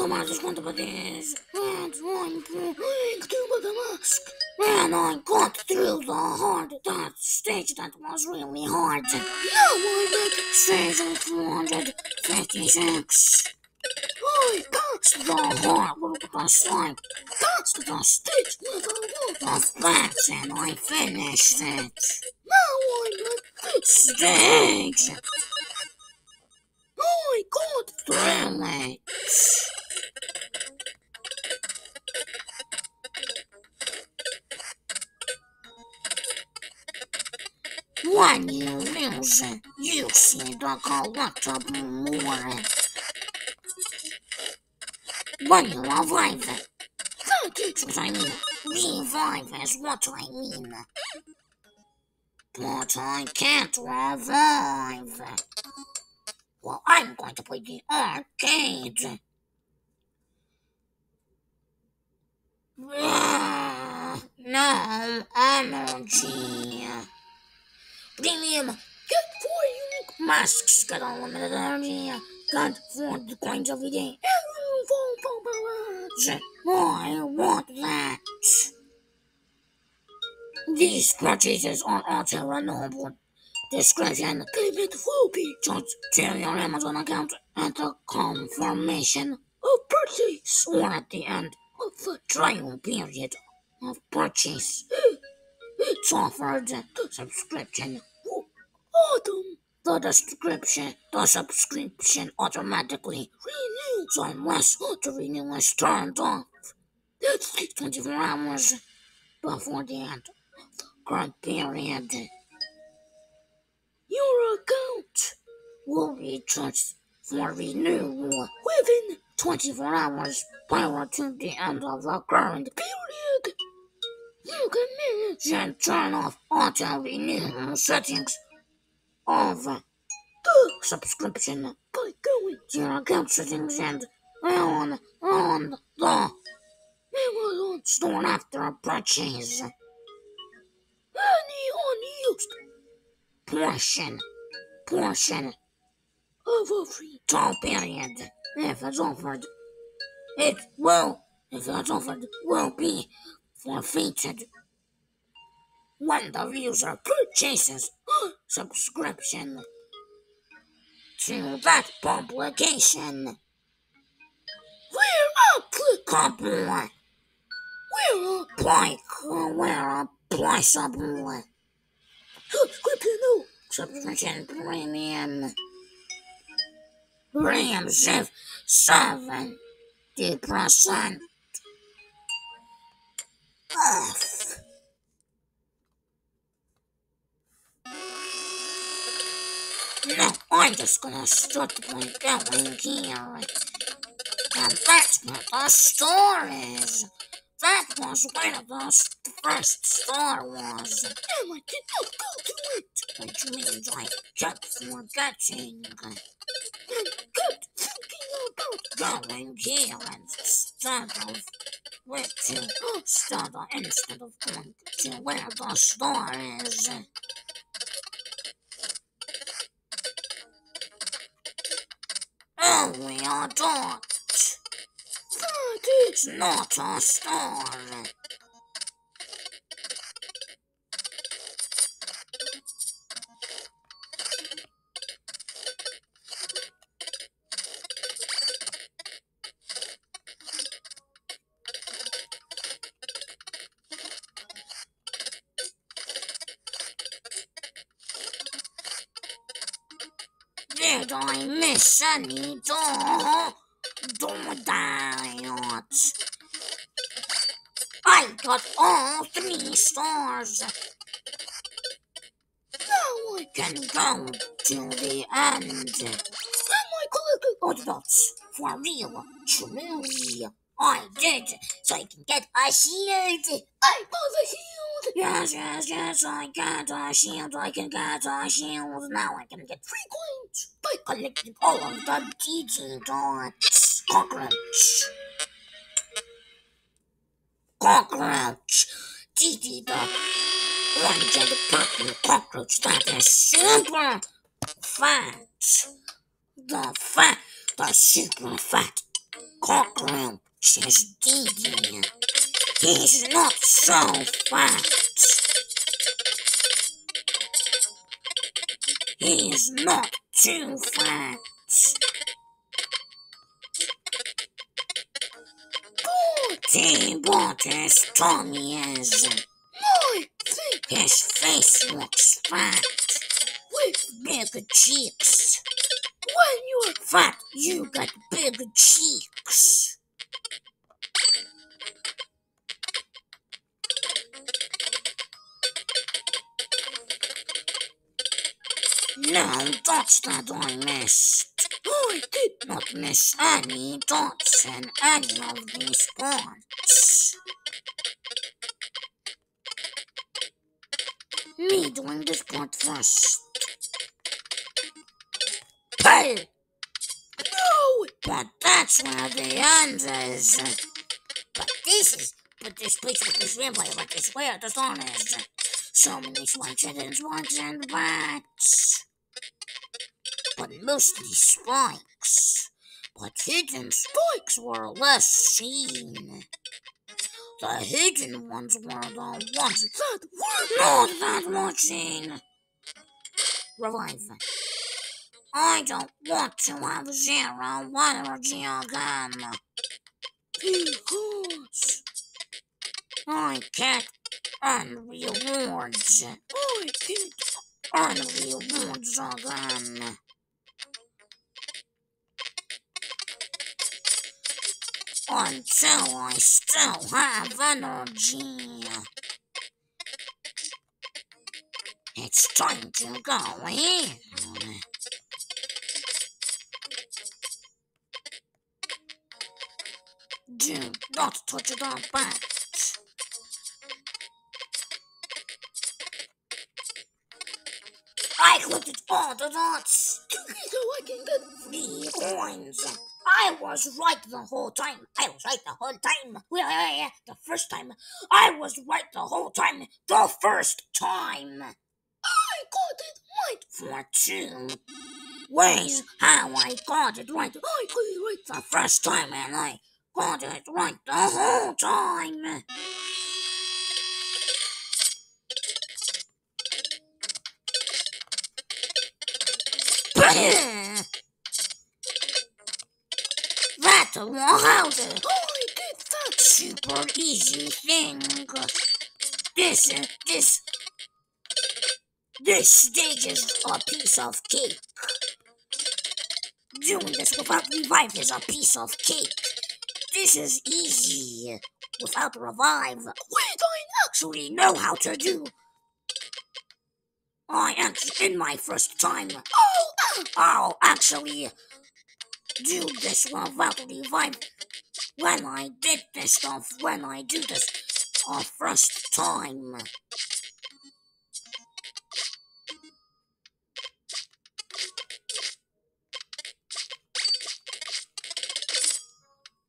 comandos contra this. And to the mask. And I got through the hard that stage that was really hard. Now I'm at stage 456. I passed the hard with the slime. Passed the stage with the facts and I finished it. Now at this stage. I got it. When you lose it, you see the collectible more. When you revive it, that is what I mean. Revive is what I mean. But I can't revive. Well, I'm going to play the arcade. No energy. Premium. Get four unique masks. Get unlimited energy. Get four coins every day. Oh, I want that. These purchases are auto-renewable. Description. Payment will be charged to your Amazon account at the confirmation of purchase or at the end of the trial period of purchase. It's offered the subscription. Autumn. The description, the subscription automatically renews unless the renew is turned off. That's 24 hours before the end of the current period. Your account will be charged for renewal within 24 hours prior to the end of the current period. You can manage and turn off auto renewal settings of the subscription. By going to your account settings and on on the store after a purchase. Any unused portion portion of a free trial period. If it's offered it will if it's offered will be forfeited when the user purchases subscription to that publication. We're applicable. We're apply, we're applicable. No. Oh, subscription premium. Premium seventy percent off. No, I'm just gonna start by going here. And that's what the store is. That was where the first store was. And I did not go to it. Which means I kept forgetting. And kept thinking about going here instead of where to instead of, instead of going to where the store is. We are not. That is not a store. Did I miss any door? Don't. I got all three stars. Now I can go to the end. Am I collected odd dots? For real, truly. I did, so I can get a shield. I got a shield. Yes, yes, yes, I got a shield. I can get a shield. Now I can get free collecting all of the DT dots. Cockroach. Cockroach. Dot. Orange and purple cockroach that is super fat. The fat, the super fat Cockroach is digging. He's not so fat. He's not too fat. See what his tummy is. I think His face looks fat. With big cheeks. when you're Fat, you got big cheeks. No, that's not I missed. I did Not miss any dots in any of these parts. Me doing this part first. Hey! no. But that's where the end is. But this is, but this place with this vampire, but this where the sun is. So many swine and swans and bats. Mostly spikes. But hidden spikes were less seen. The hidden ones were the ones that were not that much seen. Revive. I don't want to have zero energy again. Because I can't earn rewards. I can't. Earn rewards again. Until I still have energy. It's time to go in. Do not touch the bat. I collected all the dots. So I I was right the whole time. I was right the whole time. The first time. I was right the whole time. The first time. I got it right. For two ways how I got it right. I got it right. The first time and I got it right the whole time. Was it. I did that. super easy thing. This, uh, this, this stage is a piece of cake. Doing this without revive is a piece of cake. This is easy without revive. Wait, I Actually, know how to do. I actually, in my first time, Oh, ah, I'll actually do this without revive. When I did this stuff, when I do this a first time.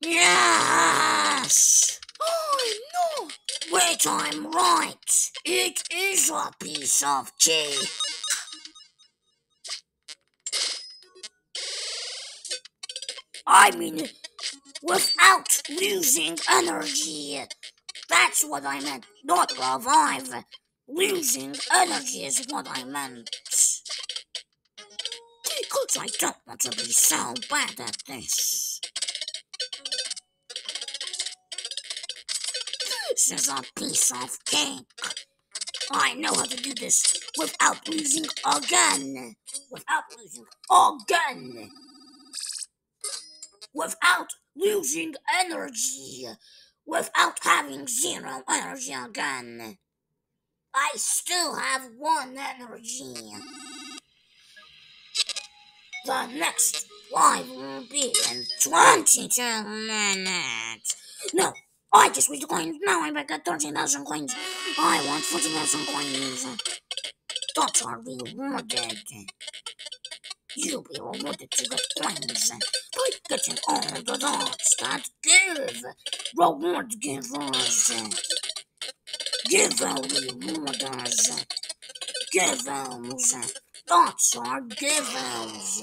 Yes! I know. Wait, I'm right. It is a piece of cake. I mean, without losing energy. That's what I meant, not revive. Losing energy is what I meant. Because I don't want to be so bad at this. This is a piece of cake. I know how to do this without losing again. Without losing again. Without losing energy. Without having zero energy again. I still have one energy. The next live will be in 22 minutes. No, I just reached the coins. Now I'm back at 13,000 coins. I want 40,000 coins. Dots are rewarded. You'll be rewarded to get coins by getting all the dots that give. Reward givers. Giver rewarders. Givers. Dots are givers.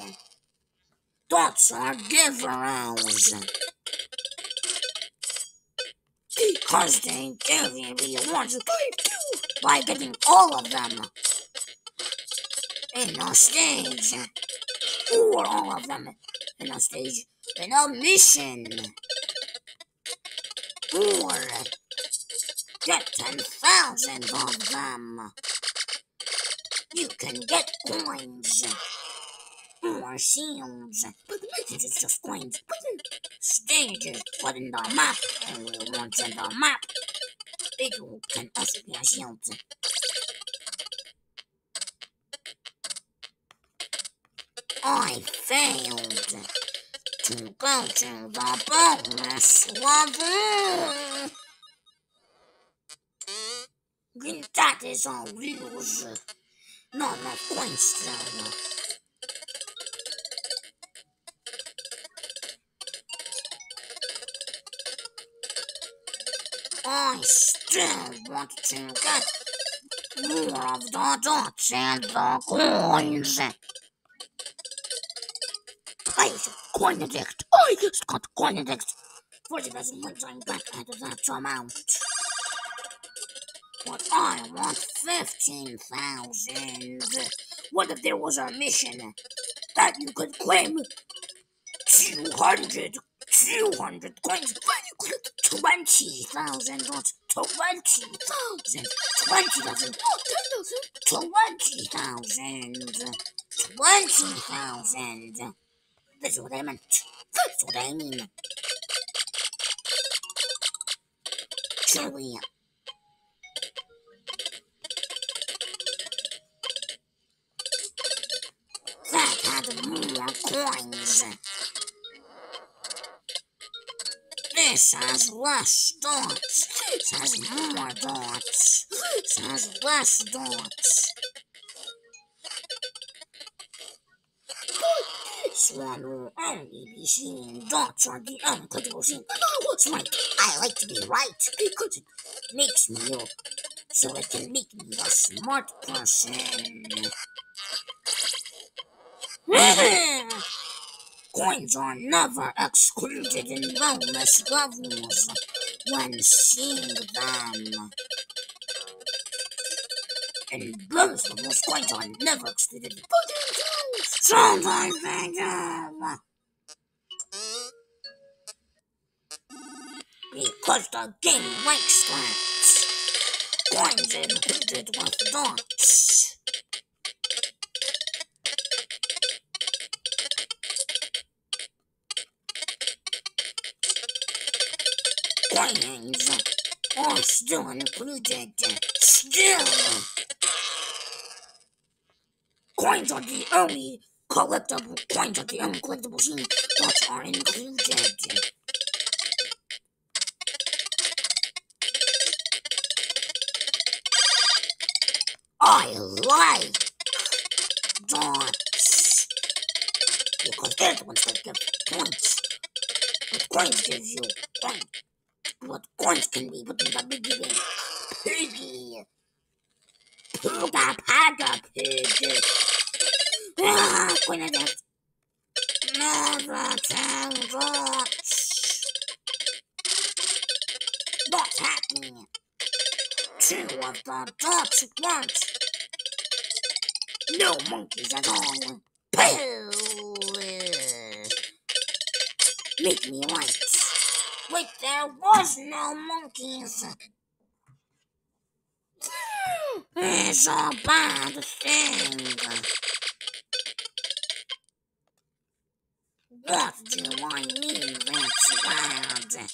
Dots are givers. Cause they give you the ones by getting all of them in a stage. Or uh, all of them in a stage in a mission. Or get uh, 10,000 of them. You can get coins or shields, but the message is just coins. Stages, but in the map, and once in the map, it can also be a shield. I failed to go to the bonus level. That is all rules. Not enough points though. I still want to get more of the dots and the coins. Addict. I just got. For the best once I'm back at that amount. But I want 15,000. What if there was a mission that you could claim 200, 200 coins when you click 20,000 dots? 20,000, 20,000, 20,000, 20,000. That's what I meant. That's what I mean. Truly. That had more coins. This has less dots. This has more dots. This has less dots. The unclickable scene. And I like to be right because it makes me so can make me a smart person. Coins are never excluded in bonus levels when seeing them. In bonus levels, coins are never excluded. Sometimes they do. Because the game likes that. Coins included with dots. Coins are still included. Still. Coins are the only collectible coins are the only collectible scene that are included. I like dots because they're the ones that give points. But coins gives you. What coins can be put in the beginning? Piggy. Puga paga pig. Coin addict. Never tell dots. What's happening? Two of the dots at once. No monkeys at all. Pooh. Make me right. Wait, there was no monkeys. It's a bad thing. I mean that's bad?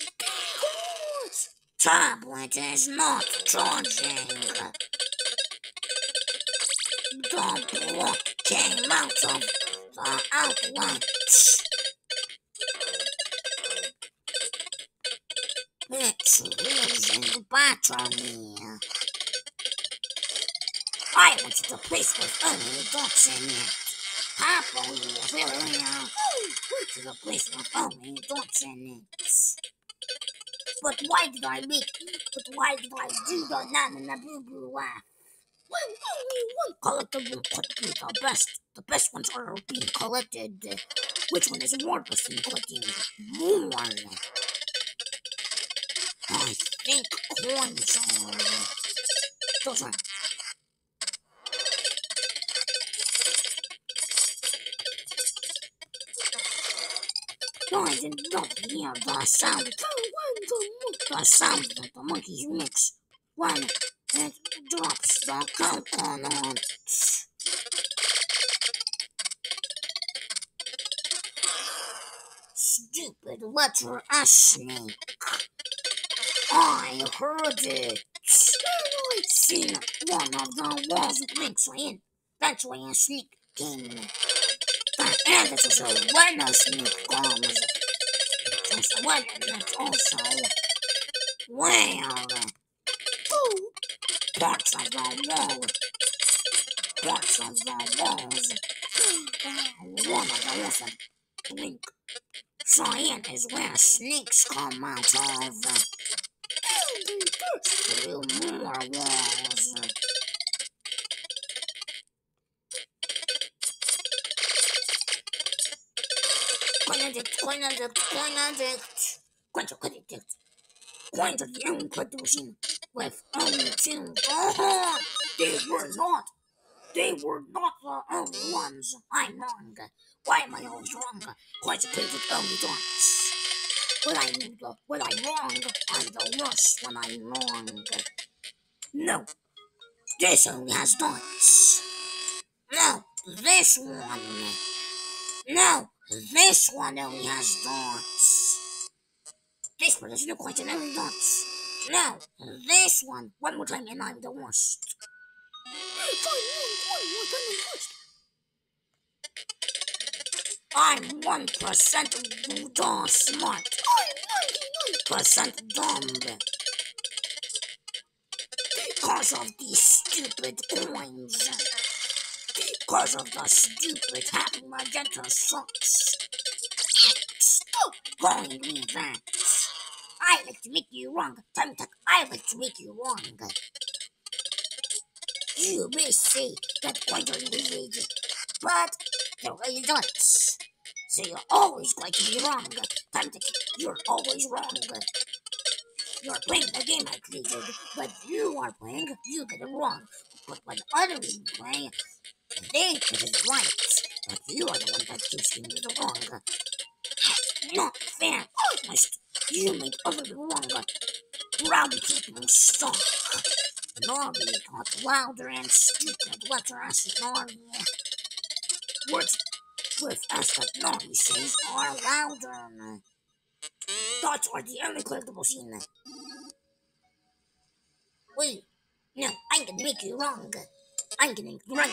Tablet is not charging. The block came out of the outlet. It's losing battery. I went to place with only dots in it. Happily, Ophelia. Went to the place with only dots in it. But why did I make, but why did I do the nan and the boo boo laugh? When only one collectible could be the best. The best ones are being collected. Which one is more than collecting more? I think coins are. Those are. I did not hear the sound. The sound that the monkeys mix when it drops the coconut. Stupid letter a snake. I heard it. I'd seen one of the walls links in. That's why a snake came. And is a when a snake comes. Just when also well. Oh, parts of the wall. Parts of the walls. One of the walls that blink. Cyan is where snakes come out of. Through more walls. Benedict, Benedict, Benedict. Quanto Benedict. Quanto young producing with only two. Oh, they were not. They were not the only ones. I'm wrong. Why am I always wrong? With only dots. When I'm the, when I'm wrong, I'm the worst when I'm wrong. No, this only has dots. No, this one. No, this one only has dots. This one doesn't quite an dots. No, this one. One more time and I'm the worst. I'm one percent dumb smart. I'm ninety-nine percent dumb. Because of these stupid coins. Because of the stupid happy magenta socks. Calling me. I like to make you wrong. Time to I like to make you wrong. You may say that quite a little but they're really nuts. So you're always going to be wrong. Time to you're always wrong. You're playing the game I created, but you are playing, you get it wrong. But when other people play, they get it right. But you are the one that keeps getting it wrong. Not fair. You make other people wrong. Brown people suck. Nobby got louder and stupid. Let her ask Nobby. Words with us that Nobby says are louder. Thoughts are the only collectible scene. Wait, no, I'm gonna make you wrong. I'm gonna run.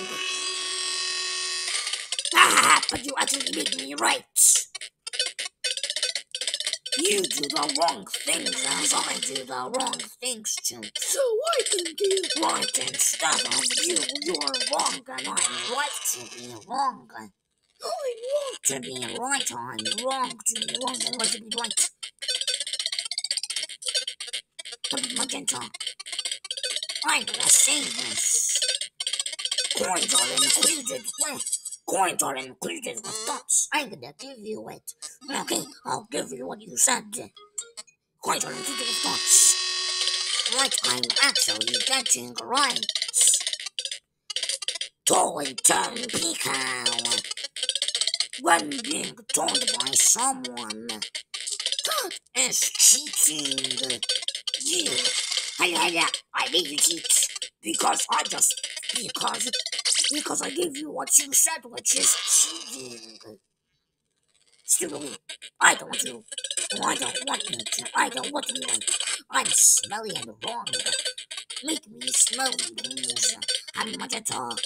Ah, but you actually made me right. You do the wrong things as I do the wrong things too. So I can get Right instead of you, you're wrong and I'm right to be wrong. I'm wrong. To be right, I'm wrong. To be wrong, I'm right to be right. But Magenta, I'm gonna save this. Coins are included with coins are included with dots. I'm gonna give you it. Okay, I'll give you what you said. Coins are included with dots. Right, I'm actually getting right. Toy Town Peacow. When being told by someone that is cheating. You, hey, yeah, I made you cheat because I just because because I gave you what you said, which is cheating. Stupid. I don't want to. I don't want you to. I don't want like. I'm smelly and wrong. Make me smelly, please. I'm magenta.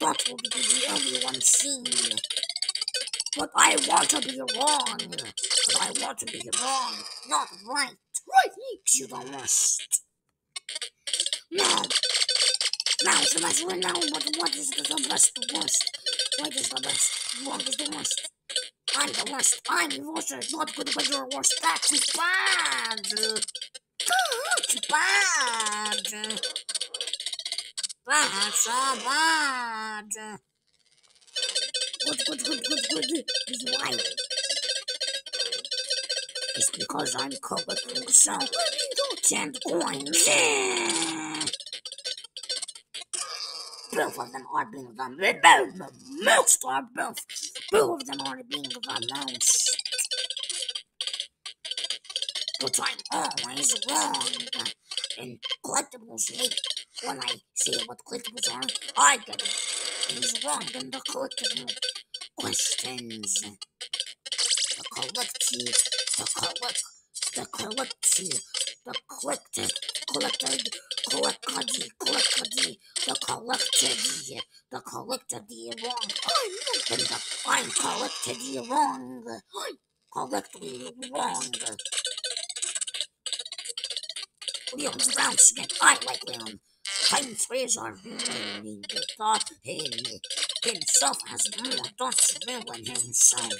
That will be the only one seen. But I want to be wrong. But I want to be wrong, not right. Right makes you the worst. Now, now the best right now, but what is the, the best, worst? Right is the best, wrong is the worst. I'm the worst, I'm the worst, not good, but you're worse. That's bad. That's bad. That's so bad. Good, good, good, good, good. Is why. just because I'm covered collecting so many dots and coins. Yeah. Both of them are being the most are both. Both of them are being the most. But I'm always wrong. And collectibles, when I see what collectibles are, I get things wrong in the collectible questions. The collective, the collect, the collective, the collected, collected, collected, collected, the collected, the collected wrong. In the, I'm collected wrong. Collected wrong. Leon's bounce again. I like Leon. Time squares are really the thought in himself has more thoughts than himself.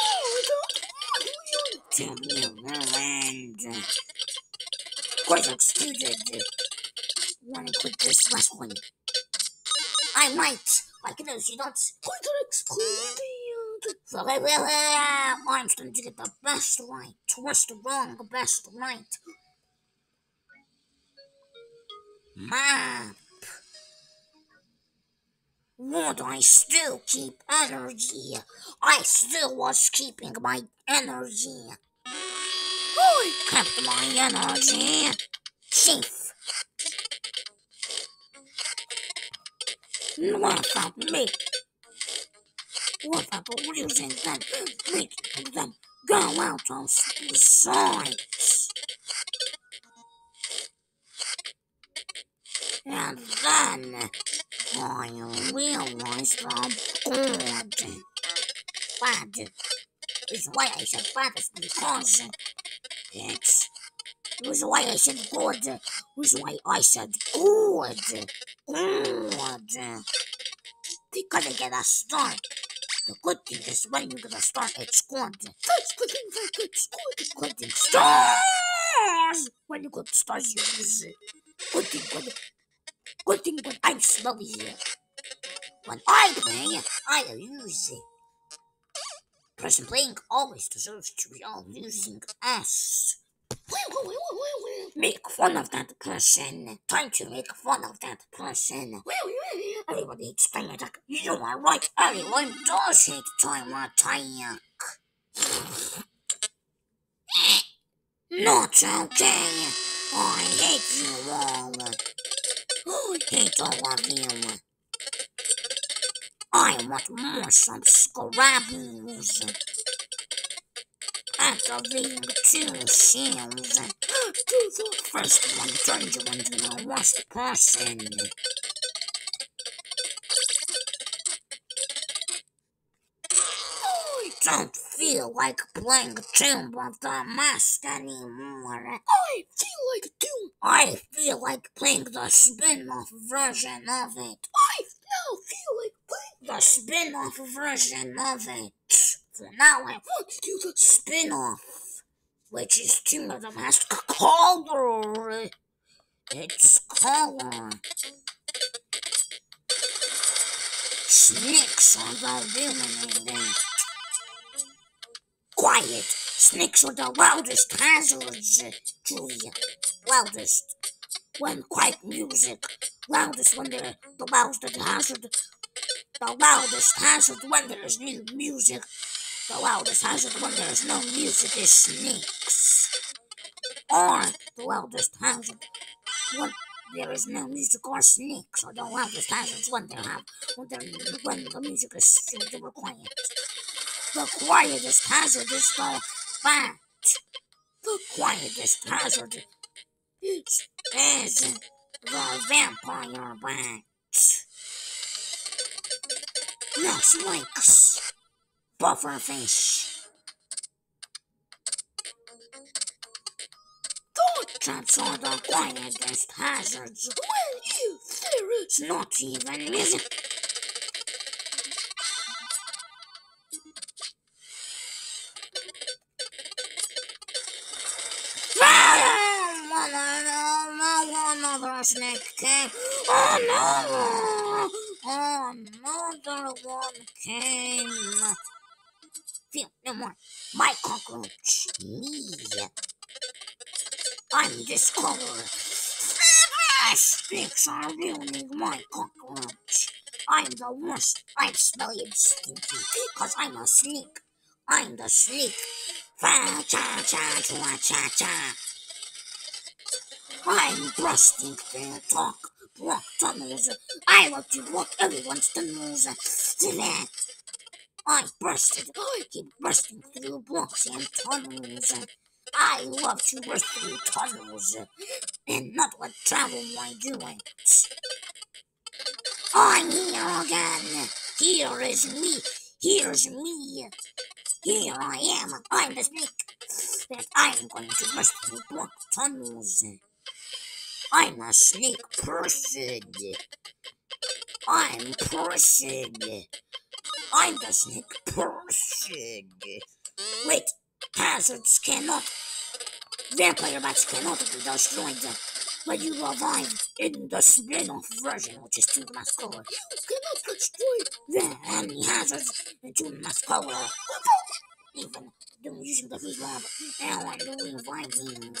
Oh, I don't To be ruined. Quite excluded. Wanna quit this last one? I might. I can those you don't. Quite excluded. So I will. Uh, I'm starting to get the best right. Twist the wrong, the best right. Map. Would I still keep energy? I still was keeping my energy. Kept my energy. Chief. What about me? What about losing them? Making them go out on sides? And then I realized I'm bored. Bad is why I said bad is because it was why I said good. Was why I said good. Good. Because I get a start. The good thing is when you get a start, it's good. That's the thing gets good. Good thing stars. When you get stars, you use it. Good thing, good. Good thing, good. I'm smelly here. When I play, I use it. Person playing always deserves to be all using us. Make fun of that person. Time to make fun of that person. Everybody hates time attack. You are right. Everyone does hate time attack. Not okay. I hate you all. Hate all of you. I want more subscribers. Activating two shields. Do the First one turns you into the worst person. I don't feel like playing Tomb of the Mask anymore. I feel like doom. I feel like playing the spin-off version of it. I now feel like playing. The spin-off version of it. For now I want to do the spin-off, which is Tomb of the Mask color. It's color. Snakes are the villain in it. Quiet. Snakes are the loudest hazards, Julia. Loudest. When quiet music. Loudest when they're the loudest hazard. The loudest hazard when there's new music. The loudest hazard when there's no music is snakes. Or the loudest hazard when there is no music or snakes. Or the loudest hazards when they have when, they're, when the music is super quiet. The quietest hazard is the bat. The quietest hazard is the vampire bat. No snakes. Bufferfish. Traps are the quietest hazards. There is. It's not even music. Another snake came. Another, another I'm and stinky because I'm a snake. I'm the. Fa cha cha cha cha cha. I'm busting their talk. Block tunnels. I love to block everyone's tunnels. I busted. I keep busting through blocks and tunnels. I love to burst through tunnels and not what travel doing it. I'm again. Here is me. Here's me. Here I am. I'm the snake. That I'm going to burst through block tunnels. I'm a snake person. I'm person. I'm the snake person. Wait, hazards cannot. Vampire bats cannot be destroyed. But you revive in the spin-off version, which is Tomb Mask Color. You cannot destroy There are any hazards in Tomb Mask Color. Even the heat lab and I'm doing reviving.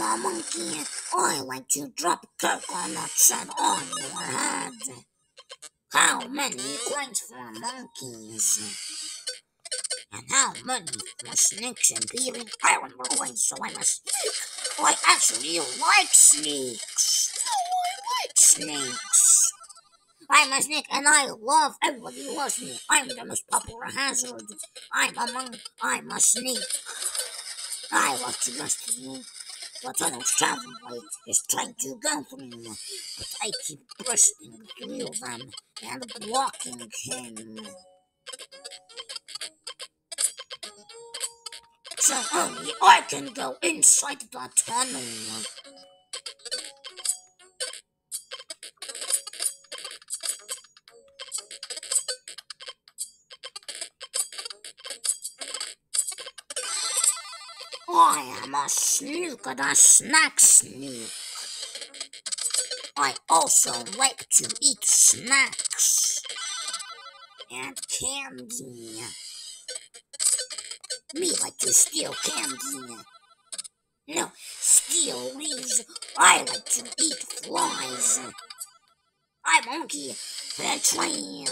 I'm a monkey. I like to drop coconuts and on your head. How many coins for monkeys? And how many for snakes and peeling iron coins? So I'm a snake. I actually like snakes. I like Snakes. I'm a snake and I love everybody loves me. I'm the most popular hazard. I'm a monk. I'm a snake. I love to rest you. The tunnel's traveling way is trying to go through, but I keep bursting through them and blocking him. So only I can go inside the tunnel. I a snook and a snack snook. I also like to eat snacks and candy. Me like to steal candy. No, steal leaves. I like to eat flies. I'm monkey. The train.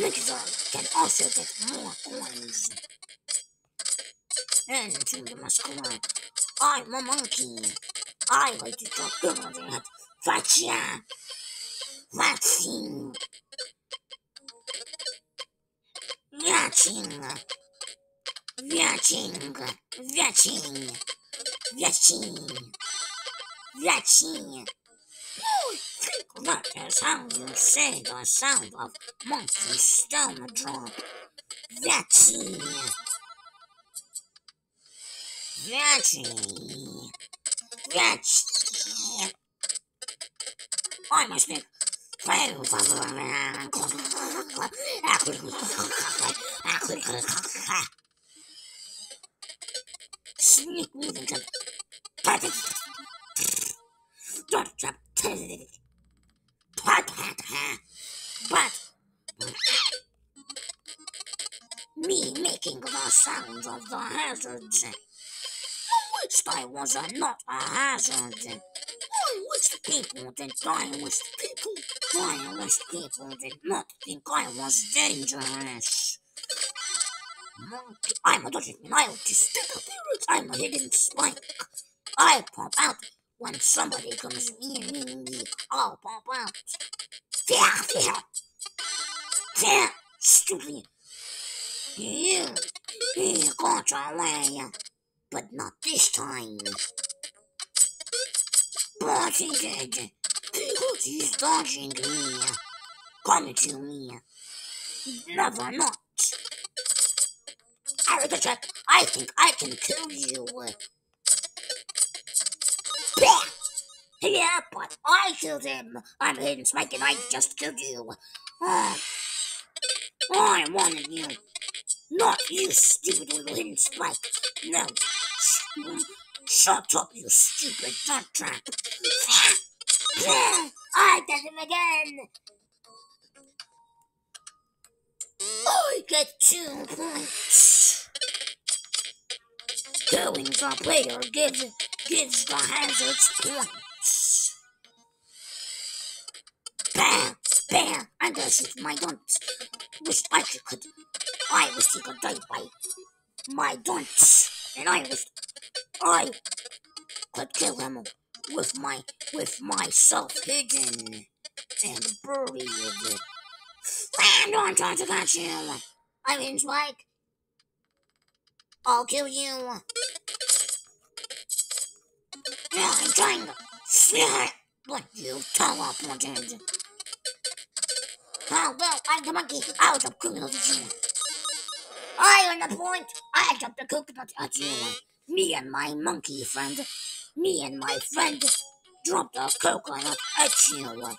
Mixer can also get more coins. And to the masquerade. I'm a monkey. I like to drop girls at Gotcha. Watching. Watching. Watching. Watching. Watching. Watching. That is how you say the sound of monkey stone drop. Watching. Watching. Watching. I'm a snake. Sneak moving jump. Don't jump. But me making the sounds of the hazards. I was not a hazard. I wish the people did I wish the people I wish people did not think I was dangerous. I'm a dodging to stick. I'm a hidden spike. I pop out when somebody comes near me. I'll pop out. Fear, fear. Fear, stupid. You, you got your way, but not this time. But he did. He's dodging me. Come to me. Never not. Arrogant, I think I can kill you. Bah! Yeah, but I killed him. I'm hidden Spike and I just killed you. Oh, I wanted you. Not you, stupid little hidden Spike. No. Shut up, you stupid trap. I get him again. I get two points. Going the player gives gives the hazards points. Bam, bam, and this is my dunce. Wish I could, I wish he could die by my dunce, and I could kill him with my with myself hidden and buried. And I'm trying to catch you. I mean, Spike. I'll kill you. Yeah, I'm trying to yeah, but you teleported. Oh, well, I'm the monkey. Drop coconut at you. I on the point. I dropped the coconut at you. Me and my monkey friend. Me and my friend dropped a coconut at you.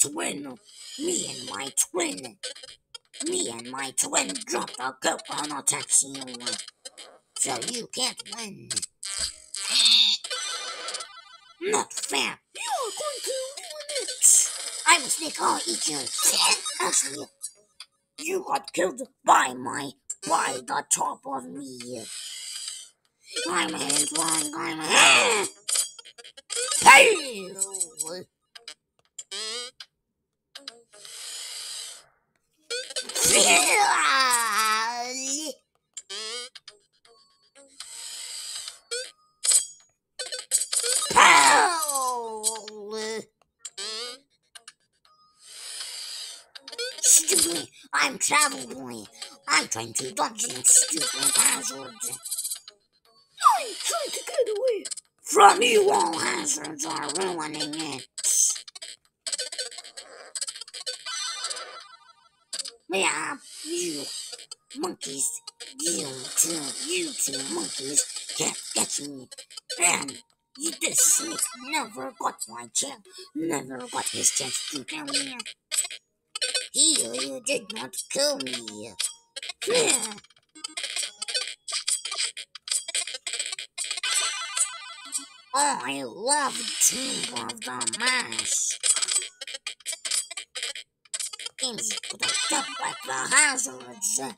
Twin. Me and my twin. Me and my twin dropped a coconut at you. So you can't win. Not fair. You're going to ruin it. I will sneak all eat you. Actually, you got killed by my by the top of me. I'm hand flying, I'm hand. Hey! Stupid, I'm travel boy. I'm trying to dodge you stupid hazards. I'm trying to get away. From you all hazards are ruining it. Yeah, you monkeys, you two, you two monkeys can't get me. And you, this snake never got my chance, never got his chance to kill me. He you did not kill me. Yeah. I love Tomb of the Mask. Games put up like the hazards. Oh,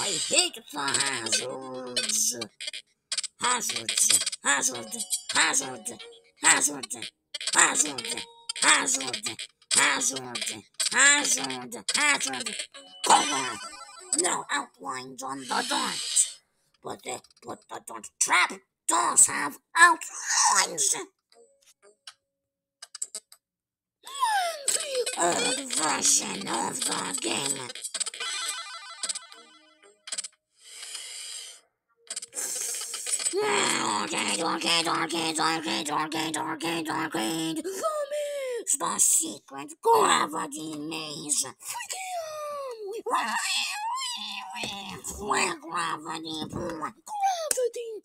I hate the hazards. Hazards, hazard, hazard, hazard, hazard, hazard, hazard, hazard, hazard. Cover. No outlines on the dot. But the, but the dot trap does have outlines. The old version of the game. Arcade, arcade, arcade, arcade, arcade, arcade, arcade. Zombies! The secret gravity maze. Um, Where gravity pull, Gravity!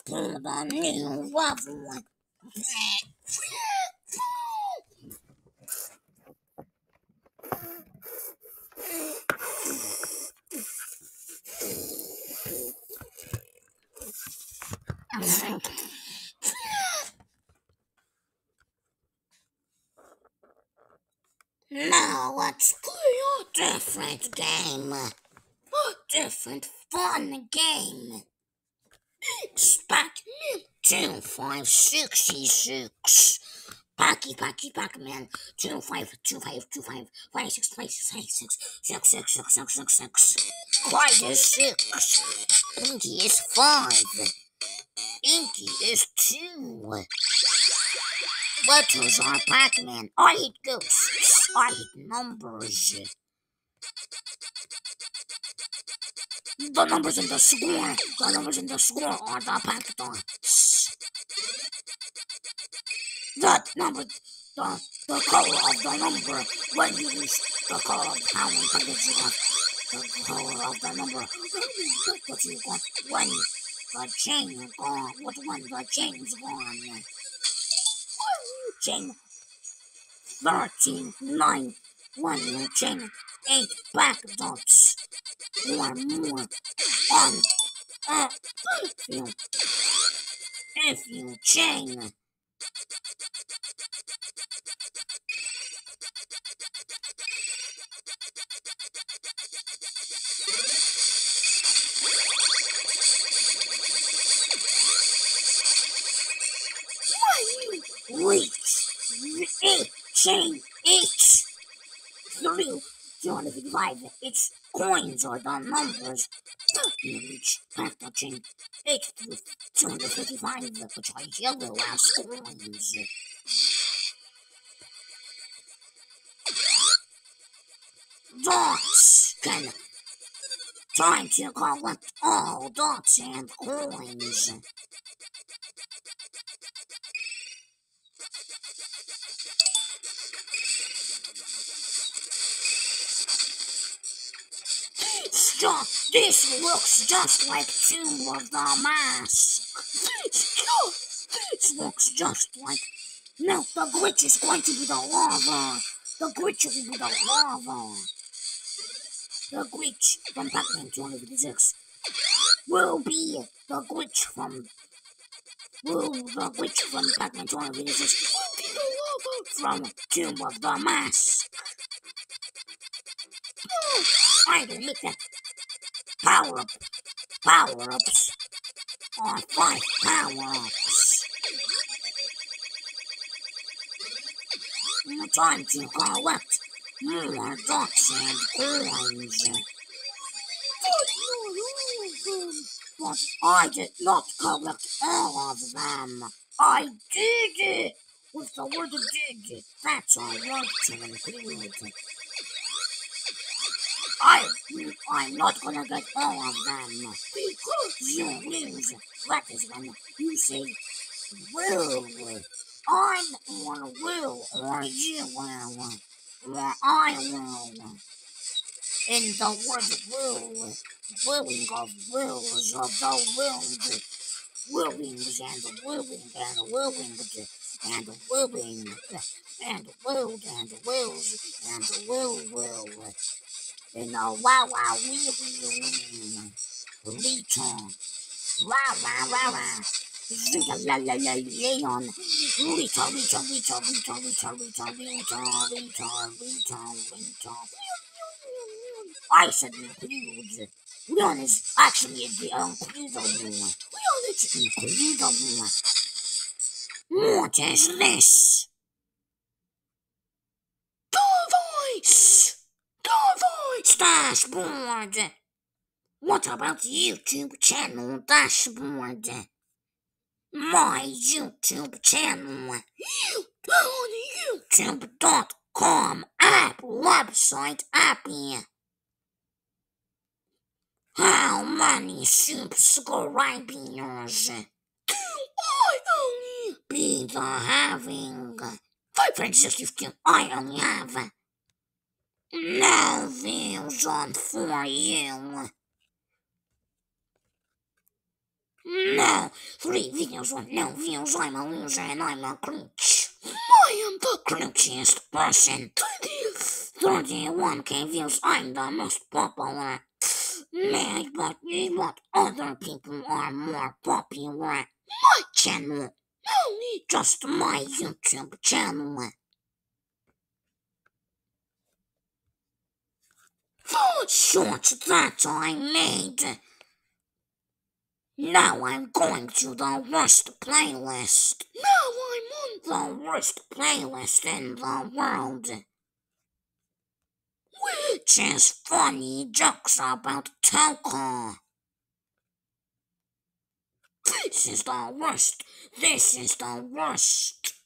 pull the new level. Now let's play a different game. A different fun game. It's Pac-Man 2566. Packy, Packy, Pac-Man 252525 56 56 56 66 66 Quiet is 6. Pinky is 5. Inky is 2. Letters are Pac-Man. I hate ghosts. I hate numbers. The numbers in the score, the numbers in the score are oh, the pack dots. The number, the, the color of the number, when you use the color of how many packets you got, the color of the number, what you got when the chain is gone, what when the chain's gone. Chain 13, 9, 1 chain 8 back dots more, more on a field if you chain. Wait, eight, chain, eight, three, two hundred fifty-five, it's coins or the numbers. Huge packaging baked with 255 of which are yellow as coins. Dots! Can try to collect all dots and coins. This looks just like Tomb of the Mask. This, looks just like. No, the glitch is going to be the lava. The glitch will be the lava. The glitch from Pac-Man 256 will be the glitch from. Will the glitch from Pac-Man 256 will be the lava from Tomb of the Mask. Oh, I will make that power up. Power ups are five power ups. Time to collect more ducks and coins. But I did not collect all of them. I did it with the word did. That's all right to include. I'm not gonna get all of them because you lose. That is when you say will. I'm or will or you will or I will. In the word will, willing of wills of the willed, willings and willing and willing and willing and willed and wills and will will. And a wow wow wee wee wee. Leechon. Wow wow wow wow. Zika la la la leon. Leecha leecha leecha leecha leecha leecha leecha leecha leecha leecha. I said include. Leon is actually the unbelievable one. Leon is unbelievable one. What is this? Device! Device! Dashboard. What about YouTube channel dashboard? My YouTube channel. YouTube.com app website appy. How many subscribers I only be the having? 562 I only have. No views on for you. No, three videos on no views. I'm a loser and I'm a crunch. I am the Crunchiest person. 20th. 31k views. I'm the most popular. Man, but you what other people are more popular. My channel, Only just my YouTube channel. Short that I made. Now I'm going to the worst playlist. Now I'm on The worst playlist in the world. which is funny jokes about Toka. This is the worst. This is the worst.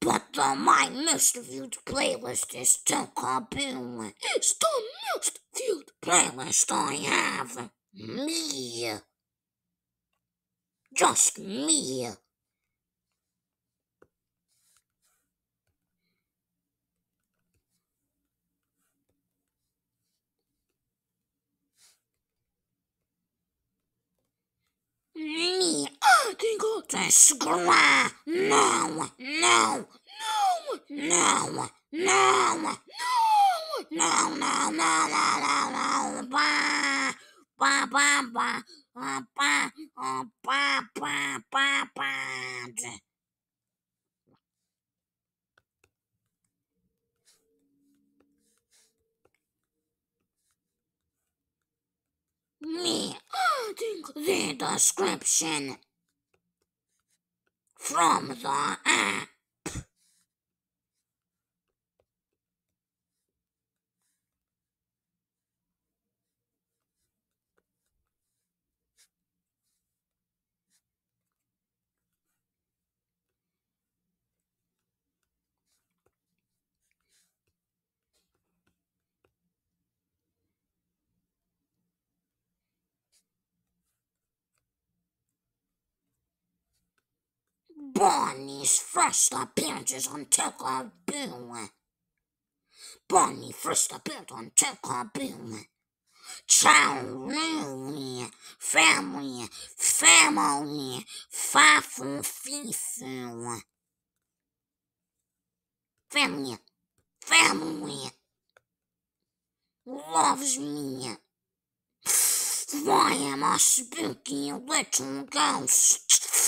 But the my most viewed playlist is Boo. is the most viewed. Playlist I have. Me. Just me. Me. I think I Describe. No. No. no, No. No. no. No, no, no, no, no, no, ba, ba, ba, ba, uh, ba, uh, ba, ba, ba, Me, the description. from the app. Bonnie's first appearances on Tickaboo. Bonnie first appeared on Tickaboo. Child, family, family, fafu, fifu. Family, family, loves me. Why am I spooky little ghost?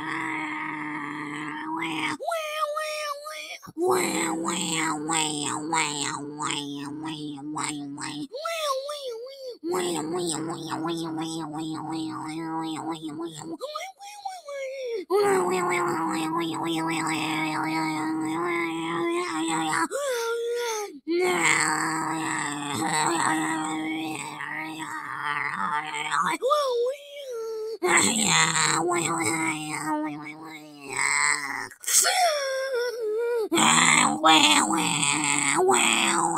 Wow, wow, wow, wow, wow, wow, Wow, wow, wow, wow.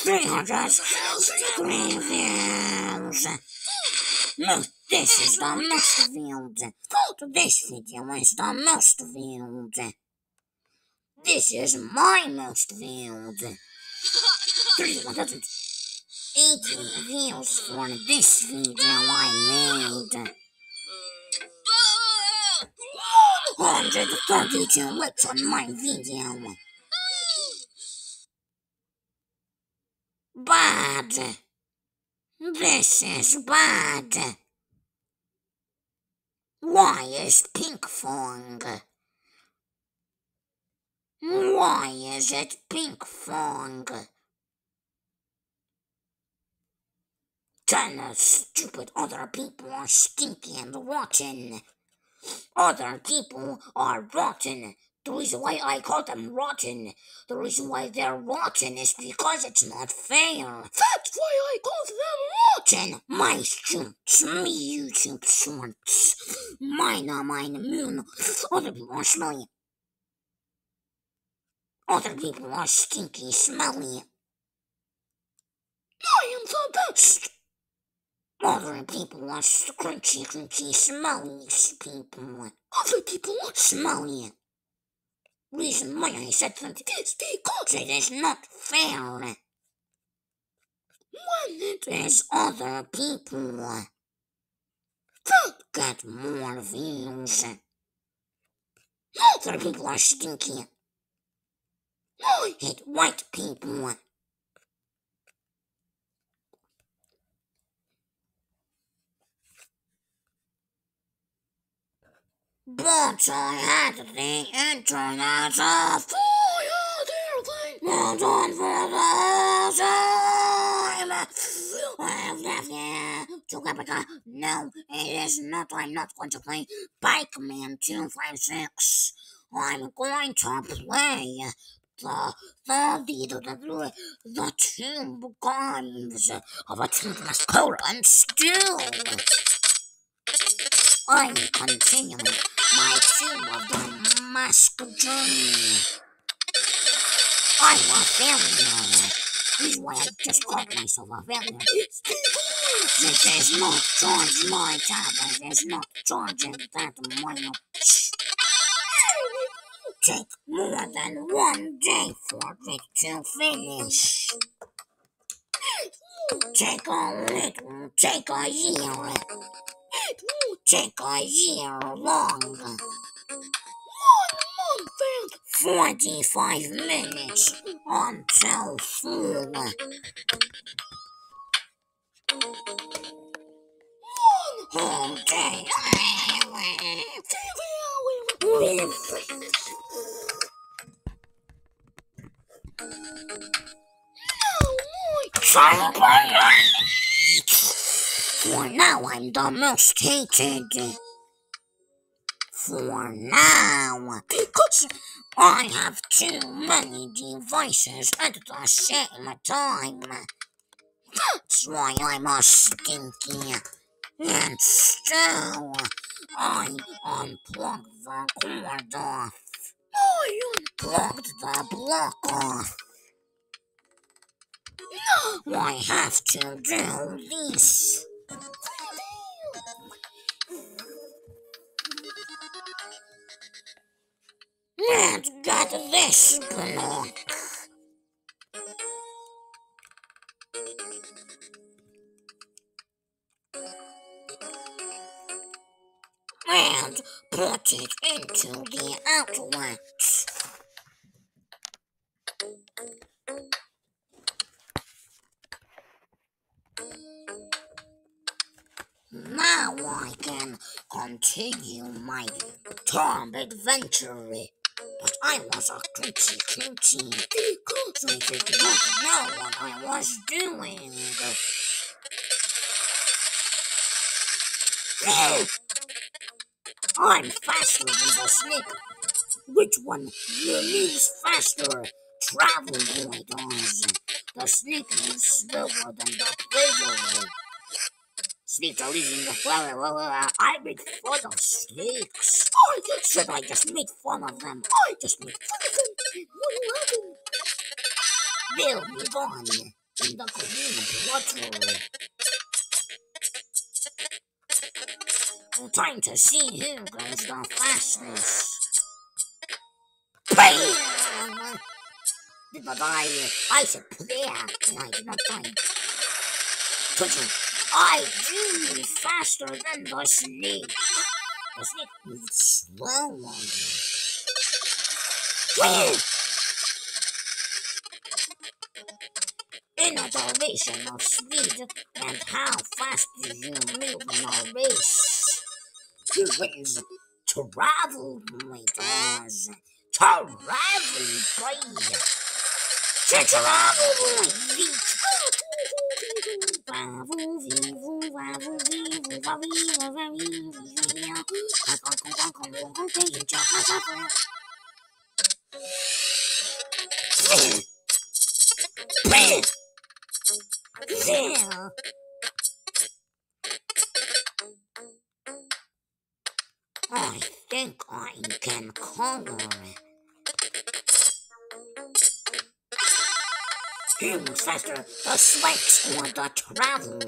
360 reviews. No, this is the most viewed. This video is the most viewed. This is my most viewed. 380 views for this video I made. 132 licks on my video. Bad. This is bad. Why is Pinkfong? Why is it Pinkfong? Ten stupid other people are stinky and rotten. Other people are rotten. The reason why I call them rotten, the reason why they're rotten is because it's not fair. That's why I call them rotten. My shoots, me YouTube shorts. Mine are mine moon. Other people are smelly. Other people are stinky, smelly. I am the best. Other people are crunchy, crunchy, smelly people. Other people are smelly. Reason why I said that it is because it is not fair. When it is other people that get more views. Other people are stinky. I hate white people. But I had the internet off. Oh, yeah, dear thing. Hold on for the time. I have left here to Caprica. No, it is not. I'm not going to play Bike Man 256. I'm going to play the the the the, two guns of a toothless and stew. I'm continuing seal of the master. I was very nervous. This is why I just caught myself a failure. This is not George my time, This is not George and that money. Take more than one day for it to finish. Take a little, take a year. Take a year long. one month and 45 minutes until full. one Whole day. No more. For now, I'm hated. For now, because I have too many devices at the same time. That's why I'm a stinky. And still, I unplugged the cord off. I Plugged the block off. No, I have to do this. And got this block. And put it into the outlet. Continue my Tom adventure. But I was a coochie coochie because I did not know what I was doing. I'm faster than the snake. Which one moves faster? Travel boy does. The snake moves slower than the player. Flower. Well, well, I made fun of snakes. I just said I just made fun of them. I just made fun of them. What happened? They'll be gone in the green bottle. Time to see who goes the fastest. Bam! Not I? I said player, and I did not die. Twitching. I do move faster than the snake. The snake moves slower. In a duration of speed and how fast do you move in a race? Who wins? Travel does. Travel boy. Travel boy. I think I can conquer. it. Faster. The snakes want to travel.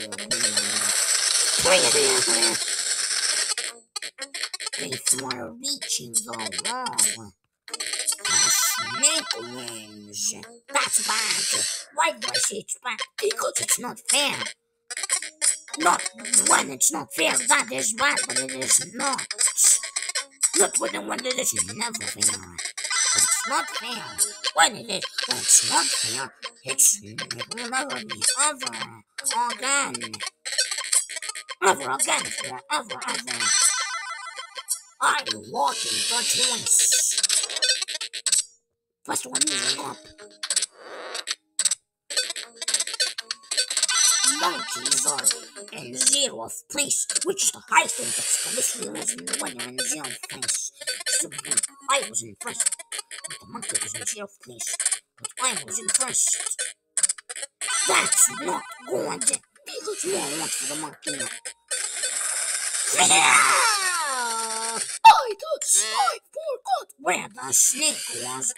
Before reaching the wall. The snake wins. That's bad. Why do I say it's bad? Because it's not fair. Not when it's not fair, that is bad, but it is not. Not when, when it is never fair. It's not fair. What is it? It's not fair. It's remember ever again. Over again, Forever. Over, over. I walk in the choice. First one is up. Monkeys are in zeroth place, which is the highest index. The mystery was in zeroth place. I was in first, but the monkey was in zeroth place, but I was in first. That's not good. Because more wants for the monkey. I thought I forgot. Where the snake was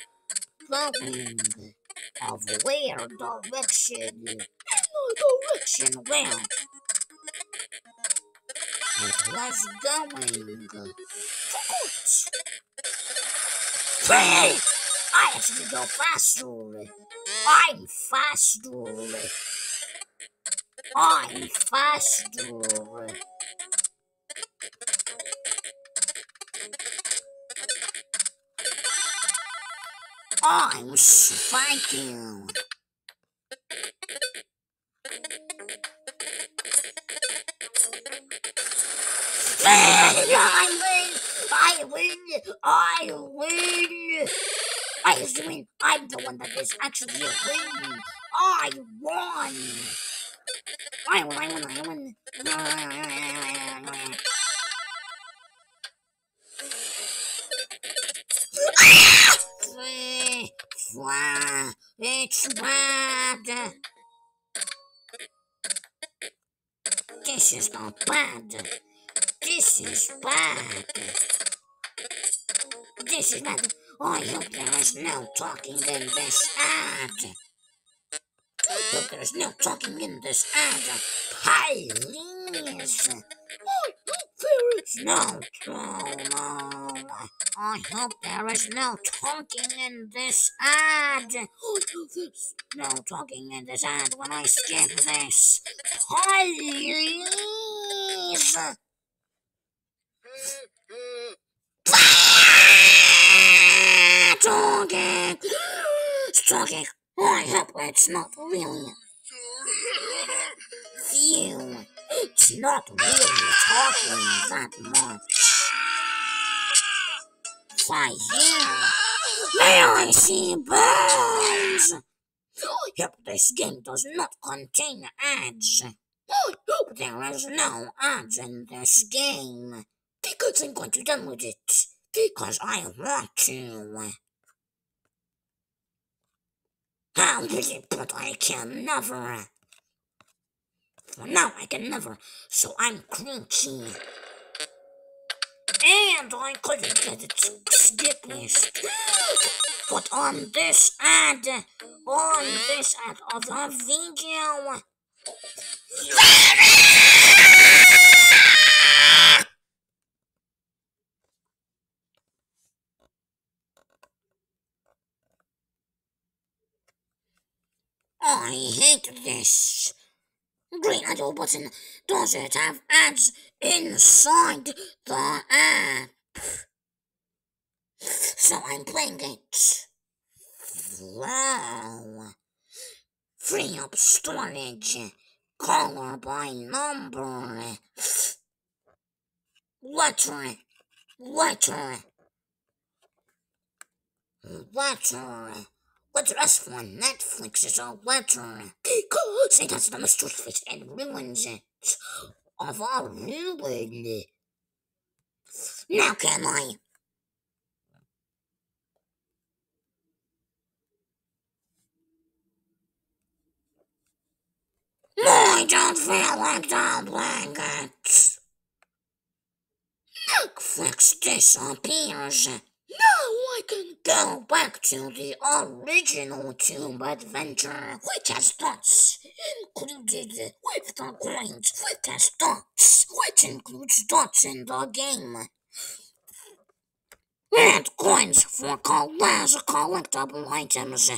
flowing. Of where direction? Direction. Where? It was going. Hey! I have to go faster. I'm faster. I'm faster. I'm spiking. I win! I win! I win! I win! I'm the one that is actually winning! I won! I won! I won! I fly, it's bad. This is not bad. This is bad. This is bad. I hope there is no talking in this ad. I hope there is no talking in this ad. Please. There is. No, no. I hope there is no talking in this ad. No talking in this ad when I skip this. Please. Talking. Talking. I hope it's not really. Phew. It's not really talking that much. Why, yeah. May I see bones? Yep, this game does not contain ads. There is no ads in this game. because I'm going to download it. Because I want to. How did it, but I can never. For now, I can never, so I'm crunchy. And I couldn't get it skip list. But on this ad, on this ad of the video, I hate this. Green idle button. Does it have ads inside the app? So I'm playing it. Wow. Free up storage. Color by number. Letter. Letter. Letter. Letter S for Netflix is all letter. because It has the most face and ruins it. Of all ruin. Now can I? I don't feel like doubling it. Netflix disappears. now Can Go back to the original Tube Adventure, which has dots included with the coins, which which includes dots in the game. And coins for collas collectible items.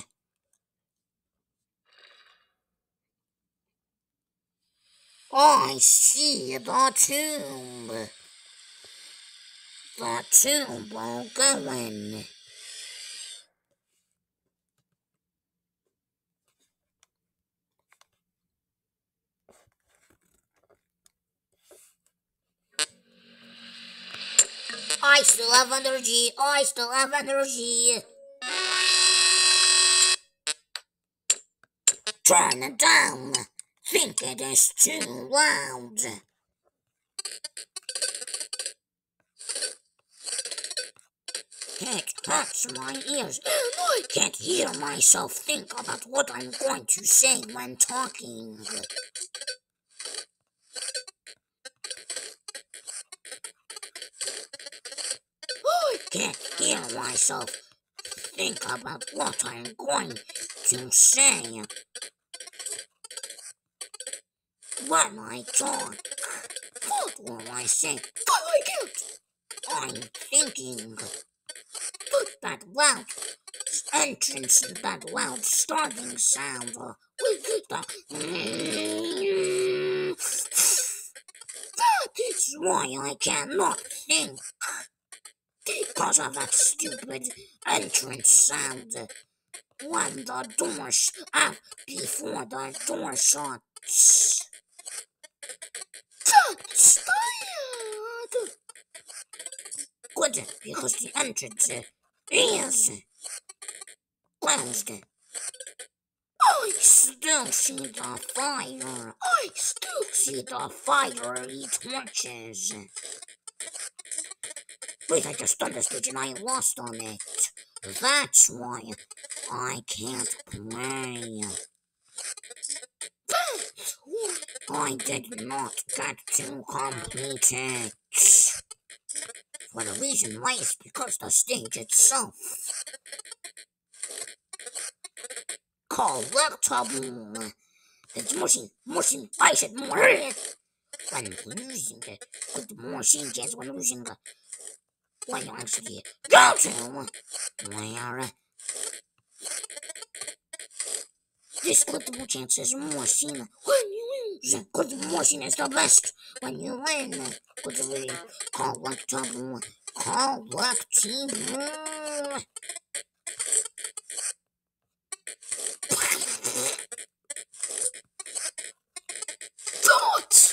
I see the tube. The tube will go in. I still have energy. I still have energy. Turn it down. Think it is too loud. It hurts my ears. I Can't hear myself think about what I'm going to say when talking. Can't hear myself think about what I'm going to say when I talk. What will I say? I can't. I'm thinking that loud entrance, that loud starting sound. uh, With the That's why I cannot think. Because of that stupid entrance sound. When the doors up before the door shuts. that's tired. Good, because the entrance is closed. I Still see the fire. I still See the fiery torches. Wait, I just understood and I lost on it. That's why I can't play. I did not get to complete it. For the reason why is because the stage itself. Collectible. It's motion, motion, I said more. When losing it, the more changes when losing it. When you actually go to where this collectible chance is more seen when you the good motion is the best when you win. Good way, collectible, collectible.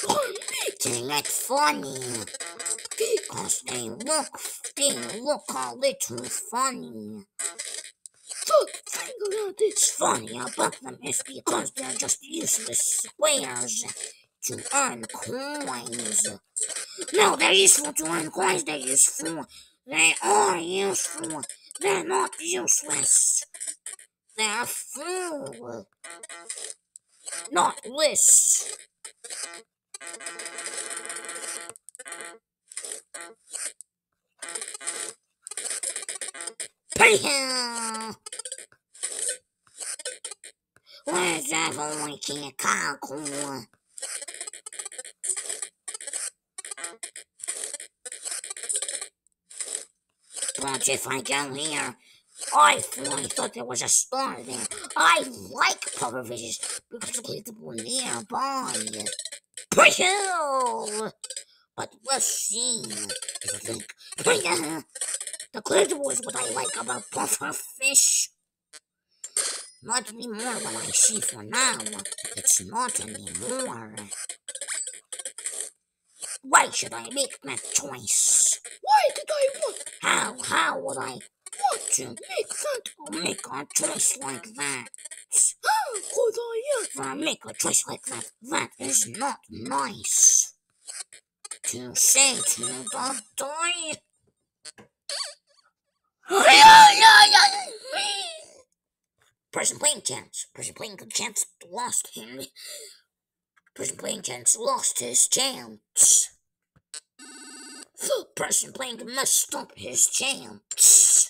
on me. They look funny because they look, they look a little funny. Thing about this It's funny about them is because they're just useless squares to earn coins. No, they're useful to earn coins. They're useful. They are useful. They're not useless. They're full. Not less. Payham! Where's that only can conquer? But if I go here, I fully thought there was a star there. I like power visions because it's nearby. Payham! But let's see. The collectible is what I like about puffer fish. Not anymore what I see for now. It's not anymore. Why should I make that choice? why did I want How, how would I want to make that make a choice like that? how could I I make a choice like that, that is not nice. To the die. Person playing chance. Person playing chance lost him. Person playing chance lost his chance. Person playing must up his chance.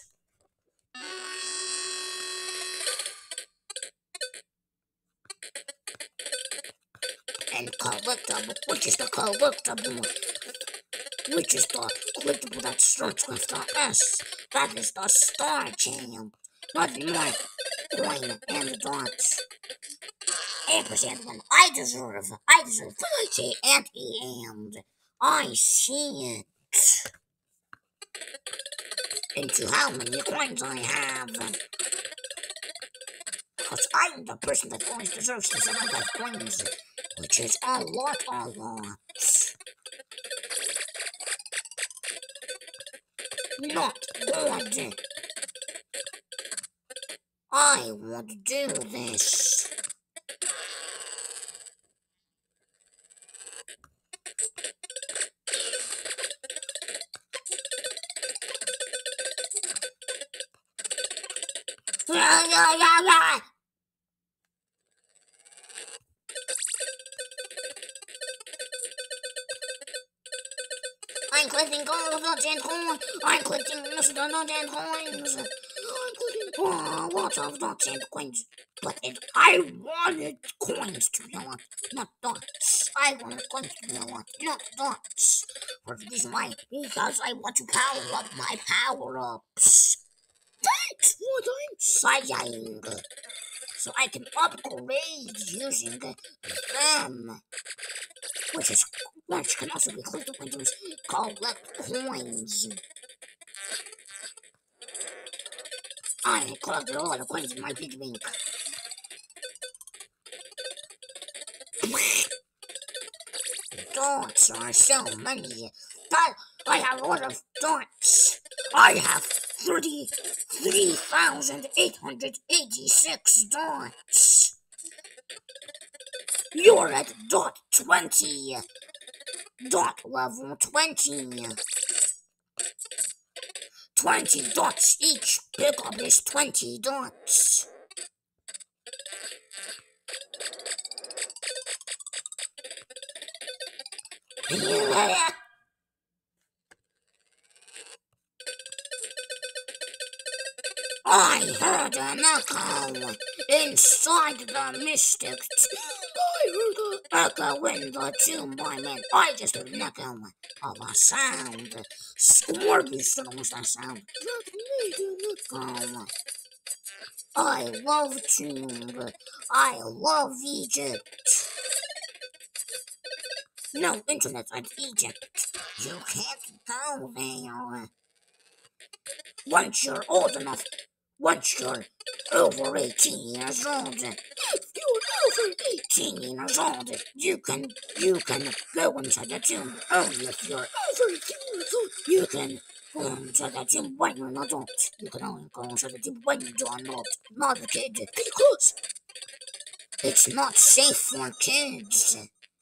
And collectible, which is the collectible, which is the collectible that starts with the S. That is the star champ. Nothing more coin and dots. Eight percent when I deserve, I deserve say at the end. I see it. Into how many coins I have. Because I'm the person that always deserves to the 75 coins, which is a lot, a lot. Not good. I would do this. Of the ten coins. I'm collecting oh, lots of the ten coins. But it, I wanted coins to be unlocked, not dots. I wanted coins to be unlocked, not dots. For reason why, because I want to power up my power ups. That's what I'm saying. So I can upgrade using them. Which is which can also be clicked when you collect coins. I collected all the coins in my piggy bank. Dots are so many. But I have a lot of dots. I have 33,886 dots. You're at dot 20. Dot level 20. 20 dots each. Pick up this 20 dots. I heard an echo inside the mystic I heard a echo in the tomb. I mean, I just heard an echo of a sound. Still was that sound. that made an echo. I love tomb. I love Egypt. No internet at Egypt. You can't go there. Once you're old enough once you're over 18 years old, You're over 18 years old, you can you can go into the tomb. Only oh, if you're over 18 old, you can go into the tomb when you're an adult. You can only go into the tomb when you're not a kid. because It's not safe for kids.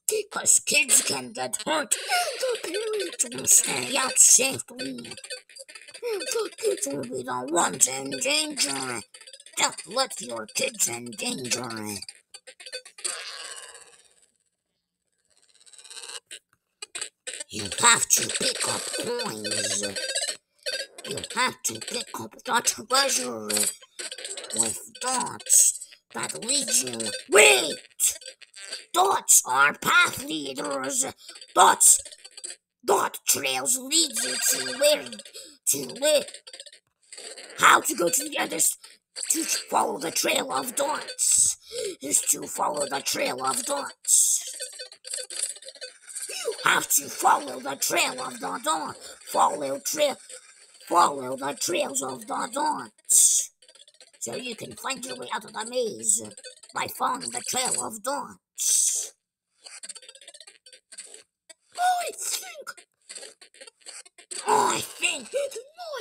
Because kids can get hurt and the parents to stay out safely. and the kids To be the ones in danger. Don't let your kids in danger. You have to pick up coins. You have to pick up the treasure with dots that lead you. Wait! Dots are path leaders. Dots, dot trails lead you to where to where. How to go to the other to follow the trail of dots is to follow the trail of dots. You have to follow the trail of the. Follow trail. Follow the trails of the dots. So you can find your way out of the maze by following the trail of dots. I think I think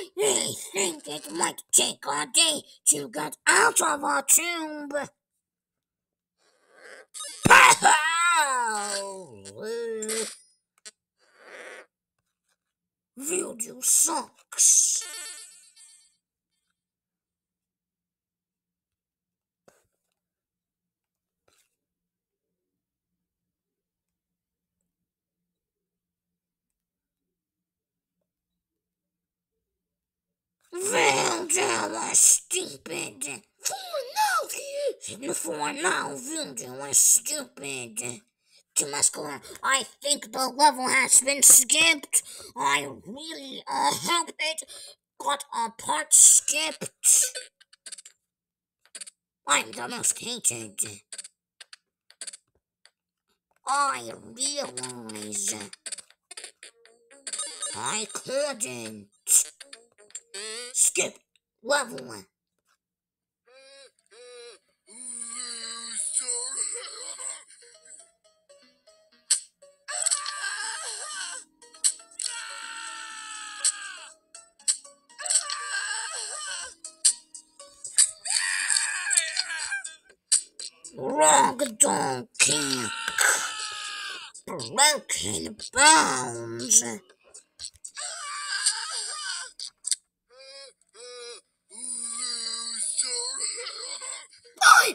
I think it might take a day to get out of our tomb. Voodoo sucks. Voodoo was stupid. for now. For now, Voodoo was stupid. To Muscular, I think the level has been skipped. I really uh, hope it got a part skipped. I'm the most hated. I realize I couldn't skip level. Wrong donkey. Broken bones.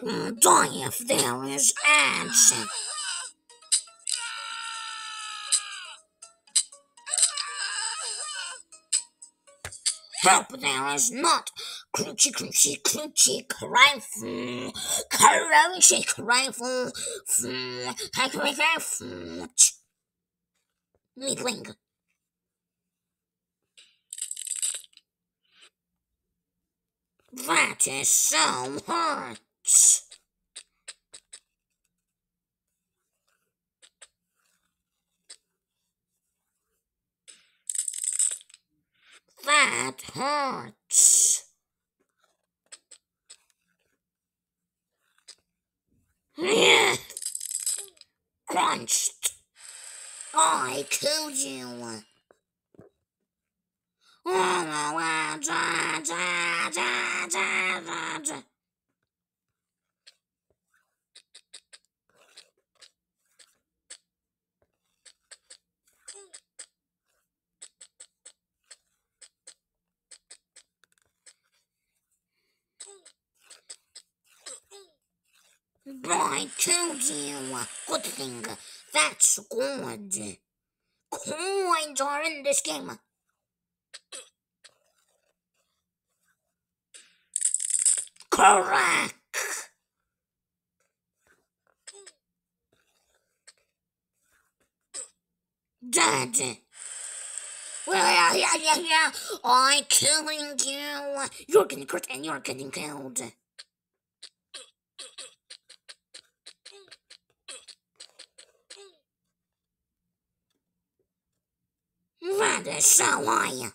Die if there is answer. Hope there is not, crunchy, crunchy, crunchy, rifle, crunchy, rifle, middling. That is so hot. That hurts. Crunched. I killed you. Oh, wow, da, da, da, da. You. Good thing. That's good. Coins are in this game. Correct. Dad. Well, yeah, yeah, yeah. I'm killing you. You're getting hurt and you're getting killed. Is so high.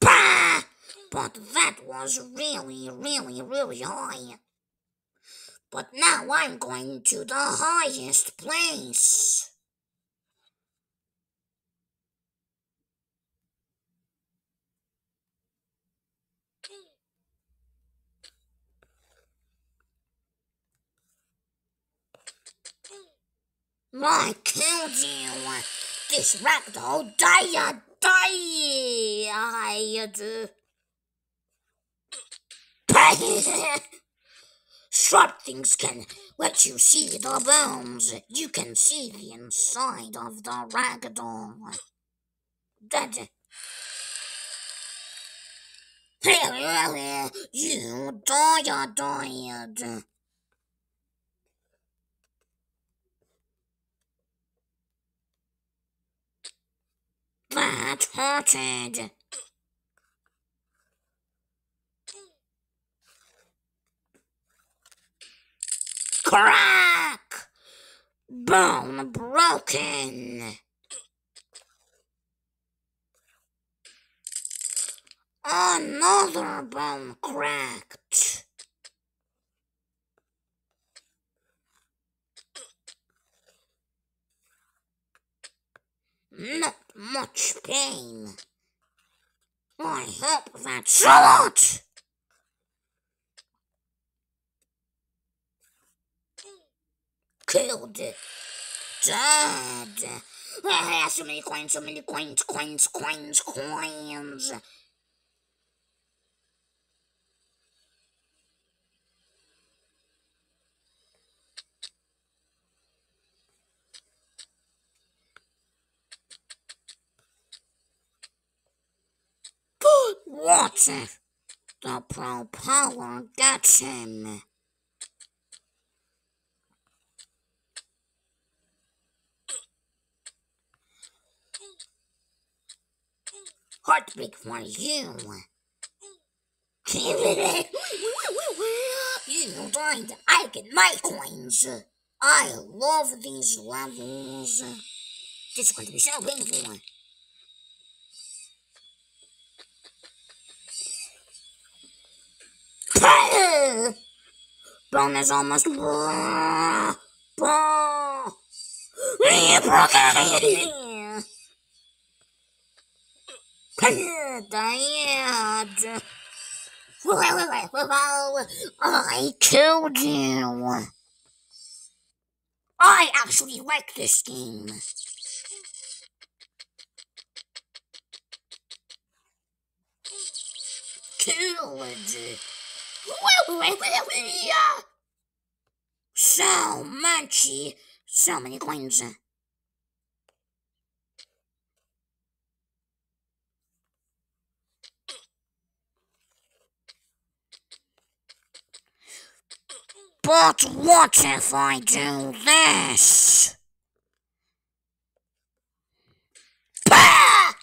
Bah! But that was really, really, really high. But now I'm going to the highest place. I uh, killed you. This ragdoll die, died. Sharp things can let you see the bones. You can see the inside of the ragdoll. Dead. Uh, you died, died. That hurted. Crack! Bone broken. Another bone cracked. Not much pain. I hope that's a lot. Killed. Dead. Ah, so many coins, so many coins, coins, coins, coins. Water. The propeller gets him. Heartbreak for you. Give it! You died. I get my coins. I love these levels. This is going to be so painful. Bone is almost. Raw. Dad. I killed you. I actually like this game. Killed so much, so many coins. But what if I do this? Bah!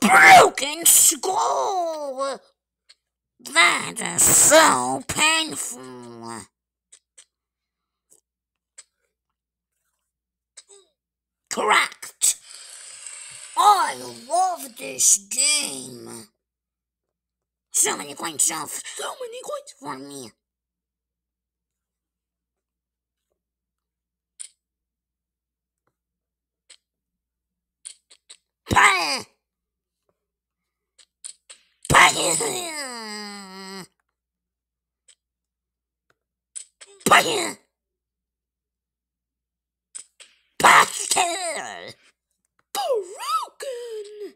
Broken skull! That is so painful. Correct. I love this game. So many coins off. So many coins for me. Bah! Bah! Broken!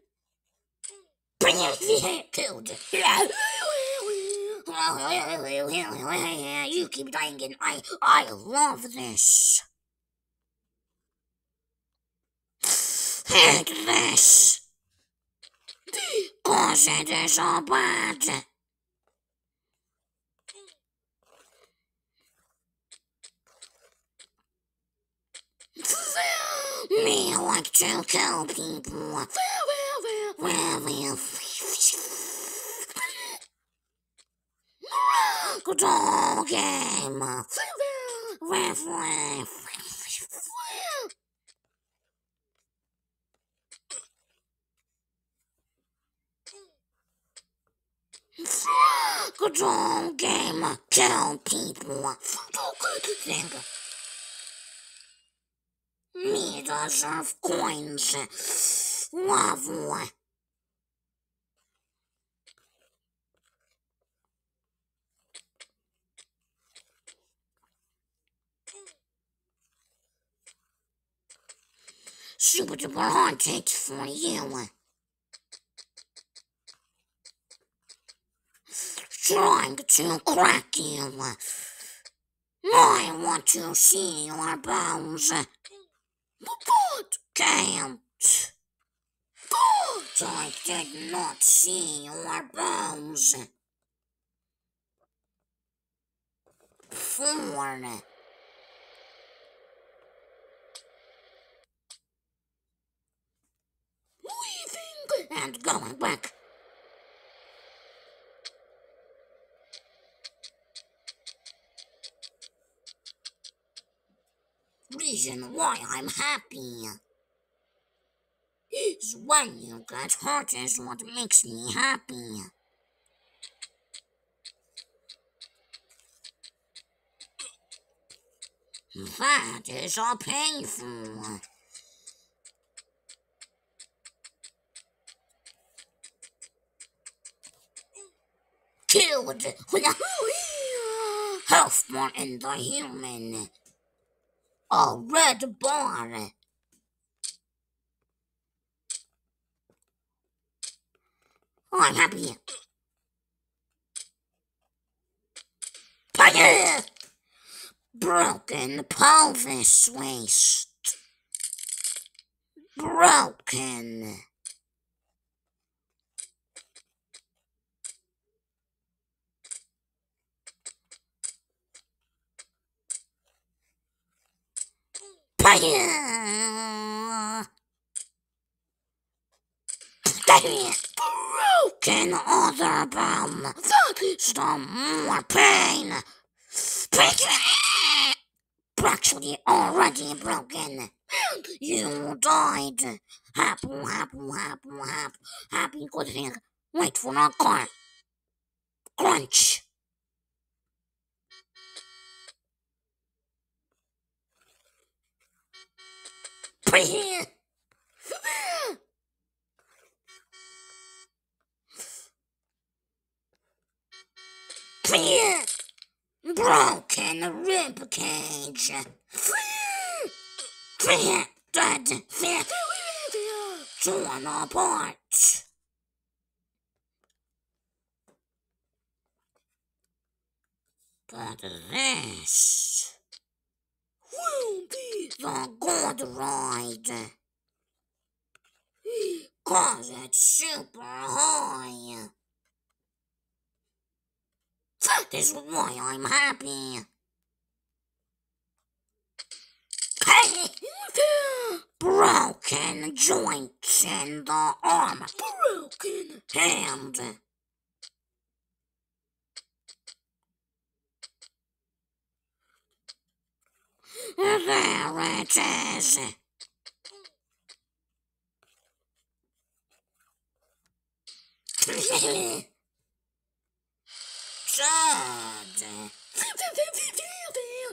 You keep dying and I I love this. Take this. Cause it is so bad. Me like to kill people. Well, old game. Good old game. Kill people. Think. Me deserve coins. Lovely. Super duper haunted for you. Trying to crack you. I want to see your bones. But, Can't. but, I did not see your bones. Four. leaving. And going back. Reason why I'm happy is when you get hurt is what makes me happy. That is all painful. Killed with a health more in the human. A red bar. Oh, I'm happy. Fire! Broken pelvis waist. Broken. Fire! Broken other is Some more pain. Actually, already broken. You died. Happy, happy, happy, happy, happy, good thing. Wait for a car. Crunch. Broken rib cage. Dead. Torn apart. But this, will be the good ride. Cause it's super high. That is why I'm happy. Broken joints in the arm. Broken hand. Is. Dad,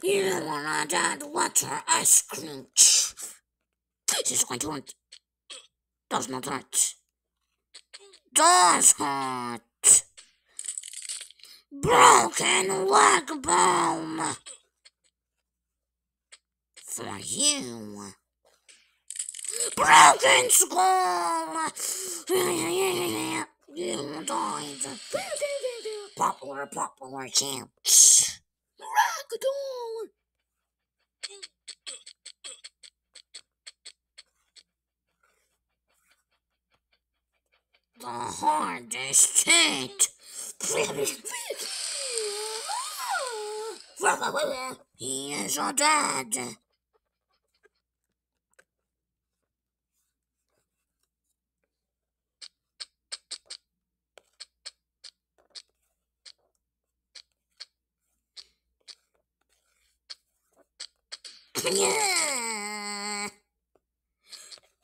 you wanna dad water ice cream? Is going to hurt. Does not hurt. Does hurt. Broken leg bone. For you. Broken skull. You died. Popular, popular champs. Ragdoll. The hardest hit. He is a dad.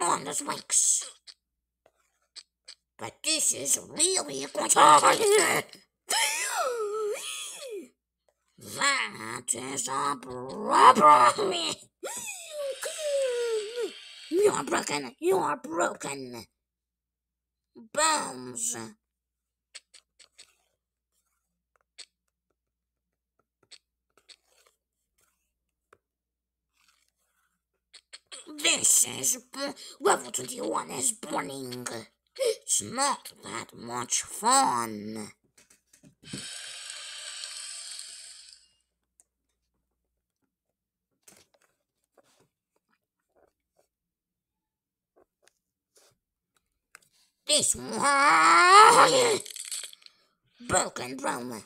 On the swings. But this is really a good. That is a problem. You're broken. You're broken. Bones. This is b- level 21 is burning. It's not that much fun. This one. Broken drum.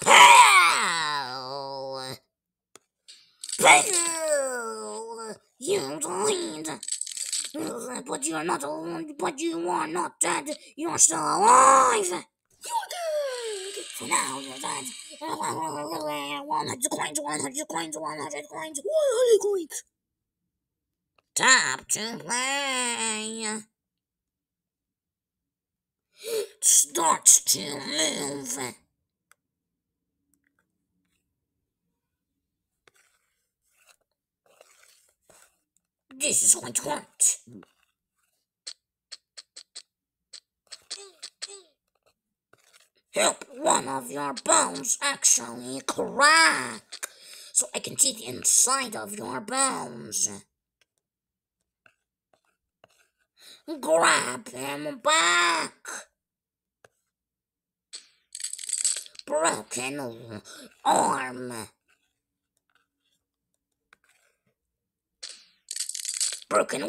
Pow! Pow! You died. But you're not alone. But you are not dead. You're still alive. You're dead. For now, you're dead. 100 coins, 100 coins, 100 coins. 100 coins. Tap to play. Start to move. This is going to hurt. Help one of your bones actually crack so I can see the inside of your bones. Grab them back. Broken arm. Broken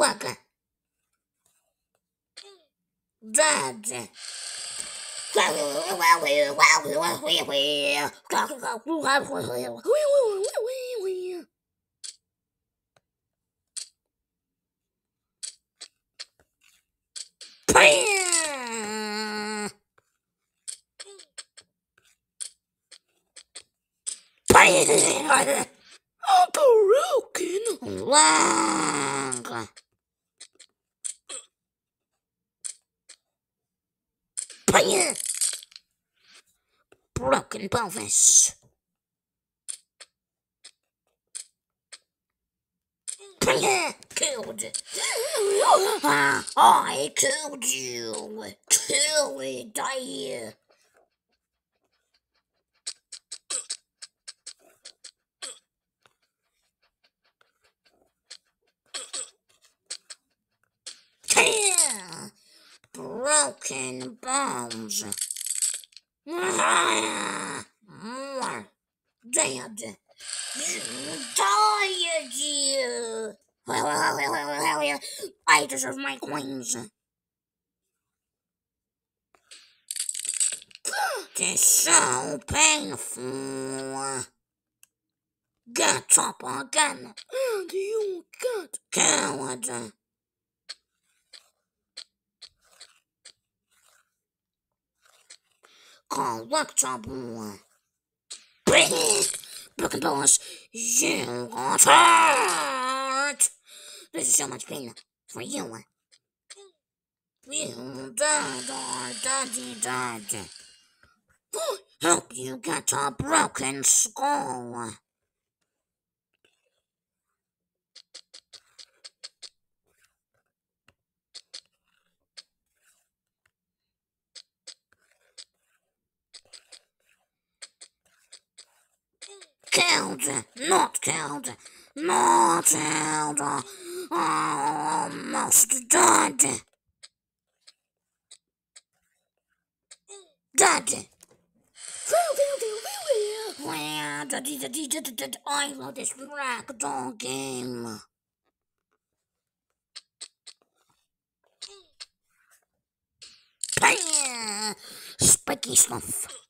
wee, wee, wee. Bam! Bam! Broken. Bam! Broken pelvis. Killed. I killed you. Kill it, Broken bones. More dead. Died, you. I deserve my coins. It's so painful. get up again, and you get coward. Collectible. Broken bones, you got hurt. This is so much pain for you. You died, or daddy died. Hope you get a broken skull. Killed, not killed, not killed, almost dead. Dead. Where I love this ragdoll game? Spiky stuff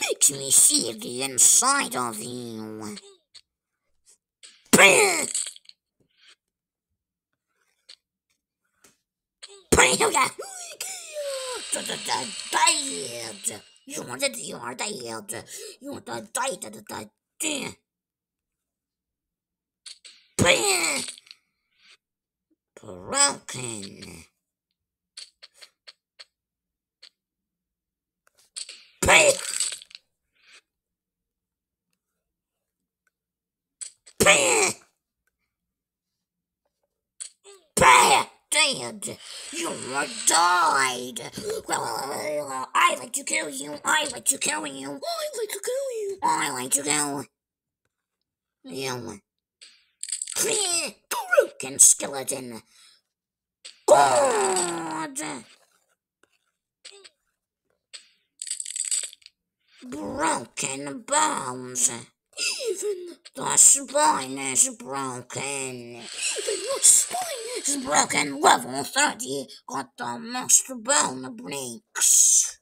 makes me see the inside of you. Dead. You are the you are dead. You are the dead dead dead. Broken. Break. Dead. You died. I like to kill you. I like to kill you. I like to kill you. I like to kill you. Broken skeleton. God. Broken bones. Even the spine is broken. Even your spine is broken. Level 30 got the most bone breaks.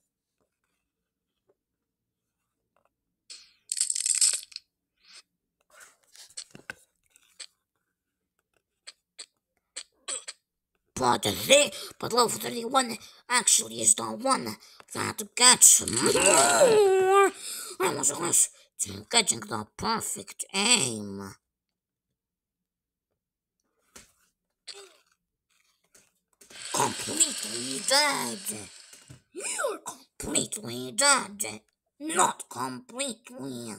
But the but level 31 actually is the one that gets more. I was close getting the perfect aim. Completely dead. You're completely dead. Not completely.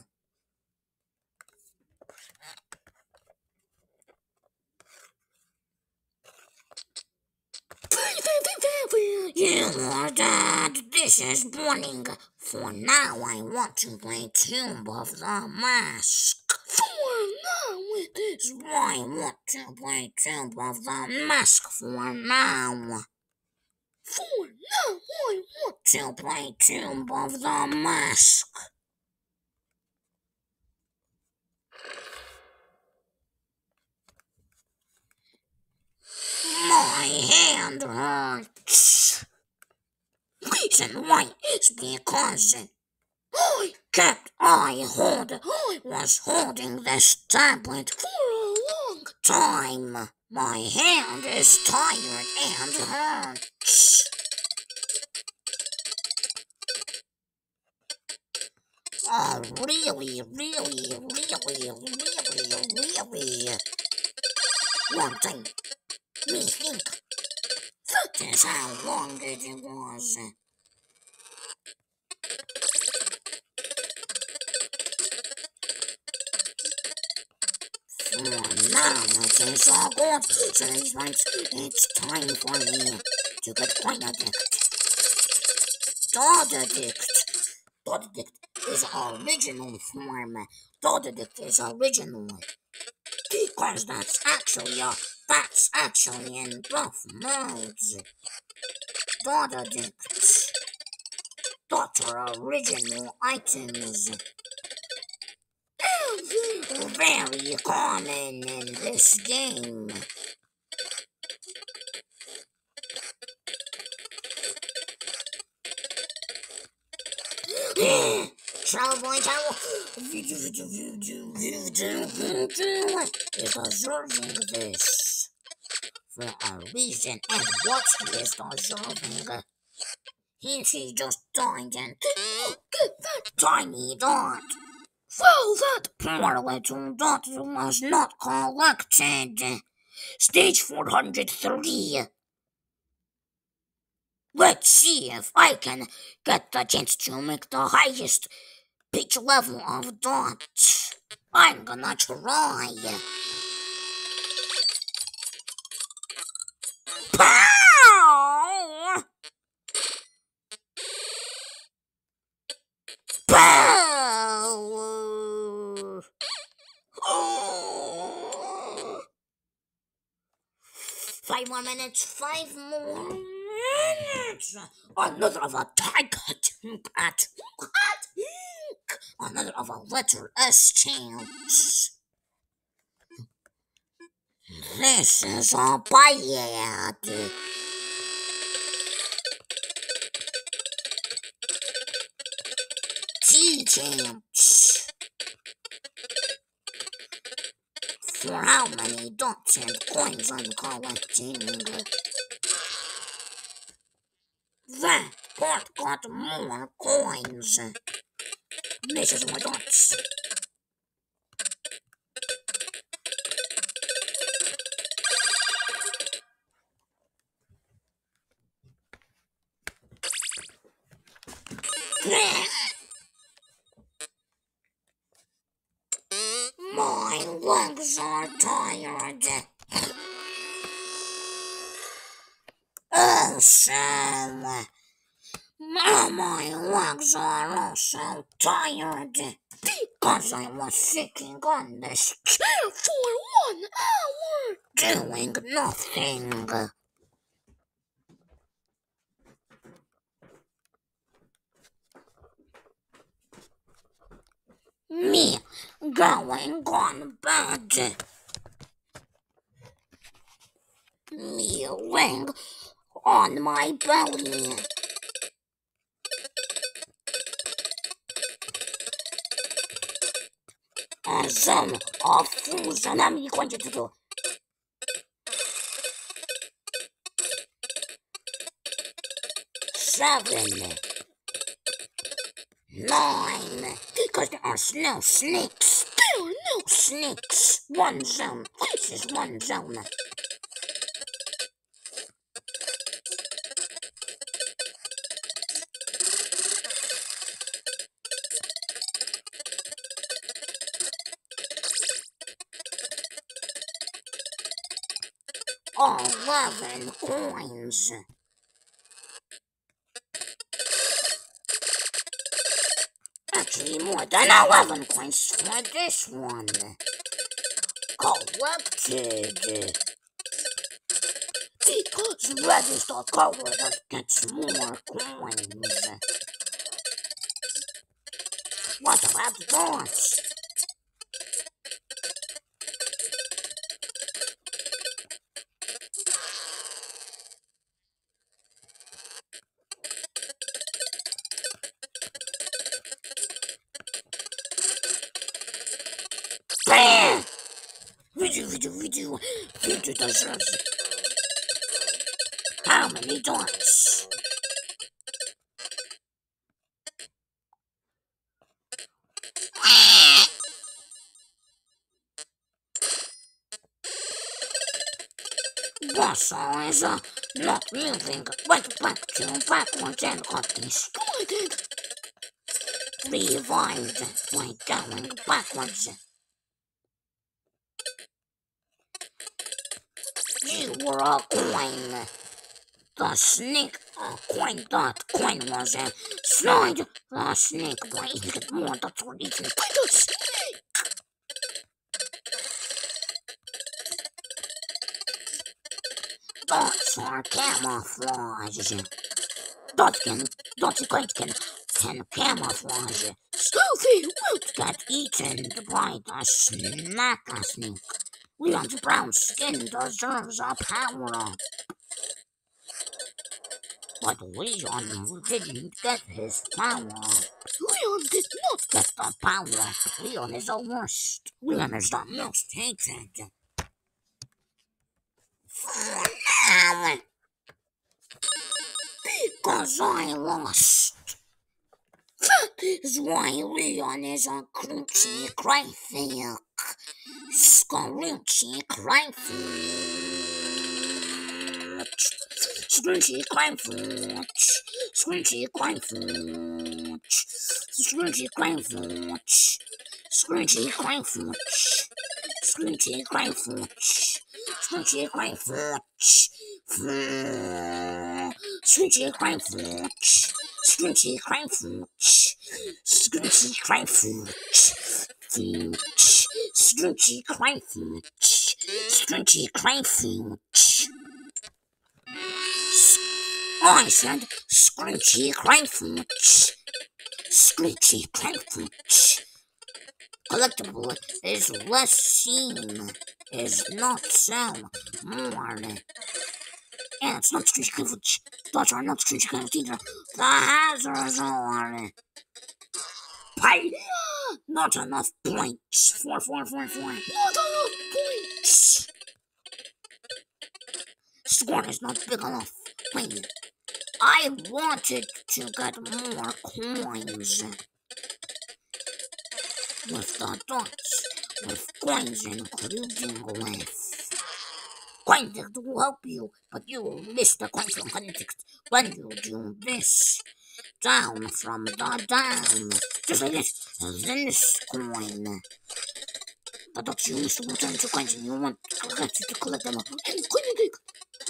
You are dead. This is warning. For now, I want to play Tomb of the Mask. For now, it is. I want to play Tomb of the Mask for now. For now, I want to play Tomb of the Mask. My hand hurts. Reason why is because I kept I hold was holding this tablet for a long time. My hand is tired and hurts. Oh, really, really, really, really, really. One thing me think. That is how long it was. For now, it is all good. So these ones, it's time for me to get quite addict. Dodadict. Dodadict is original form. Is original. Because that's actually a that's actually in both modes. Daughter dicks. Daughter original items. Very common in this game. Trouble boy, trouble. is deserving this for a reason, and what he is. He's he just died and tiny dot. well that Poor little dot was not collected. Stage 403. Let's see if I can get the chance to make the highest pitch level of dots. I'm gonna try. Pow! Pow! Oh. More minutes, five more minutes. Another of a tiger at Another of a letter S chance. This is a bad. T chance. For how many dots and coins I'm collecting? That part got more coins. This is my dots. My legs are tired. Also, now my legs are also tired because I was sitting on this chair for one hour. doing nothing. Me going on bed. Me laying on my belly. And of fools and I'm going to do. Seven. Nine. Because there are no snakes. There are no Snakes. One zone. This is one zone. Coins. Actually, more than eleven coins for this one. Collected. Because register color that gets more coins. What about the How many dots? Russell is uh, not moving. Went back to backwards and got destroyed. Revived by going backwards. You were a coin. The snake uh, coin dot coin was a slide. The snake by eating more were eaten by the snake. Dots are camouflage. Dots coins can, camouflage. stealthy won't Get eaten by the snack snake. Leon's brown skin deserves a power up. But Leon didn't get his power. Leon did not get the power. Leon is the worst. Leon is the most hated. For now. Because I lost. That is why Leon is a crunchy crayfish. Scrunchy crayfish. Scrunchy crayfish. Scrunchy crayfish. Scrunchy crayfish. Scrunchy crayfish. Scrunchy crayfish. Scrunchy crayfish. Scrunchy crayfish. Scrunchy crayfish. Crayfinch, Scroochy Crayfinch, Scroochy Crayfinch. Oh, I said Scroochy crayfish, Scroochy crayfish. Collectible is less seen, is not sell more. Yeah, it's not Scroochy crayfish, but are not Scroochy crayfish either. The hazards are. Pay! Not enough points. Four, four, four, four. Not enough points. Score is not big enough. Wait. I wanted to get more coins. With the dots, with coins including with. Context will help you, but you will miss the coin from context when you do this. Down from the down. Just like this. Then this coin. The dots you missed will turn to coins and you want to collect, to them all. And context.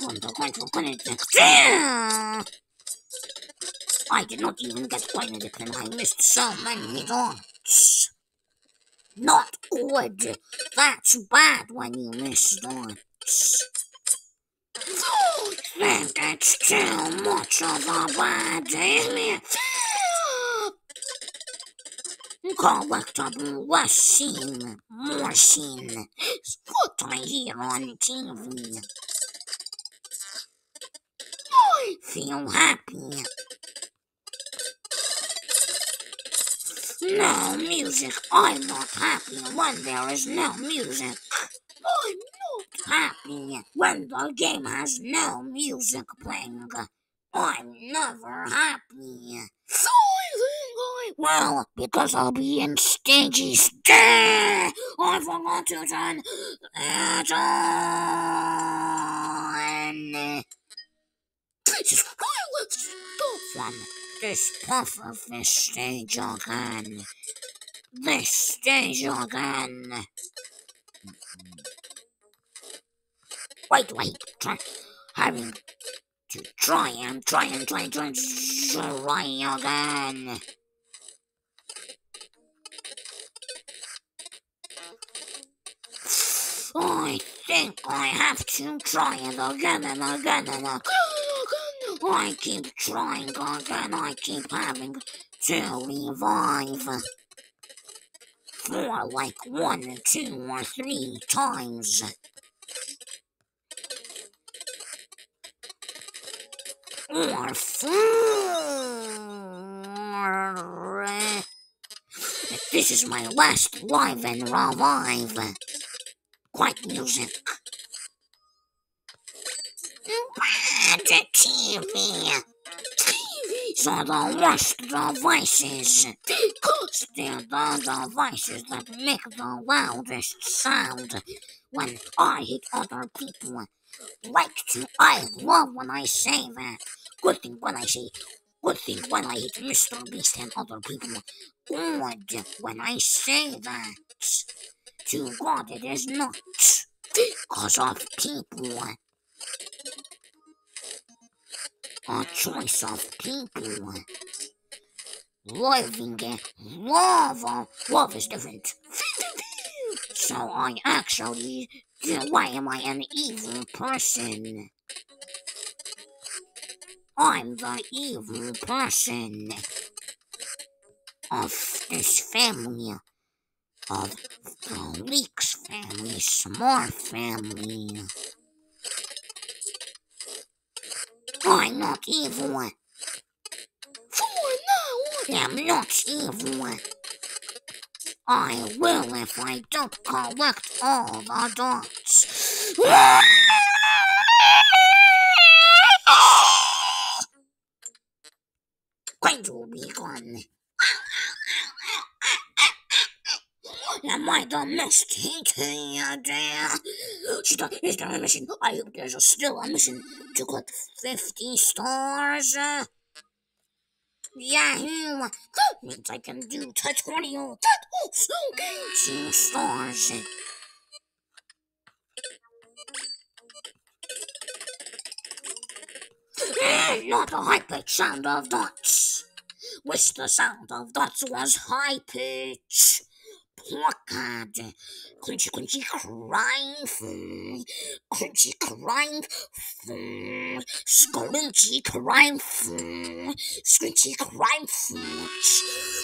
On the coin from. Yeah! I did not even get Benedict and I missed so many dots. Not good. That's bad when you miss dots. Think it's too much of a bad image. Collectible seen, more seen. What I hear on TV. I feel happy. No music. I'm not happy when there is no music. I'm happy when the game has no music playing. I'm never happy. So I think I... Well, because I'll be in stingy stare. I forgot to turn it on. Jesus let's stop from this pufferfish stage again. This stage again. Wait, wait, try, having to try and try and try and try and try again. I think I have to try it again and again and again. I keep trying again, I keep having to revive. For like one, two, or three times. This is my last live and revive. Quite music. the TV. TVs are the worst devices because they're the devices that make the loudest sound when I hit other people. Like to, I love when I say that. Good thing when I say, good thing when I hit Mr. Beast and other people. Good when I say that. To God, it is not because of people a choice of people. Living love, uh, love is different. so I actually, why am I an evil person? I'm the evil person of this family, of the Leaks family, Smart family. I'm not evil. Four nine one. I'm not evil. I will if I don't collect all the dots. one. You might have missed Kitty, dear. She's done, she's done a mission. I hope there's still a mission to collect 50 stars. Uh. Yahoo! Means I can do tutorial two stars. Not the high sound of dots. Wish the sound of? That was high pitch. Plucked, crunchy, crunchy, crying, mm, crunchy, crying, mm, scrunchy, crying, mm, scrunchy, crying,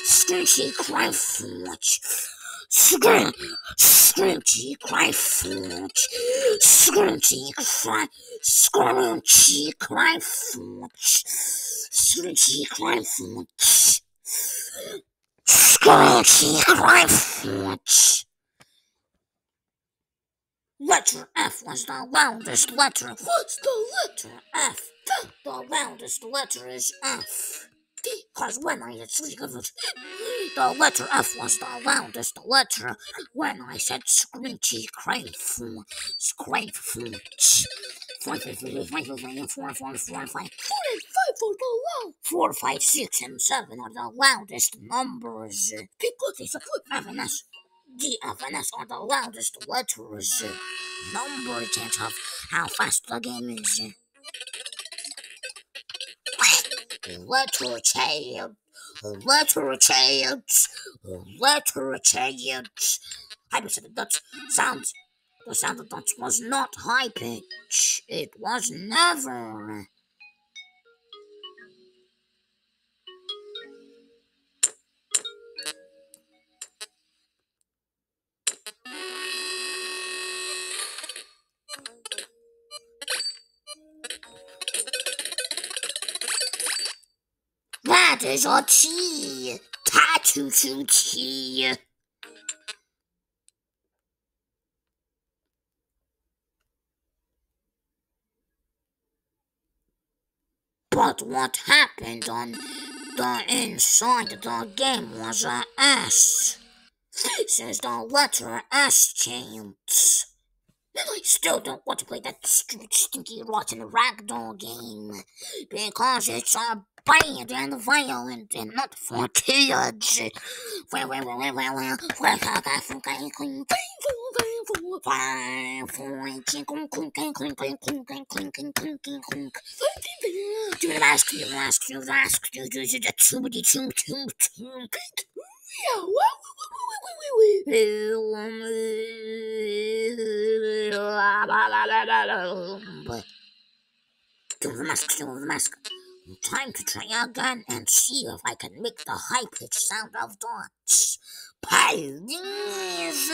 scrunchy, crying, Scrimp, scrimpy, cry food. Scrimpy, cry, scrimpy, cry food. Scrimpy, cry food. Scrimpy, cry food. Letter F was the loudest letter. What's the letter F? The loudest letter is F. Cause when I said the letter F was the loudest letter when I said scrunchy crayfoot. Crayfoot. Four, five, five, five, five, four, four, four, five. Four and five the six, and seven are the loudest numbers. Because it's a F and S. D, F, are the loudest letters. Number change of how fast the game is. Letter change. Letter change. Letter change. I said the Dutch sounds. The sound of Dutch was not high pitch. It was never. That is. But what happened on the inside of the game was a S. Is the letter S chance. I still don't want to play that stupid, stinky, rotten ragdoll game. Because it's a bad and violent and not for kids. Well, well, well, well, well, well, well, well, Five, four, clink, clink, clink, clink, clink, clink, clink, clink, clink, clink, clink, clink, clink. Do the mask, do the mask, do the mask, do do do the toobity toom toom toom. Yeah, well, wait, wait, wait, wait, wait. Do the mask, do the mask. Time to try again and see if I can make the high pitched sound of dots. Please.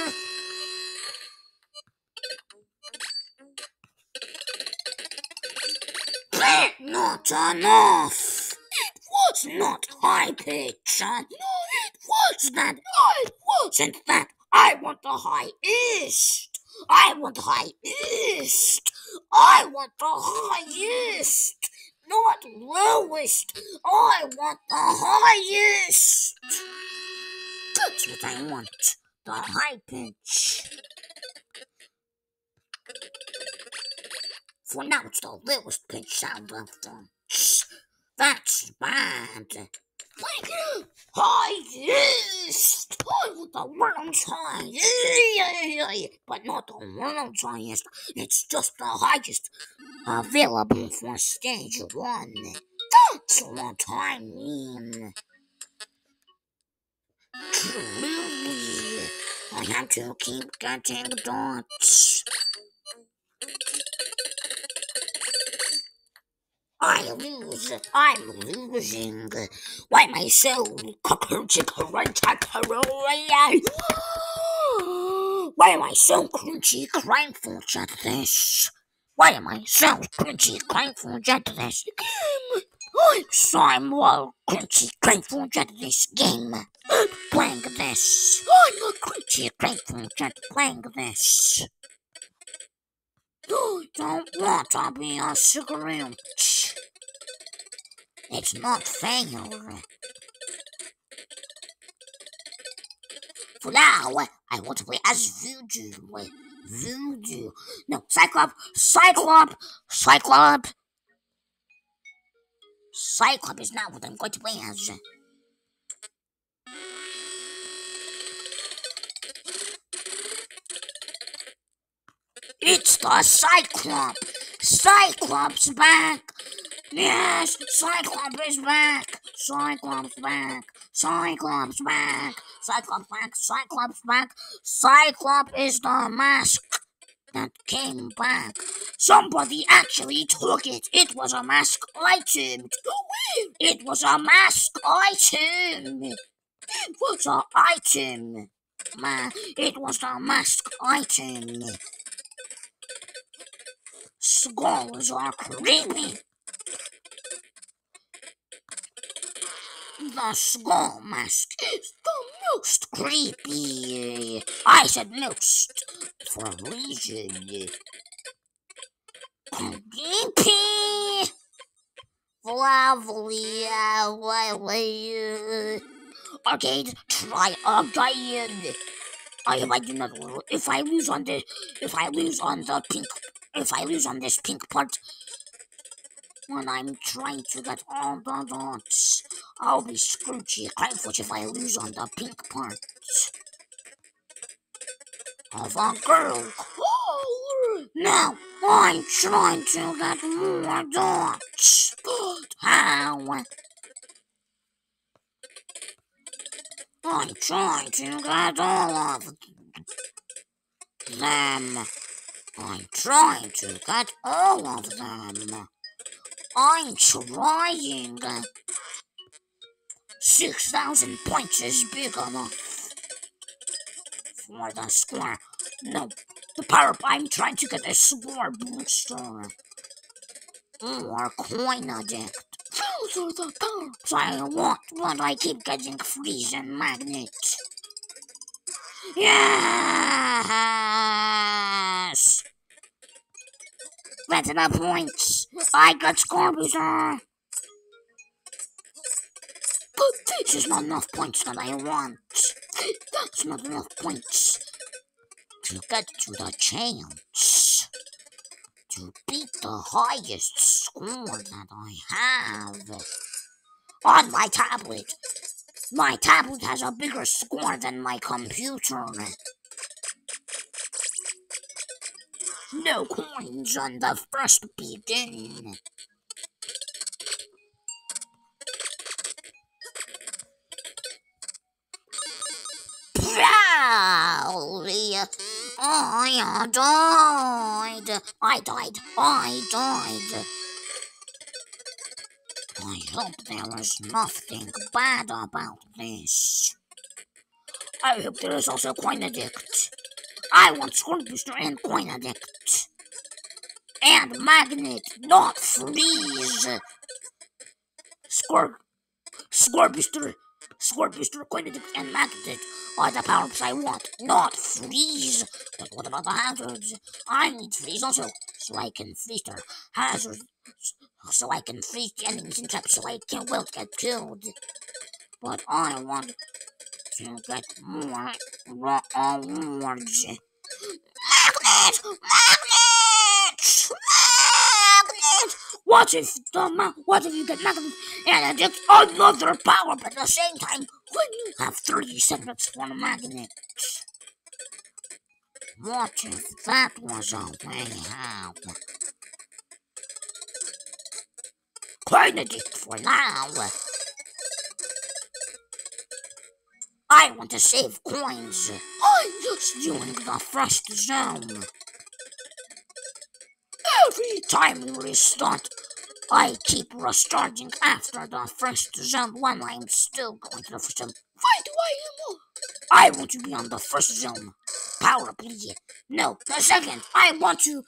Not enough. It was not high pitched, that. It wasn't that. I want the highest. I want the highest. I want the highest. Not lowest. I want the highest. That's what I want. The high pitch. For now, it's the lowest pitch sound of them. That's bad. You. Highest! I want the world's highest, but not the world's highest. It's just the highest available for stage one. That's what I mean. Truly, I have to keep getting dots. I lose, I'm losing. Why my soul, cockroach, cruncha, caroya. Why am I so crunchy, crying for just this? Why am I so crunchy, crying for just this game? I'm so I'm crunchy, crying for just this game. Playing this. I'm all crunchy, crying for just playing this. Don't want to be a Scrooge. It's not fair. For now, I want to play as Voodoo. Voodoo. No, Cyclop, Cyclop, Cyclop. Cyclop is not what I'm going to play as. It's the Cyclops! Cyclops back! Yes, Cyclops is back! Cyclops back! Cyclops back! Cyclops back! Cyclops back! Cyclops is the mask that came back. Somebody actually took it. It was a mask item. It was a mask item. It was an item. Man, it was a mask item. Skulls are creepy. The skull mask is the most creepy. I said most for a reason. Creepy. Lovely. Arcade, try again. I if I do not if I lose on the if I lose on the pink if I lose on this pink part when I'm trying to get all the dots, I'll be Scroogey Crayfish if I lose on the pink part of a girl. Now I'm trying to get more dots, but how? I'm trying to get all of them. I'm trying to get all of them. I'm trying. 6,000 points is big enough for the score. No, the power. I'm trying to get a score booster. Or coin addict. Those are the power ups I want, but I keep getting freezing magnet. Yes! That's enough points. I got Score Booster. But this is not enough points that I want. That's not enough points to get to the chance to beat the highest score that I have on my tablet. My tablet has a bigger score than my computer. No coins on the first. Proudly, I died. I died. I died. I hope there was nothing bad about this. I hope there is also Coin Addict. I want Score Booster and Coin Addict. And Magnet, not Freeze. Score Booster, Score Booster, and Magnet are the power-ups I want, not Freeze. But what about the hazards? I need Freeze also, so I can freeze their hazards so I can freeze the enemies and traps so I can will get killed. But I want to get more raw awards. Magnet! Magnet! Magnet! What if the what if you get magnet and get another power, but at the same time when you have three seconds for the magnet? What if that was a way out? Benedict for now. I want to save coins. I'm just doing the first zone. Every time we restart, I keep restarting after the first zone when I'm still going to the first zone. Why do I more? I want to be on the first zone. Power, please. No, the second. I want to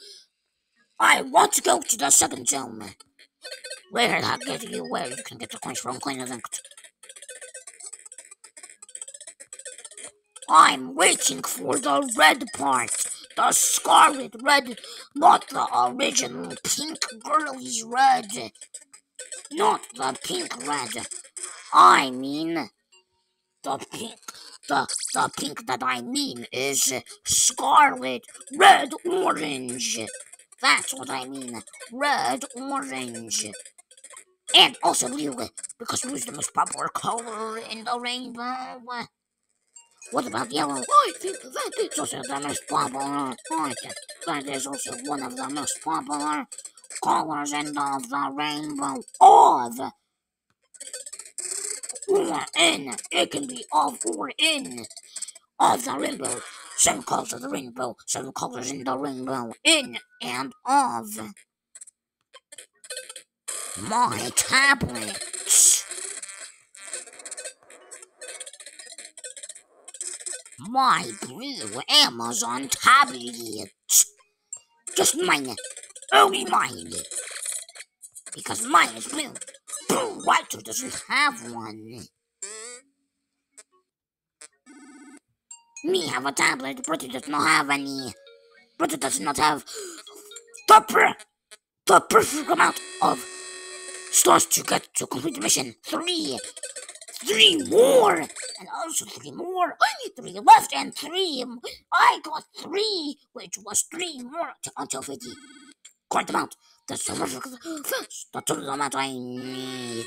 I want to go to the second zone. Where that get you where you can get the coins from coin event. I'm waiting for the red part. The scarlet red, not the original pink girlies red. Not the pink red. I mean the pink the the pink that I mean is scarlet red orange. That's what I mean. Red orange. And also blue, because blue is the most popular color in the rainbow. What about yellow? I think that is also the most popular. I think that is also one of the most popular colors in the, the rainbow. Of in. It can be of or in. Of the rainbow. Seven colors of the rainbow. Seven colors in the rainbow. In and of. My tablets. My blue Amazon tablet. Just mine, only mine. Because mine is blue. Blue Whiter doesn't have one. Me have a tablet, Britty does not have any. Britty does not have the, per the perfect amount of stars to get to complete mission. Three three more, and also three more. I need three left, and three. I got three, which was three more until 50. Correct amount. That's the. That's the total amount I need.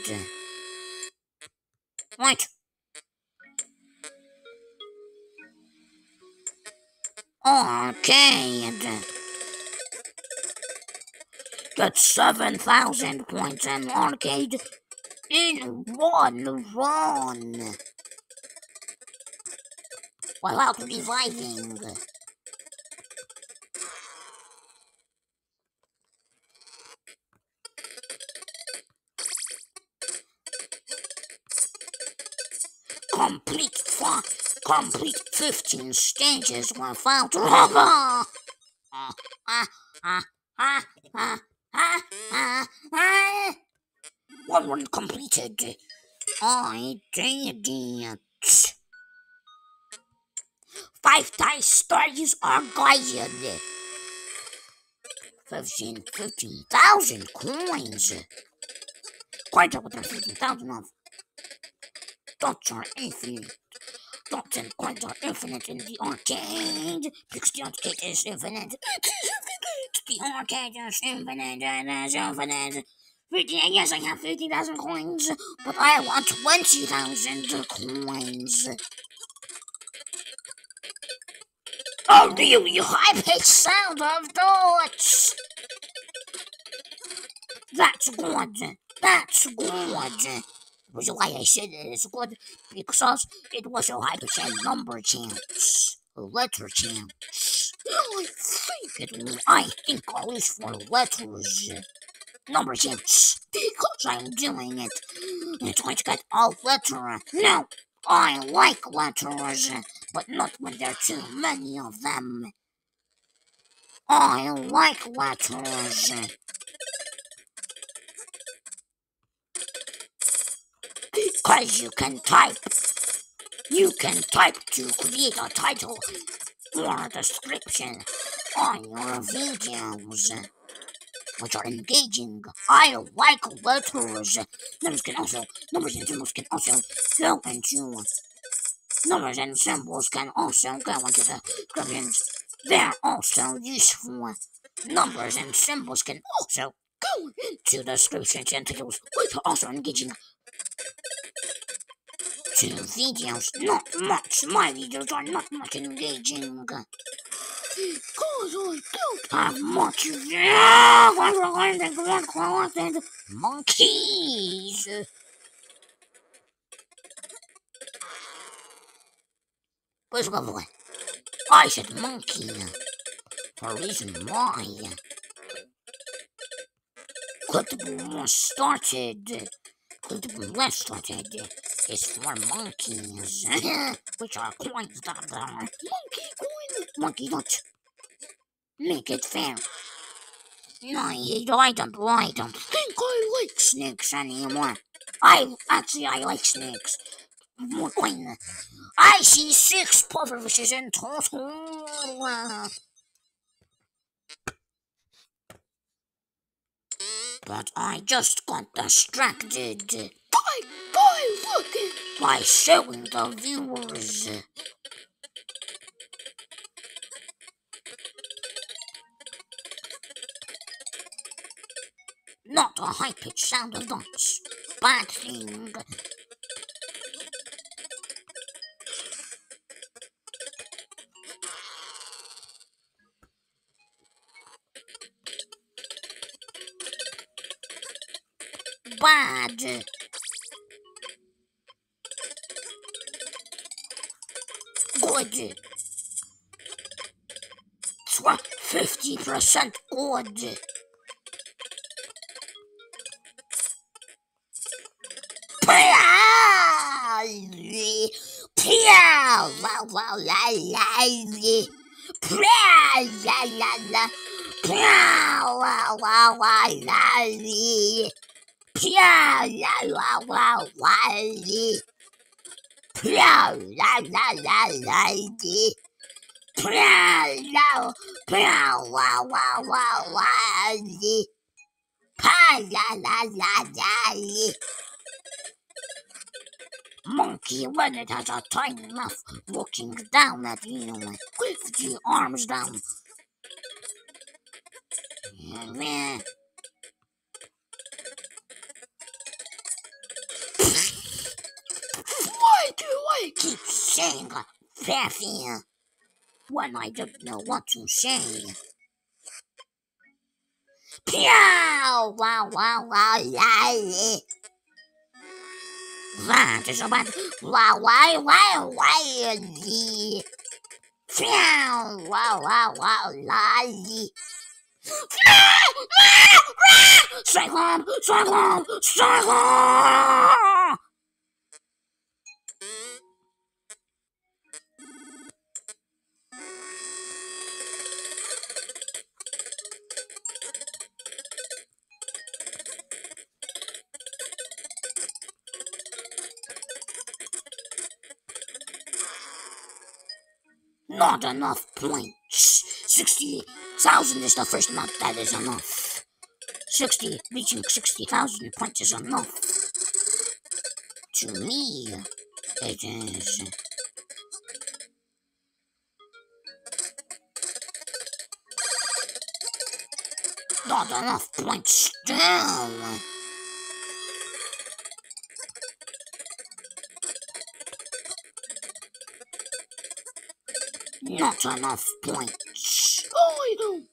Right. Arcade. Get 7,000 points in arcade in one run without reviving. Complete complete 15 stages without rubber. Uh, uh, uh. One run completed. I did it. Five dice stories are. 15, 15,000 coins. Quite up with 15,000 of. Dots are infinite. Dots and coins are infinite in the arcade. Because the arcade is infinite. The arcade is infinite. It is infinite. 50, yes, I have 50,000 coins, but I want 20,000 coins. Oh, really high-pitched sound of dots! That's good. That's good. Is why I said it is good, because it was a high-pitched number chance. Letter chance. I think it I think at least for letters number six because I'm doing it. It's going to get a letter. No, I like letters, but not when there are too many of them. I like letters. Because you can type. You can type to create a title or a description on your videos which are engaging. I like letters. Numbers can also numbers and symbols can also go into numbers and symbols can also go into the descriptions. They're also useful. Numbers and symbols can also go into the descriptions and titles, which are also engaging. Two videos, not much. My videos are not much engaging. Cause I don't have much to monkeys. My boy? I said monkey for reason why. Was started. Collectible less started is for monkeys, which are coins that are monkey coins. Monkey don't make it fair. No, I don't. Oh, I don't think I like snakes anymore. I actually I like snakes. More queen. I see six pufferfishes in total. But I just got distracted. By, by looking. By showing the viewers. Not a high-pitched sound of dance. Bad thing. Percent good. Pia, wow, wow, la, la, Pia, la, la, la. Pia, wow, wow, wow, la, Monkey when it has a tiny mouth looking down at you with the arms down. Why do I keep saying Faffy when I don't know what to say? Pew! Wow, wow, wow, yeah. Is about wow wow wow wow Wow wow wow wow lolly. Strike home! Strike home! Strike home! Not enough points. 60,000 is the first month, that is enough. 60, reaching 60,000 points is enough. To me, it is. Not enough points still. Enough points. I don't.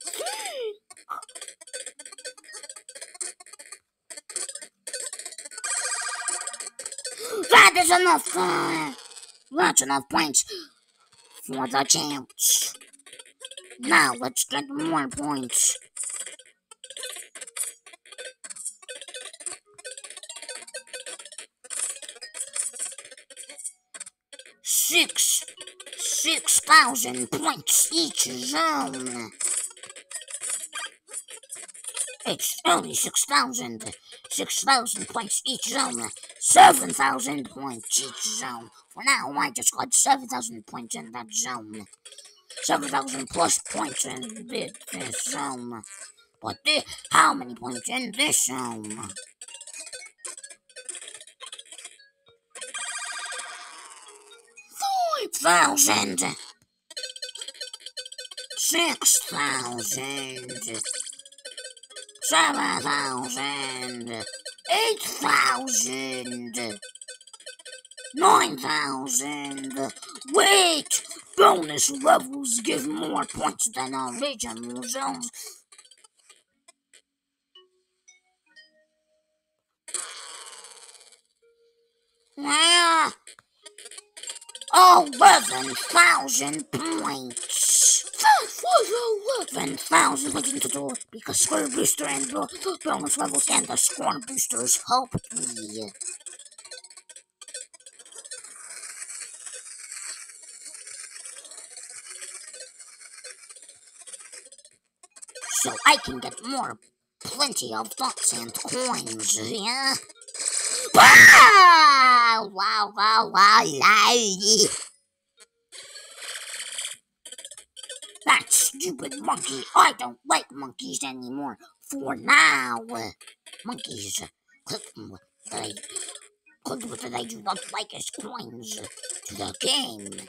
That is enough. Uh, that's enough points for the chance. Now let's get more points. 6,000 points each zone. It's only 6,000. 6,000 points each zone. 7,000 points each zone. For now, I just got 7,000 points in that zone. 7,000 plus points in this zone. But how many points in this zone? thousand, six thousand, seven thousand, eight thousand, nine thousand. Wait! Bonus levels give more points than original zones. Yeah. Eleven thousand points. That was eleven thousand points to do because score booster and the bonus levels and the score boosters helped me. so I can get more, plenty of dots and coins, yeah? Wow, wow, wow, wow, That stupid monkey, I don't like monkeys anymore, for now. Uh, monkeys, uh, click them, they, click what they do not like as coins to the game.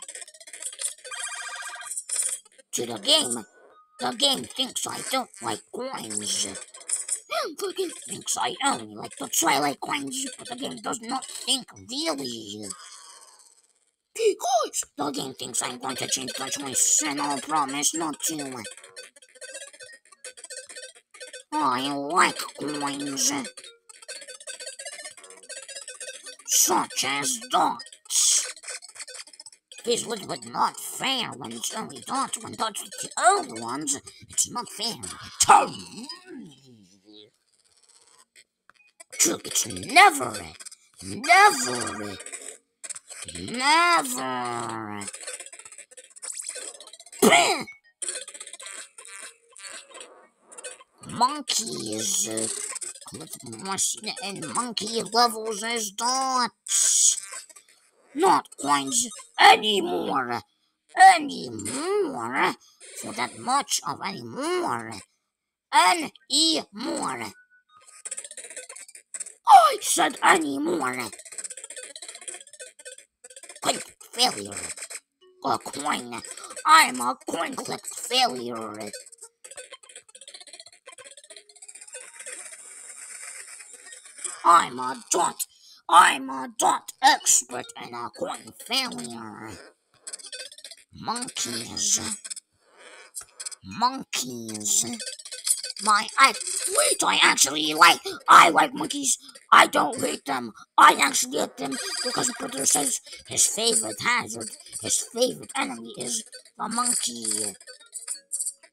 To the game. The game thinks I don't like coins. The game thinks I only like the Twilight coins, but the game does not think really. Because the game thinks I'm going to change the choice, and I'll promise not to. Oh, I like coins. Such as dots. A little bit not fair when it's only dots. When dots are the only ones, it's not fair. Tom! Look, it's never, never, never. Monkeys. And monkey levels as dots. Not coins anymore. Anymore. For that much of anymore. Anymore. I said anymore. Failure. A coin. I'm a coin click failure. I'm a dot. I'm a dot expert in a coin failure. Monkeys. Monkeys. My, I, wait, I actually like, I like monkeys. I don't hate them. I actually hate them because the brother says his favorite hazard, his favorite enemy is the monkey.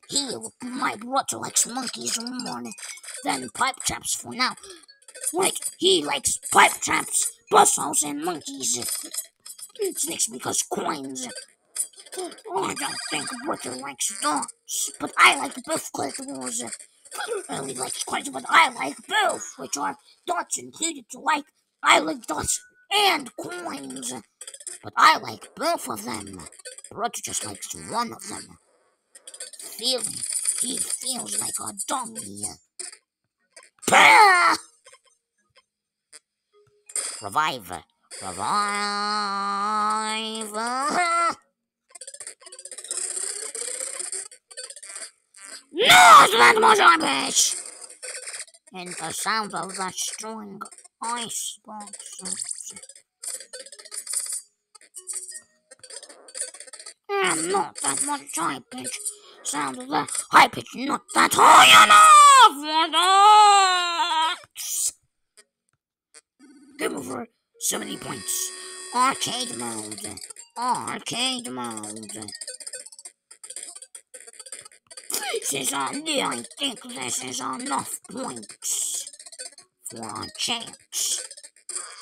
He, my brother likes monkeys more than pipe traps for now. Wait, he likes pipe traps, bustles, and monkeys. It's next because coins. Oh, I don't think Brother likes dogs, but I like both collectibles. Only like coins, but I like both, which are dots included to like. I like dots and coins, but I like both of them. Brother just likes one of them. Feel, he feels like a dummy. Revive. Revive. No, that was rubbish! And the sound of the string ice boxes. Ah, and not that much high pitch. Sound of the high pitch, not that high enough for that! Game over 70 points. Arcade mode. Arcade mode. This is only, I think this is enough points for a chance.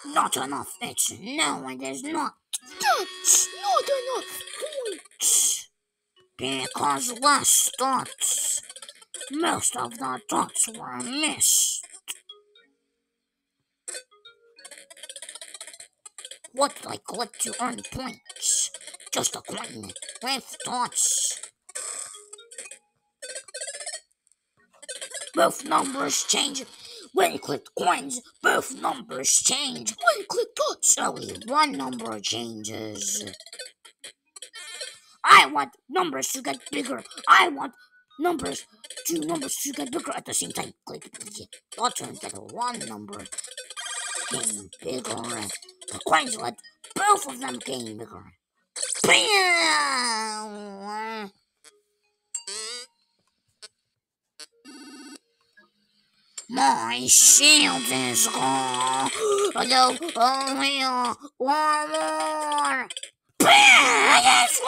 Not enough, it's no, it is not. That's not enough points. Because less dots. Most of the dots were missed. What do I collect to earn points? Just a coin with dots. Both numbers change. When click coins, both numbers change. When click dots, only one number changes. I want numbers to get bigger. I want numbers, two numbers to get bigger at the same time. Click the and get one number bigger. The coins let both of them getting bigger. Bam! My shield is gone. No, only uh, one more. Bang! It's!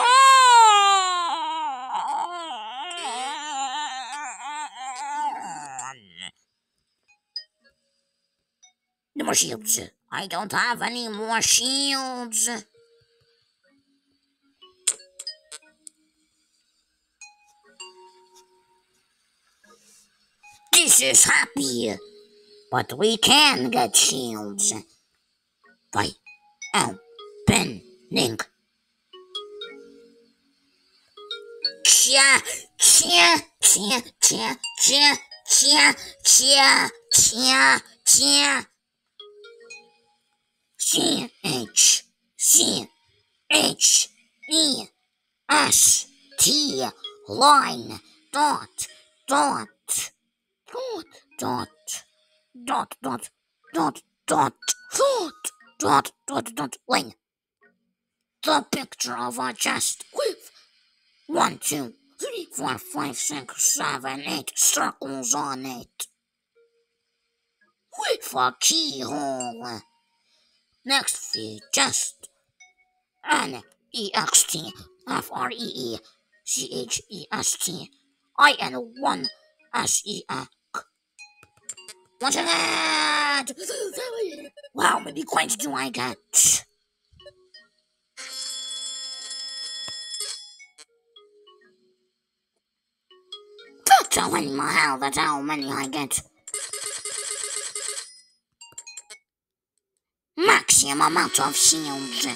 No more shields. I don't have any more shields. This is happy, but we can get shields by opening. Chia, chia, chia, chia, chia, chia, chia, chia, chia. C H C H E S T line dot dot dot dot dot dot dot dot dot dot dot dot. The picture of a chest with one, two, three, four, five, six, seven, eight circles on it. With a keyhole. Next feed just N E X T F R E E C H E S T I N 1 S E X. Once again! Wow, many coins do I get? Telling my how that's how many I get. Maximum amount of shields.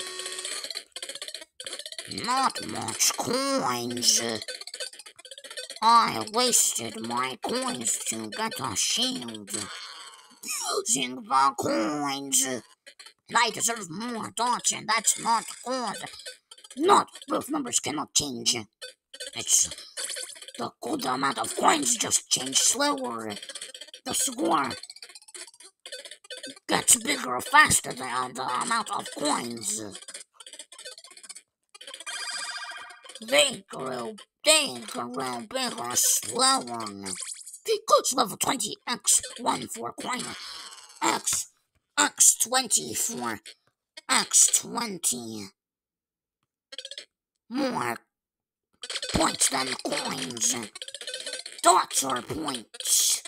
Not much coins. I wasted my coins to get a shield. Using the coins. I deserve more, don't you? That's not good. Not both numbers cannot change. It's the good amount of coins just change slower. The score gets bigger faster than the amount of coins. They grow, they grow bigger slower. Because level 20 X1 for coin, X, X20 for X20. More points than coins. Dots are points.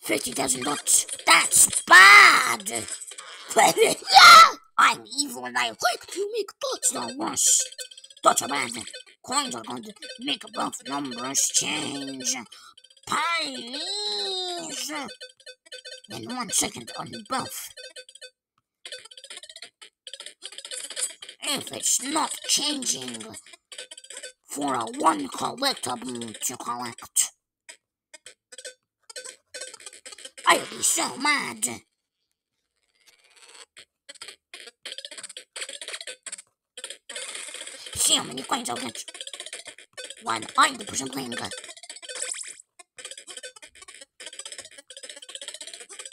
50,000 dots. That's bad! I'm evil and I like to make dots the worst. Dots are bad. Coins are going to make both numbers change. Please! In one second on both. If it's not changing for a one collectible to collect. I'll be so mad. See how many coins I'll get. One hundred percent playing good.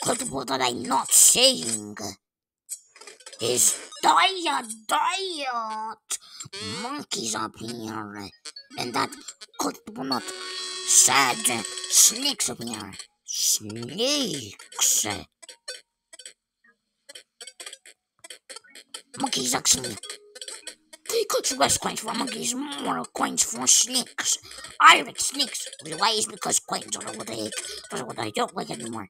Collectible that I'm not saying is diet, diet. Monkeys up here, and that collectible not sad snakes up here. Snakes. Monkeys actually. Got less coins for monkeys, more coins for snakes. I like snakes. Why is because coins are what I hate. That's what I don't like anymore.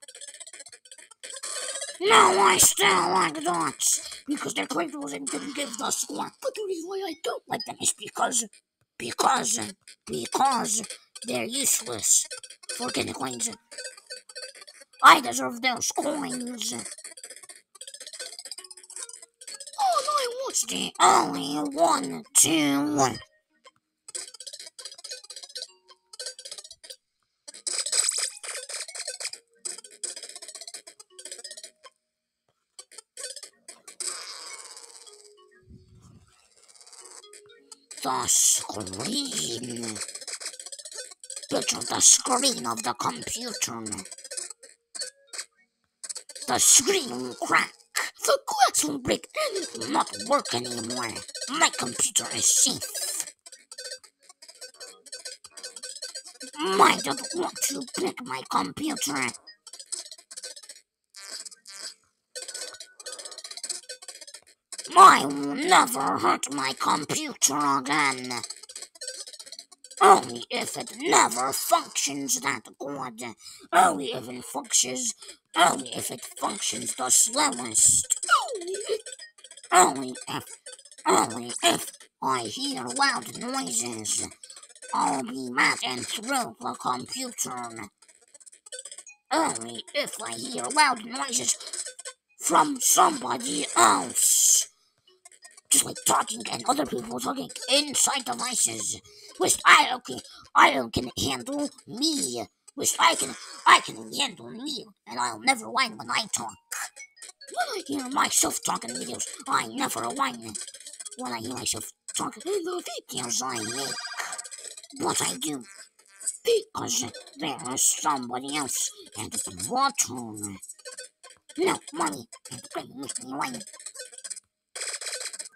No, I still like dots. Because they're collectibles and can give the score. But the reason why I don't like them is because, because, because they're useless for getting coins. I deserve those coins. No, I watched the only one. The screen. Picture the screen of the computer. The screen will will break will not work anymore. My computer is safe. I don't want to break my computer. I will never hurt my computer again. Only if it never functions that good. Only if it functions. Only if it functions the slowest. Only if. Only if I hear loud noises. I'll be mad and throw the computer. only if I hear loud noises from somebody else. Just like talking and other people talking inside devices. Which I can, I can handle me. Which I can, I can handle me, and I'll never whine when I talk. When I hear myself talking in videos, I never whine. When I hear myself talking in the videos I make, but I do because there is somebody else and the water. No money and they make me whine.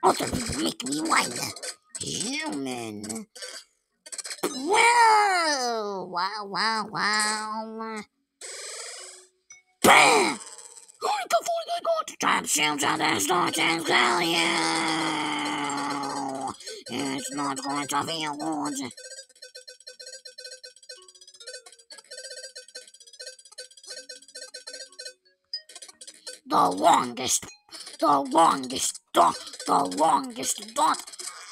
Other people make me whine. Human. Wow! Wow! Wow! Wow! Bam! Only before they go to time shields out there start and tell you it's not going to feel good. The longest, the longest dot, the longest dot,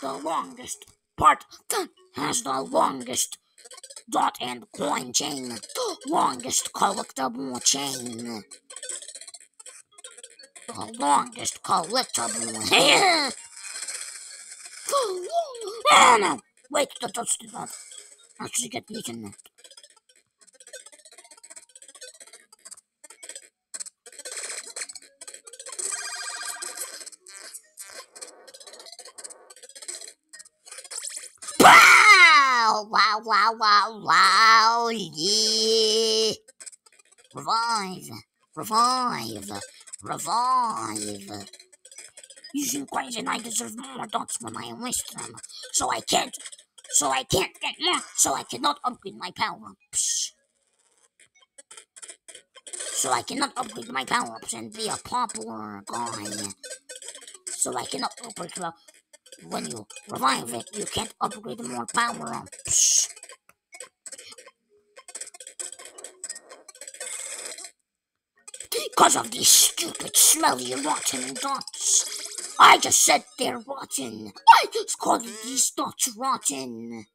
the longest part has the longest dot and coin chain, the longest collectible chain. The longest collectible. Oh no! Wait, that did not actually get eaten. Wow! Wow! Wow! Wow! Wow! Yeah! Revive! Revive! Revive! Crazy and I deserve more dots when my them. So I can't. So I can't get more. So I cannot upgrade my power-ups. So I cannot upgrade my power-ups and be a popular guy. So I cannot upgrade when you revive it, you can't upgrade more power-ups. Because of these stupid, smelly, rotten dots. I just said they're rotten. I just called these dots rotten.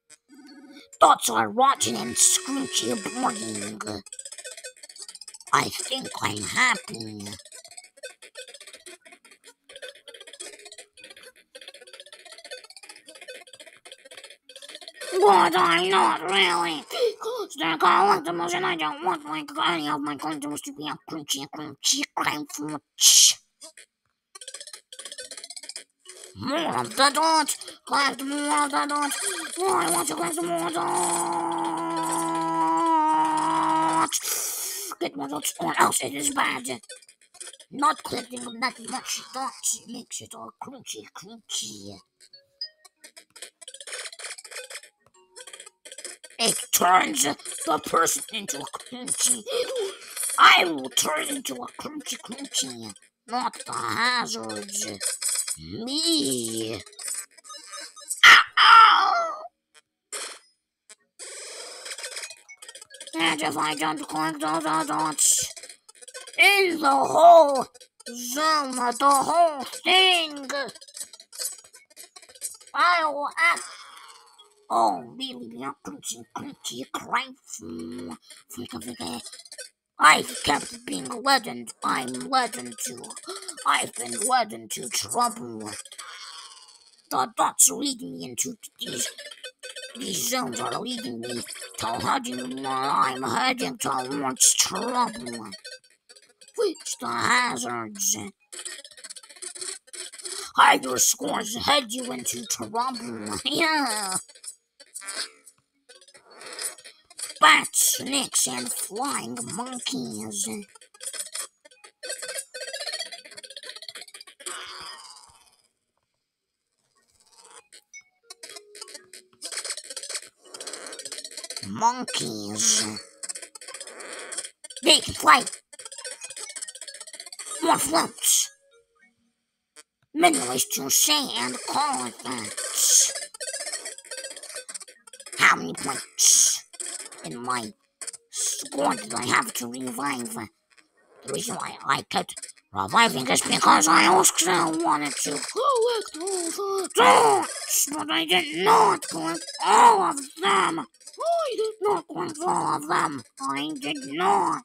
Dots are rotten and scrunchy boring. I think I'm happy. But I'm not really. Because they're collectibles and I don't want like any of my collectibles to be a crunchy, crunchy, crunchy. More of the dots! Collect more of the dots! I want to collect more dots! Get more dots or else it is bad. Not collecting that much dots makes it all crunchy, crunchy. It turns the person into a crunchy. I will turn into a crunchy crunchy, not the hazards. Me. And if I don't collect all the dots in the whole zone, the whole thing, I will act Oh, really, yeah, crunchy, crunchy, crime. Flicker, flicker. I've kept being legend. I'm legend too. I've been led into trouble. The dots lead me into these. These zones are leading me to heading. I'm heading towards trouble. Which the hazards. Higher scores head you into trouble. Yeah. Bats, snakes, and flying monkeys. Monkeys. They can fly. More floats. Many ways to say and call it that. How many points? In my squad that I have to revive. The reason why I kept reviving is because I also wanted to collect all the dots, but I did not collect all of them. I did not collect all of them. I did not.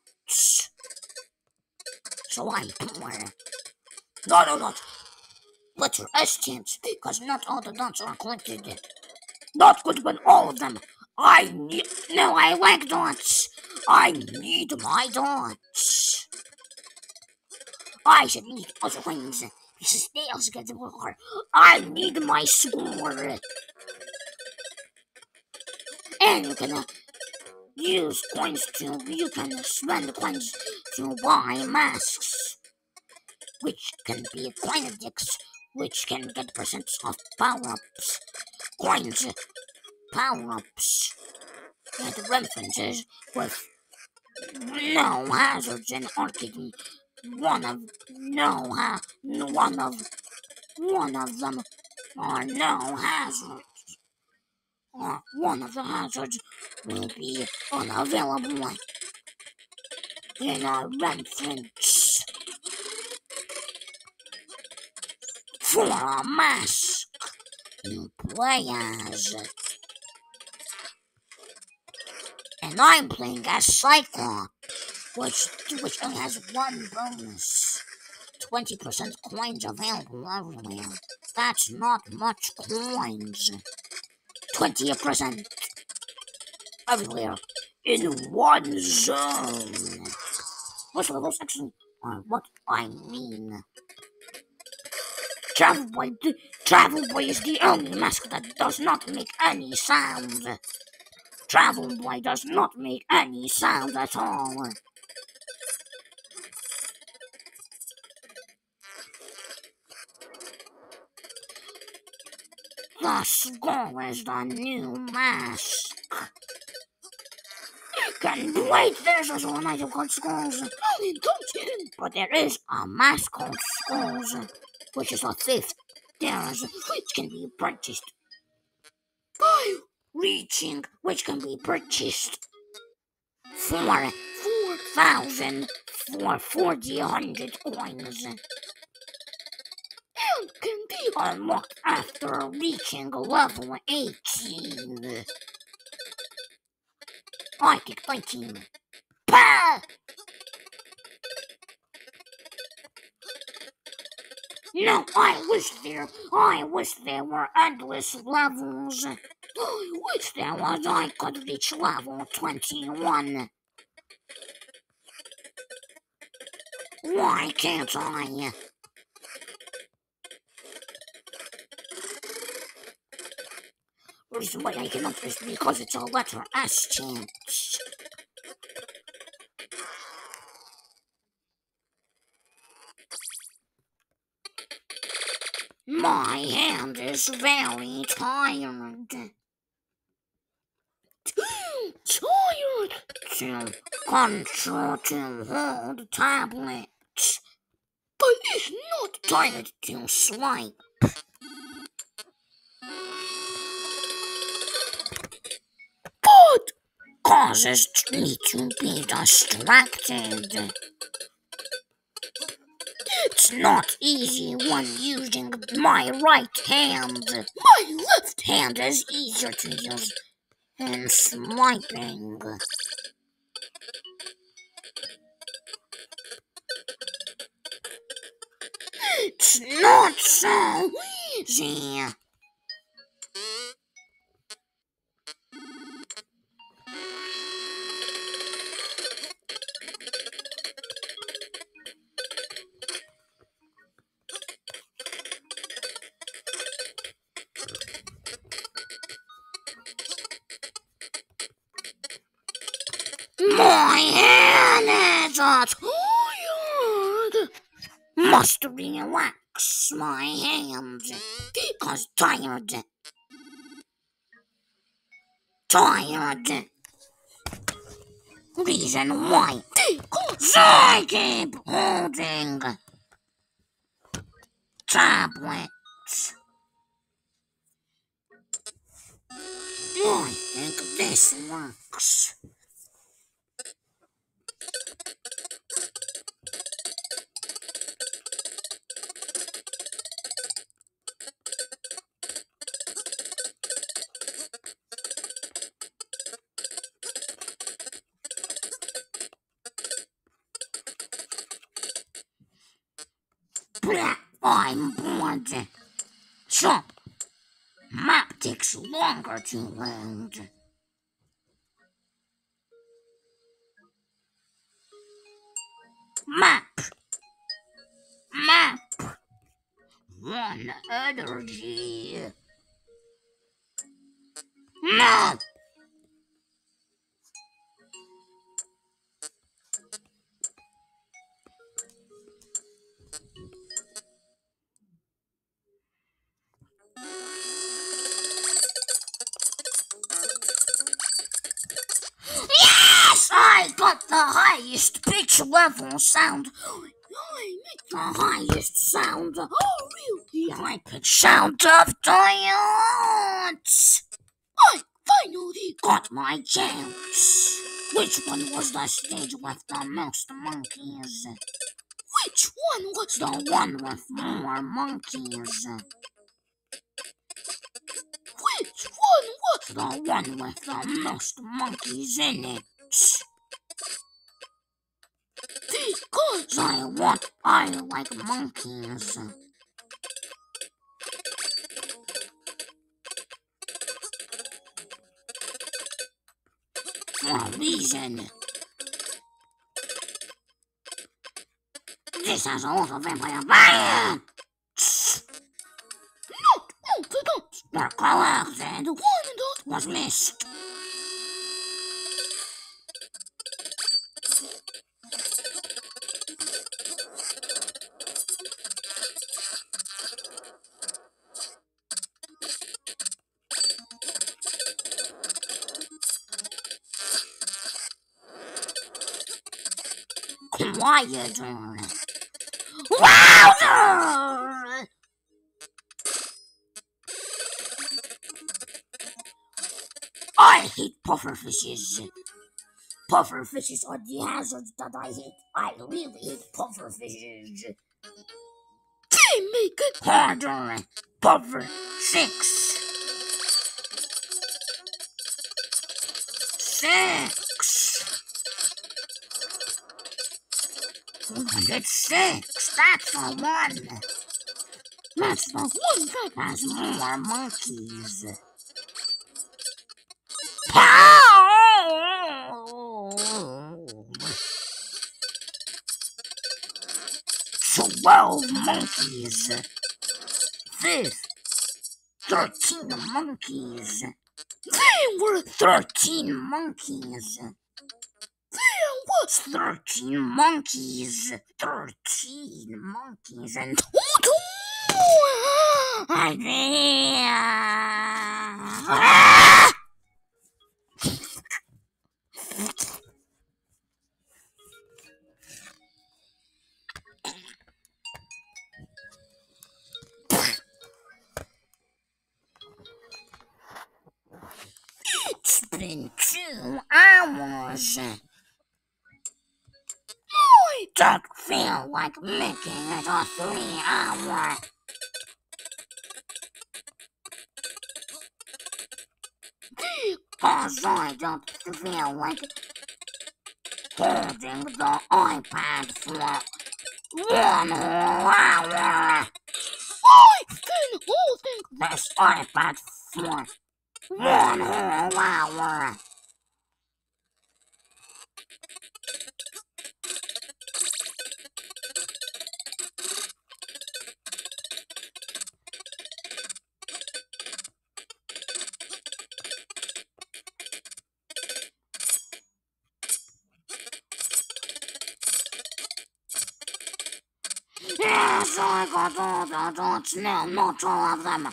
So I'm poor. No, no, not letter S chance, because not all the dots are collected. Not good, but all of them. I need. No, I like dots. I need my dots. I should need other things. Because they also get more. I need my score. And you can uh, use coins to. You can spend coins to buy masks, which can be coin addicts, which can get percents of power ups. Coins, power ups, and references with no hazards and arcade. One of no ha one of one of them are no hazards. Or one of the hazards will be unavailable in our reference for a mask new players. I'm playing as Cyclops which which only has one bonus. 20% coins available everywhere. That's not much coins. 20% everywhere in one zone. Most level section are what I mean. Travel Boy, Travel Boy is the only mask that does not make any sound. Travel Boy does not make any sound at all. The skull is the new mask. You can wait, there's also an item called Skulls. But there is a mask called Skulls, which is a fifth. There's which can be purchased. Reaching, which can be purchased for four thousand for forty hundred coins And can be unlocked after reaching level 18. I get 19. Bah! No, I wish there, I wish there were endless levels. I wish there was I could reach level 21. Why can't I? reason why I cannot is because it's a letter S chance. My hand is very tired. tired to control to hold tablets, but it's not tired to swipe. But causes me to be distracted. It's not easy when using my right hand. My left hand is easier to use in swiping. So Tired. Reason why? I keep holding tablets. I think this works. I'm map takes longer to load. Sound. I make the highest sound. Oh, really? High pitch sound of giants. I finally got my chance. Which one was the stage with the most monkeys? Which one was the one with more monkeys? Which one was the one with the most monkeys in it? Want, I like monkeys. For a reason. This has all the vampire fire. Not all the dots were collected. One dot was missed. Quieter. Louder! I hate pufferfishes. Pufferfishes are the hazards that I hate. I really hate pufferfishes. They make it harder. Puffer six. Six. It's six. That's the one. That's the one that has more monkeys. Twelve monkeys. Fifth. Thirteen monkeys. They were thirteen monkeys. There thirteen monkeys. Thirteen monkeys and total. Ah! It's like making it a three hour. Because I don't feel like holding the iPad for one whole hour. I've been holding this iPad for one whole hour. Dots now, not all of them. In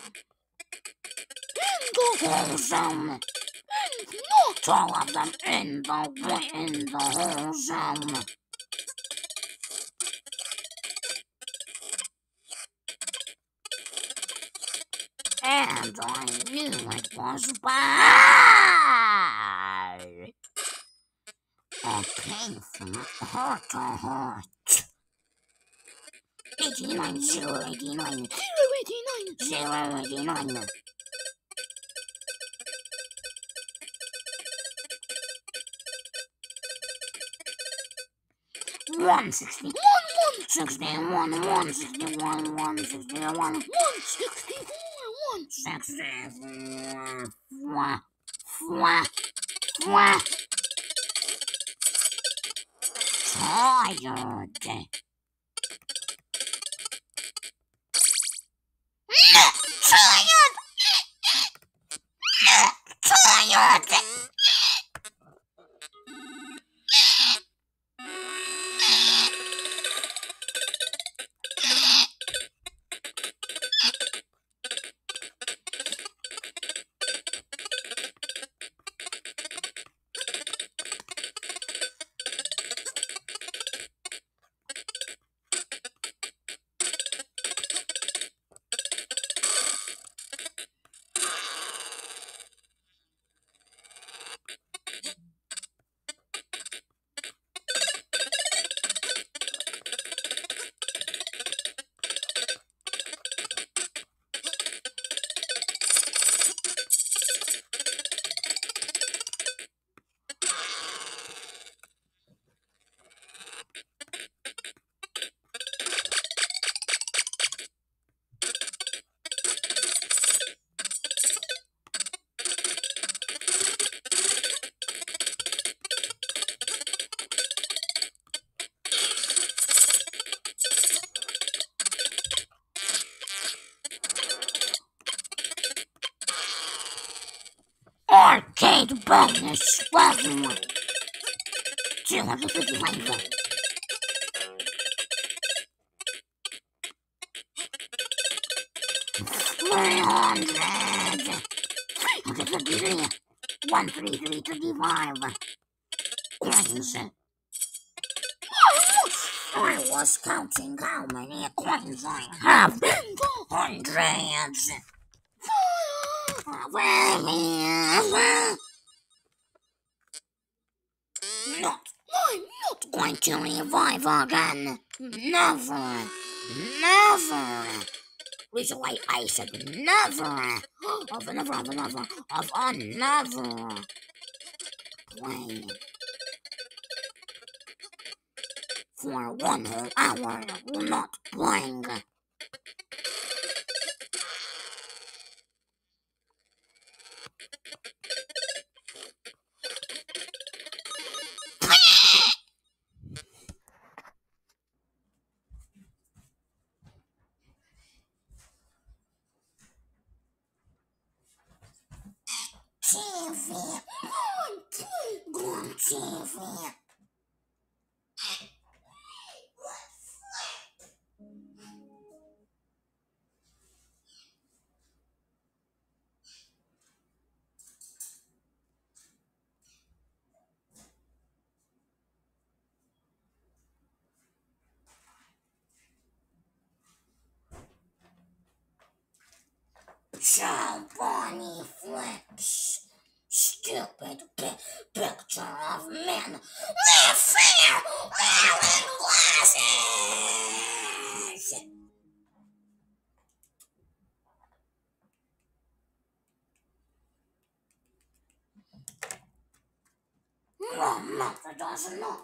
the whole zone. Not all of them in the in the whole zone. And I knew it was bad. A painful heart to heart. 89, 089, 089, 089. One sixty, one one sixty-one, one, sixty-one, one, sixty-one, one, sixty-four, one, sixty-four, four, four, four. Tired. Tired. Again. Never, never. Which way I said never. Of never, of never, of a never. Play. For one whole hour, not mother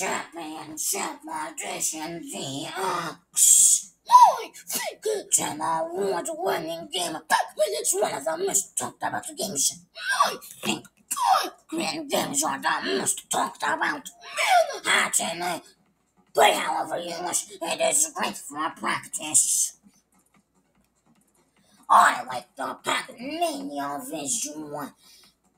Pac-Man. Championship Edition DX. My finger. An award-winning game. Pac-Man is one of the most talked about games. My Think Green games are the most talked about. man. Hatching, but however you wish, it is great for practice. I like the Pac-Mania visual. Uh,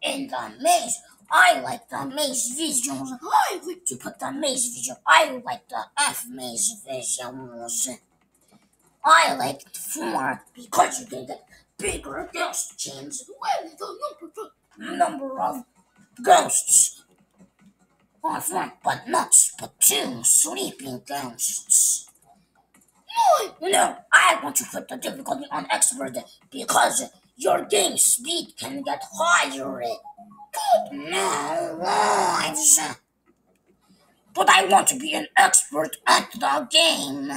in the maze, I like the maze visuals. I like to put the maze visual. I like the F maze visuals. I like the four because you can get bigger ghost chains. When the number of Number of ghosts are four, but not but two sleeping ghosts. my No, I want to put the difficulty on expert because your game speed can get higher. No lives. But I want to be an expert at the game.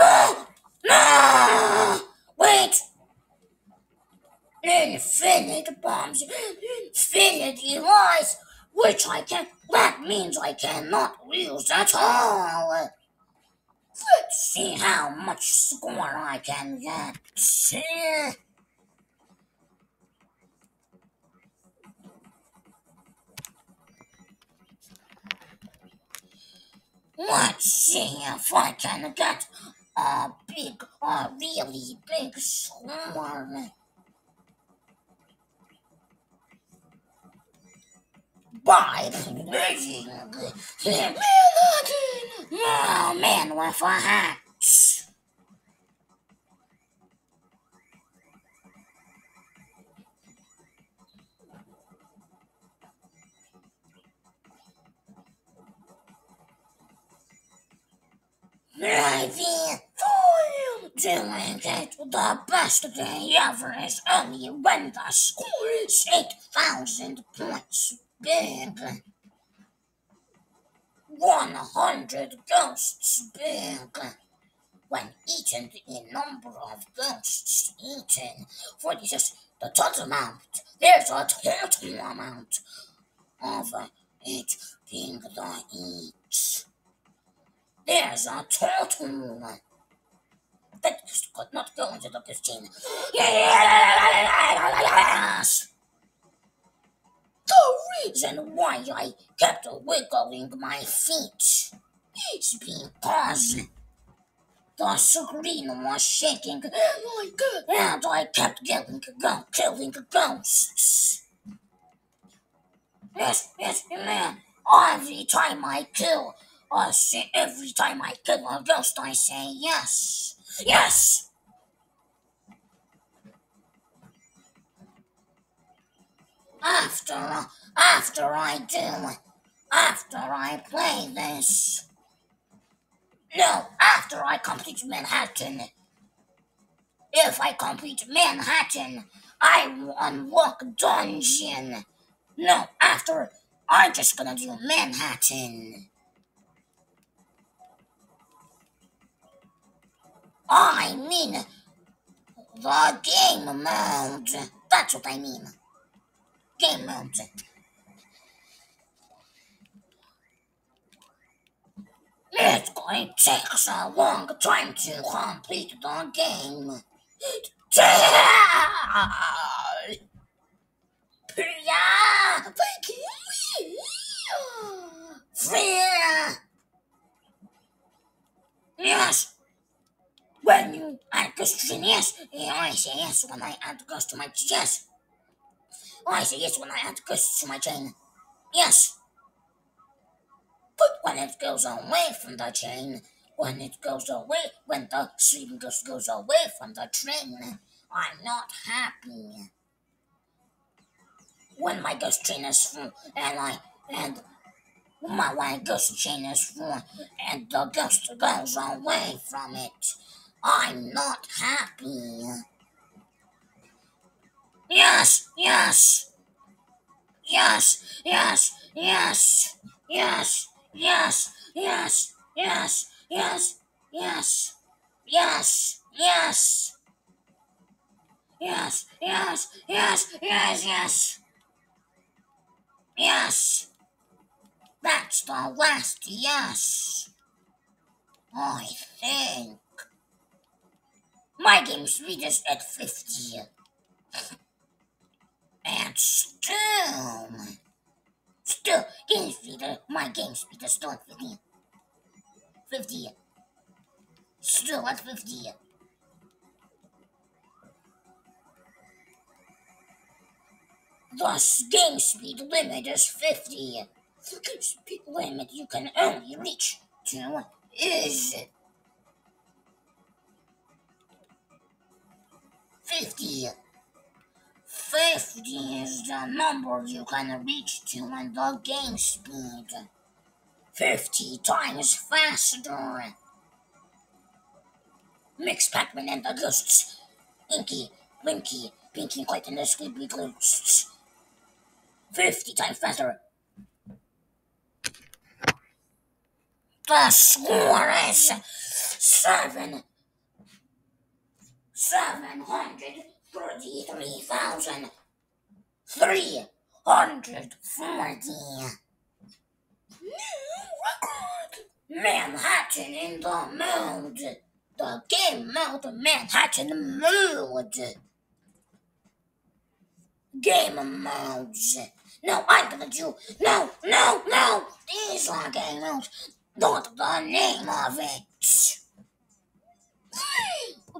Ah! No! Wait! Infinite bombs, infinity lies, which I can. That means I cannot lose at all. Let's see how much score I can get. Let's see if I can get a big, a really big score. By. Oh, man with a hat. Ivy, doing it the best day ever is only when the score is 8,000 points big. 100 ghosts big. When eaten, the number of ghosts eaten. 46, the total amount. There's a total amount of it being the eat. There's a total. Amount that could not go into the question. Yes! The reason why I kept wiggling my feet is because the screen was shaking And I kept getting go- killing ghosts. Yes, yes, man. Every time I kill, I say every time I kill a ghost, I say yes, yes. After, after I do, after I play this. No, after I complete Manhattan. If I complete Manhattan, I will unlock dungeon. No, after I'm just gonna do Manhattan. I mean the game mode. That's what I mean. Game mode. It's going to take us a long time to complete the game. Fear. Yes. When you add question yes, I say yes when I add goes to my yes. Oh, I say yes when I add goes to my chain. Yes. But when it goes away from the chain, when it goes away, when the sleeping ghost goes away from the train, I'm not happy. When my ghost train is full and I and my white ghost chain is full, and the ghost goes away from it. I'm not happy. Yes, yes. Yes, yes, yes, yes, yes, yes, yes, yes, yes, yes, yes. Yes, yes, yes, yes, yes. Yes. That's the last yes. I think. My game speed is at 50. And still. Still, game speed, my game speed is still at 50. 50. Still at 50. The game speed limit is 50. The game speed limit you can only reach to is 50. 50 is the number you can reach to in the game speed. 50 times faster. Mix Pac-Man and the ghosts. Inky, Winky, Pinky, Clayton, the Scooby Ghosts. 50 times faster. The score is seven, seven hundred thirty-three thousand three hundred forty. New record. Manhattan in the mood. The game mode Manhattan mode. Game modes. No, I'm gonna do. No, no, no. These are game modes, not the name of it.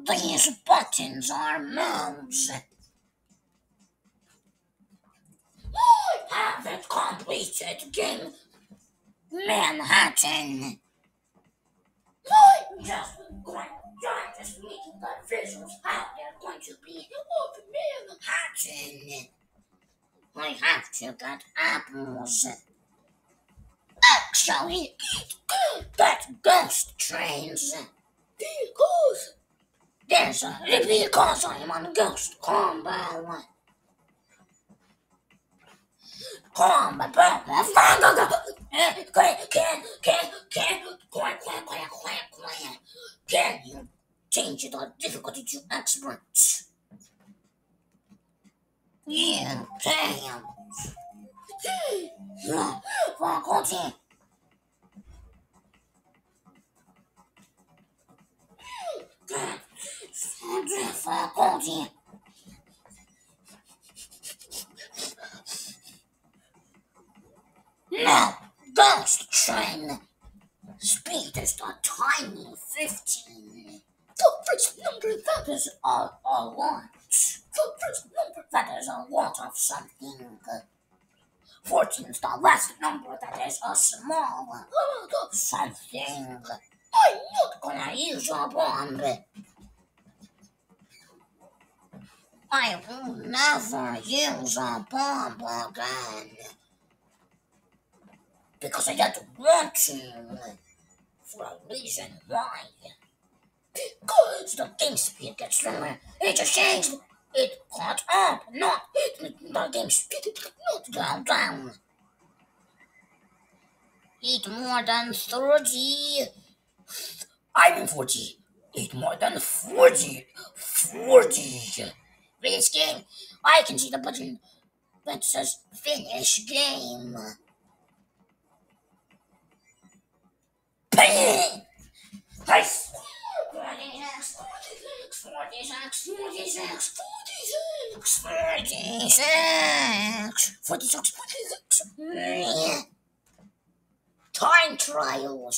These buttons are modes. I haven't completed game Manhattan. I just going, I'm just making the visuals how they're going to be of Manhattan. I have to get apples. Actually, that ghost trains. Because there's a because I am on the ghost combat one. Combat brother, find the can can can can quiet quiet quiet quiet quiet. Can you change the difficulty to expert? Yeah, can. Yeah, faculty. Good. Faculty. No, ghost train. Speed is the tiny 15. The first number that is a, a lot. The first number that is a lot of something. 14 is the last number that is a small something. I'm not gonna use a bomb. I will never use a bomb again. Because I don't want to. For a reason why. Because the game speed gets stronger. It just changed. It caught up, not the game speed not go down. Eat more than 30. I mean 40. Eat more than 40. 40. This game, I can see the button that says finish game. Bang! Nice! 46, 46, 46, 46, 46, 46, 46. Time trial.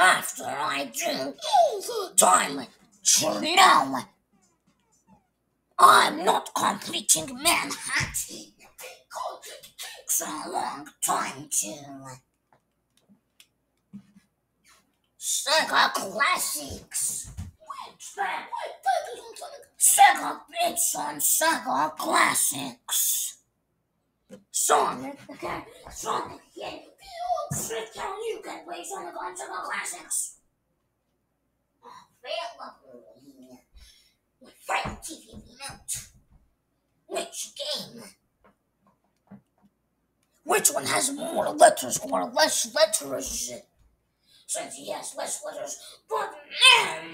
After I do time trial, I'm not completing Manhattan it takes a long time to. Sega Classics. Which they It's on Sega Classics. Sonic, okay? Sonic, yeah. Sit down, you can Sonic on Sega Classics. Available here. With TV remote. Which game? Which one has more letters or less letters? Since he has less letters, but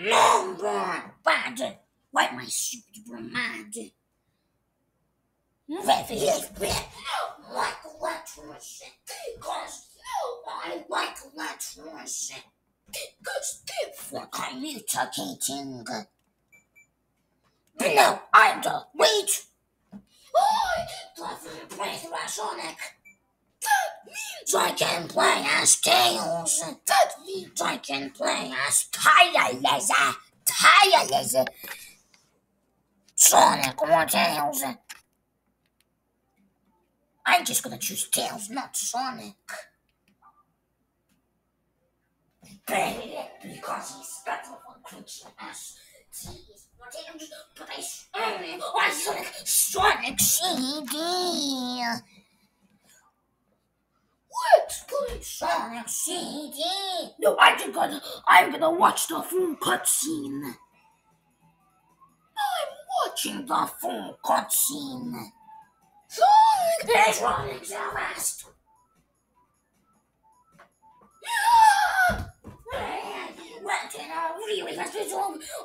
no number. Bad. Why my stupid mind? Maybe it's bad. Like letters. Because I like letters. Because for communicating. No, I'm the wait. I love play Sonic. That means I can play as Tails. That means I can play as Tireless. Tireless. Sonic or Tails. I'm just gonna choose Tails, not Sonic. Because he's better for creature as Tails, but I only on Sonic Sonic CD. Let's play Sonic CD. No, I'm gonna I'm gonna watch the full cutscene. I'm watching the full cutscene. Sonic is running so fast. Went in a really fast.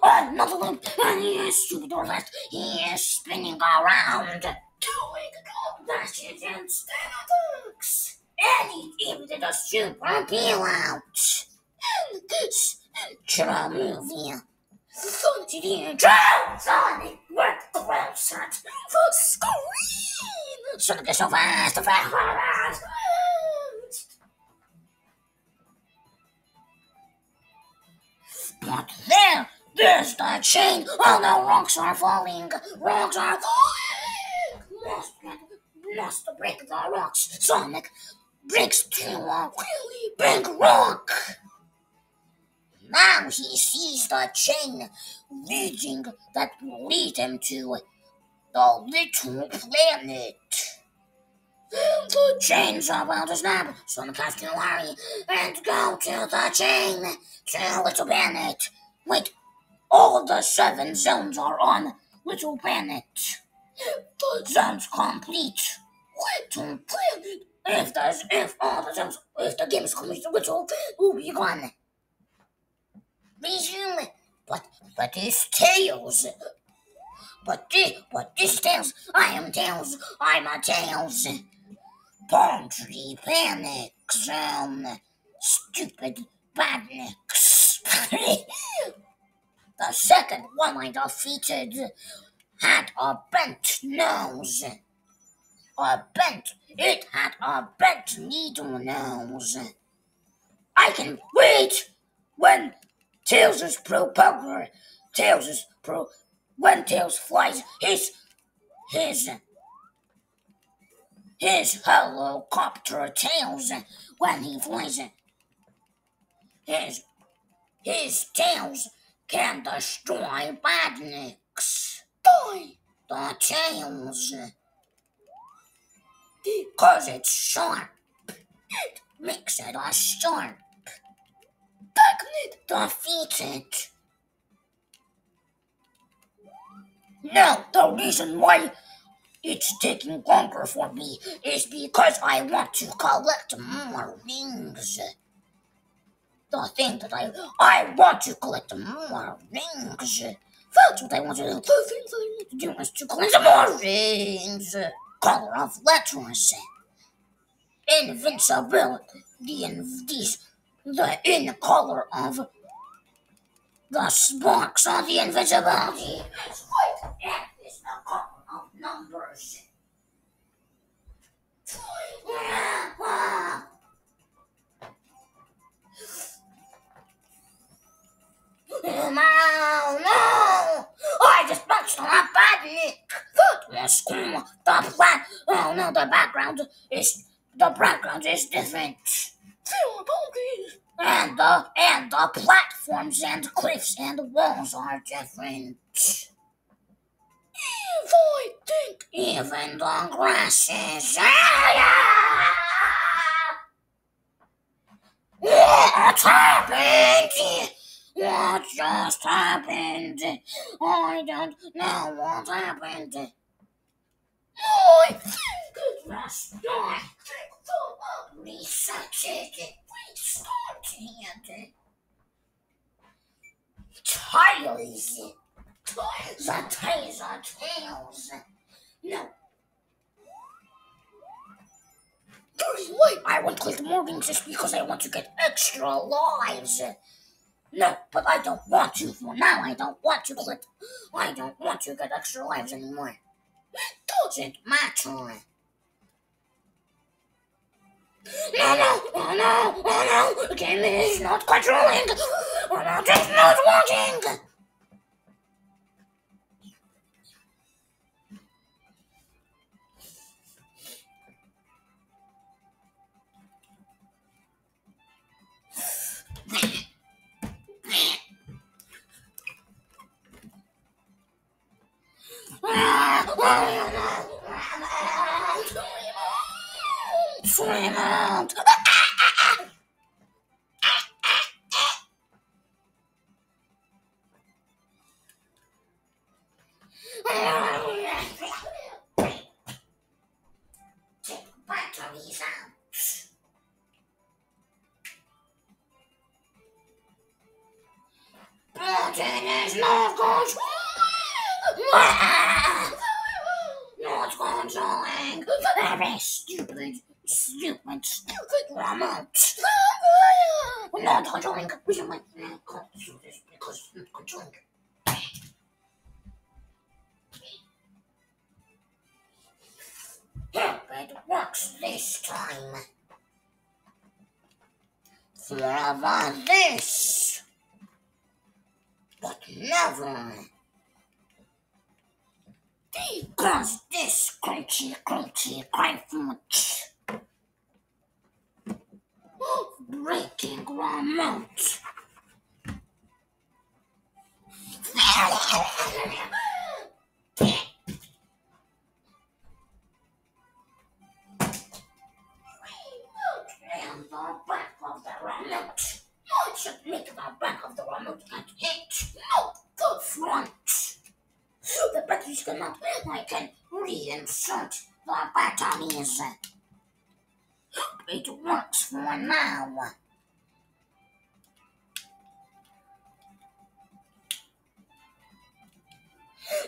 Another one, and he is super fast. He is spinning around, doing dashes and statics. And he even did a super peel out. And this intro movie. The intro! Sonic, closer to the screen! Sonic is so fast, fast, fast! But there, there's the chain! Oh no, rocks are falling! Rocks are falling! Must, must break the rocks! Sonic breaks to a really big rock! Now he sees the chain leading that will lead him to the little planet. The chains are about to snap, so I'm casting a hurry and go to the chain to Little Planet. Wait, all the seven zones are on Little Planet. The zones complete. Little Planet. If there's if all the zones if the game is complete, Little will be gone resume. But but this tails. But this but this tails. I am tails. I'm a tails. Tree panics. Um, stupid badniks. the second one I defeated had a bent nose. A bent. It had a bent needle nose. I can wait when Tails is pro poker. Tails is pro. When Tails flies, his his his helicopter tails when he flies. His his tails can destroy badniks. Die the tails because it's sharp. It makes it a sharp. Magnet defeated. Now, the reason why it's taking longer for me is because I want to collect more rings. The thing that I I want to collect more rings. That's what I want to do. The thing that I want to do is to collect more rings. Color of letters. Invincibility. the These the in color of the sparks of the invisibility is white and is the color numbers. No, no! I just punched on a button. That was cool. The plan. Oh no, the background is the background is different. And the and the platforms and cliffs and walls are different. If I think even the grasses. What happened? What just happened? I don't know what happened. I think it was I think the researched restarted. Tails. Tails are tails. No. Wait, I won't click Morgan just because I want to get extra lives. No, but I don't want to for now. I don't want to click. I don't want to get extra lives anymore. Doesn't matter. No, no, oh no, oh no, the game is not controlling. Oh no, it's not working. Swim out! Stupid, stupid, stupid remote! not controlling! We should make can't do this because not controlling. Yep, it works this time. Forever this, but never. Because crunchy, crunchy, much. Breaking the back of the remote. I should make the back of the remote hit, not the front. The cannot. I can reinsert the batteries. It works for now.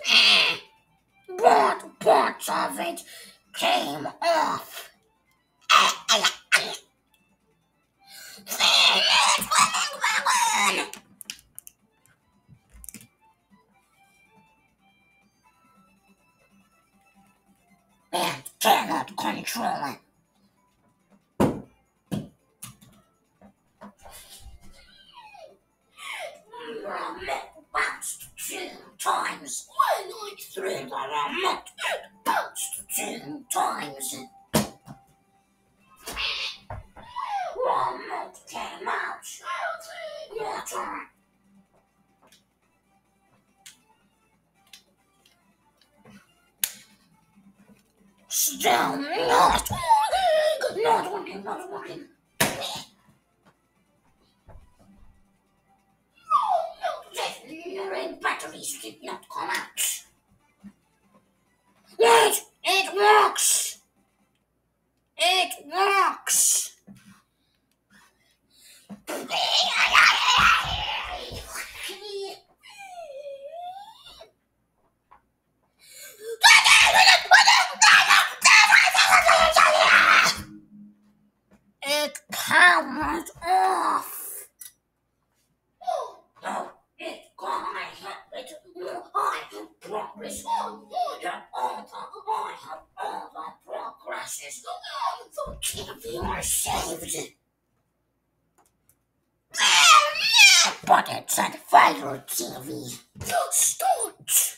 But parts of it came off. And cannot control it. Bounced two times. I bounced two times. Came out. Still not working. Not working, not working. No, no, the Your batteries did not come out. Wait, it works. It works. It powered off. No, it gonna help it. I have progress. I have all the, I have all the progresses. The TV are saved. But it's a fire TV. Start.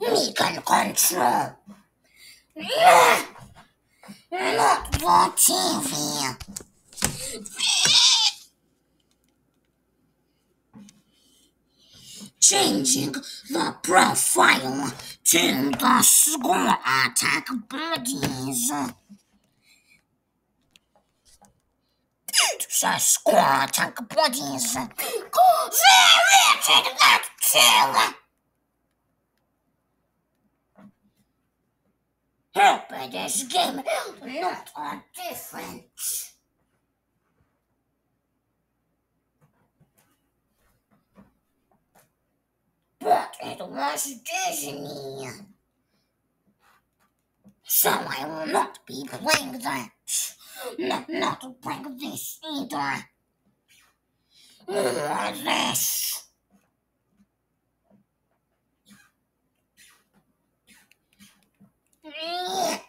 Me can control. Not the TV. Changing the profile to the Score Attack Buddies. The Score Attack Buddies. Very chill. Help this game, not a difference. But it was Disney. So I will not be playing that. Not, not playing this either. Or this.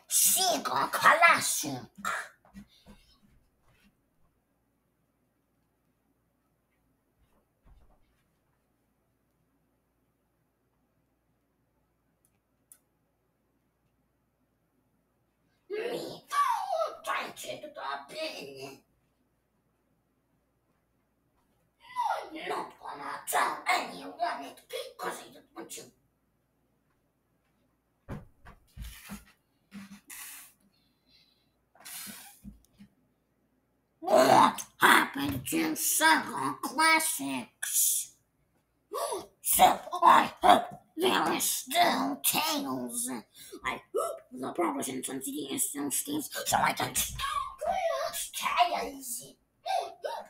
Sega Classic. Me, trying to the. I'm not gonna tell anyone it because I don't want you What happened to Sega Classics? So I hope there is still Tails. I hope the progression intensity is still Steve's so I can still play as Tails.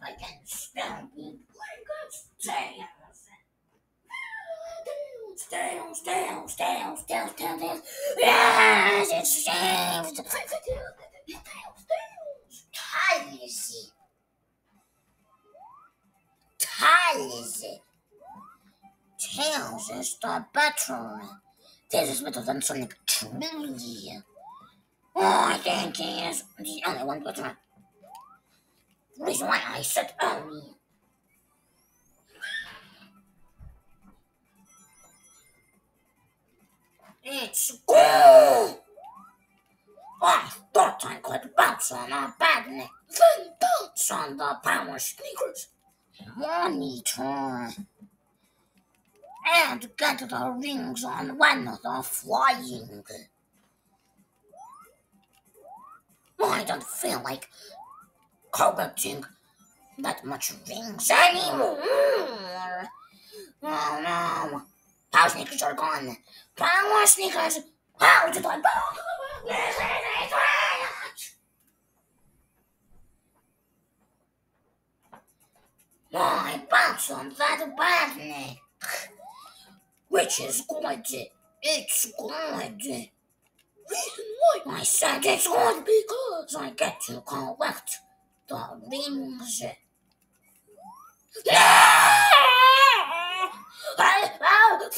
I can still be playing as. Tails, Tails, Tails, Tails, Tails, Tails. Yes, it's saved. Tails, Tails. Tails. Is the better. Tails is better than Sonic truly. Oh, I think he is the only one better. Reason why I said only. It's cool. I thought I could bounce on a badly. Then bounce on the power sneakers. Monitor. And get the rings on when the flying. I don't feel like collecting that much rings anymore. Oh no. Power sneakers are gone. Power sneakers. How did I I bounce on that badnik. Which is good. It's good. I said it's good because I get to collect the rings. Yeah! I, oh,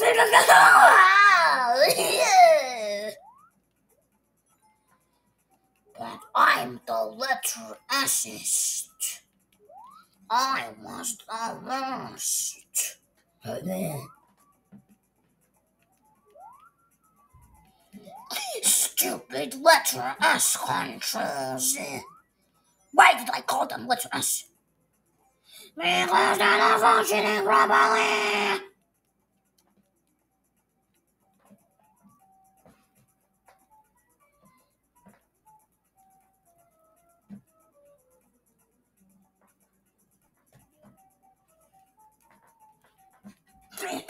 I'm the letter assist. I was the worst. Stupid letter S controls. Eh? Why did I call them letter S? Because they're not functioning properly. Tails.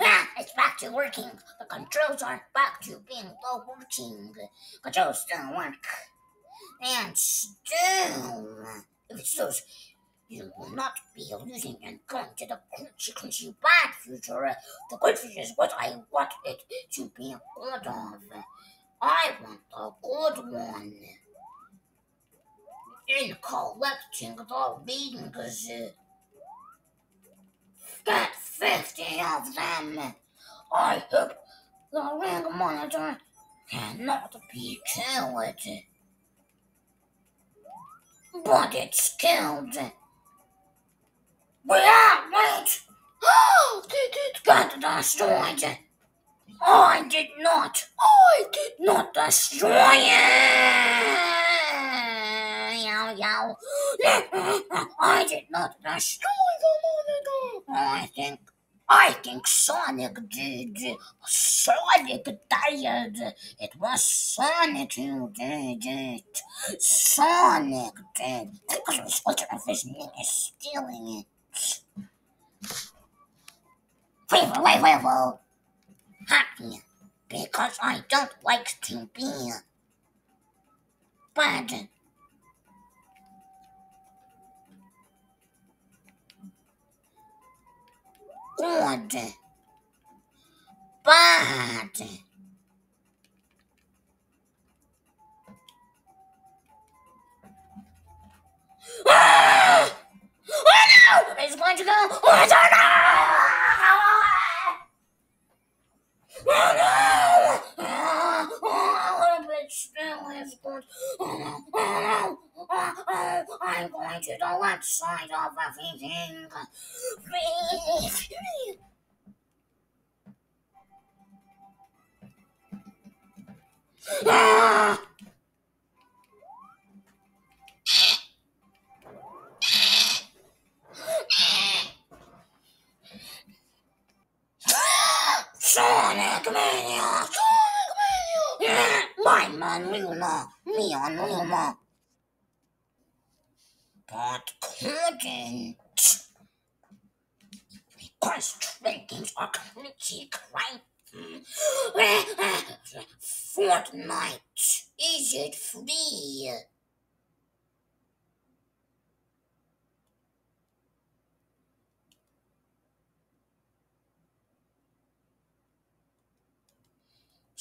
Ah, it's back to working. The controls are back to being low working. Controls don't work. And still, if it shows you will not be losing and going to the crunchy bad future. The good future is what I want it to be good of. I want the good one. in collecting the rings. Get 50 of them. I hope the ring monitor cannot be killed. But it's killed. Without wait! Oh, did it get destroyed? I did not. I did not destroy it. Yow, yow. I did not destroy the monitor. I think. I think Sonic did. Sonic did. It was Sonic who did it. Sonic did. Because what's of his name is stealing it. Wait, wait, wait, wait happy because I don't like to be bad. Good. Bad. Ah! Oh no! It's going to go! Oh no! Oh no! Oh, still is good. Oh no! Oh no! Oh, oh, I'm going to the left side of everything. Ah! Sonic Mania! Sonic Mania! My man Luna! Me on Luna! But couldn't. Because trainings are completely crime. Fortnite, is it free?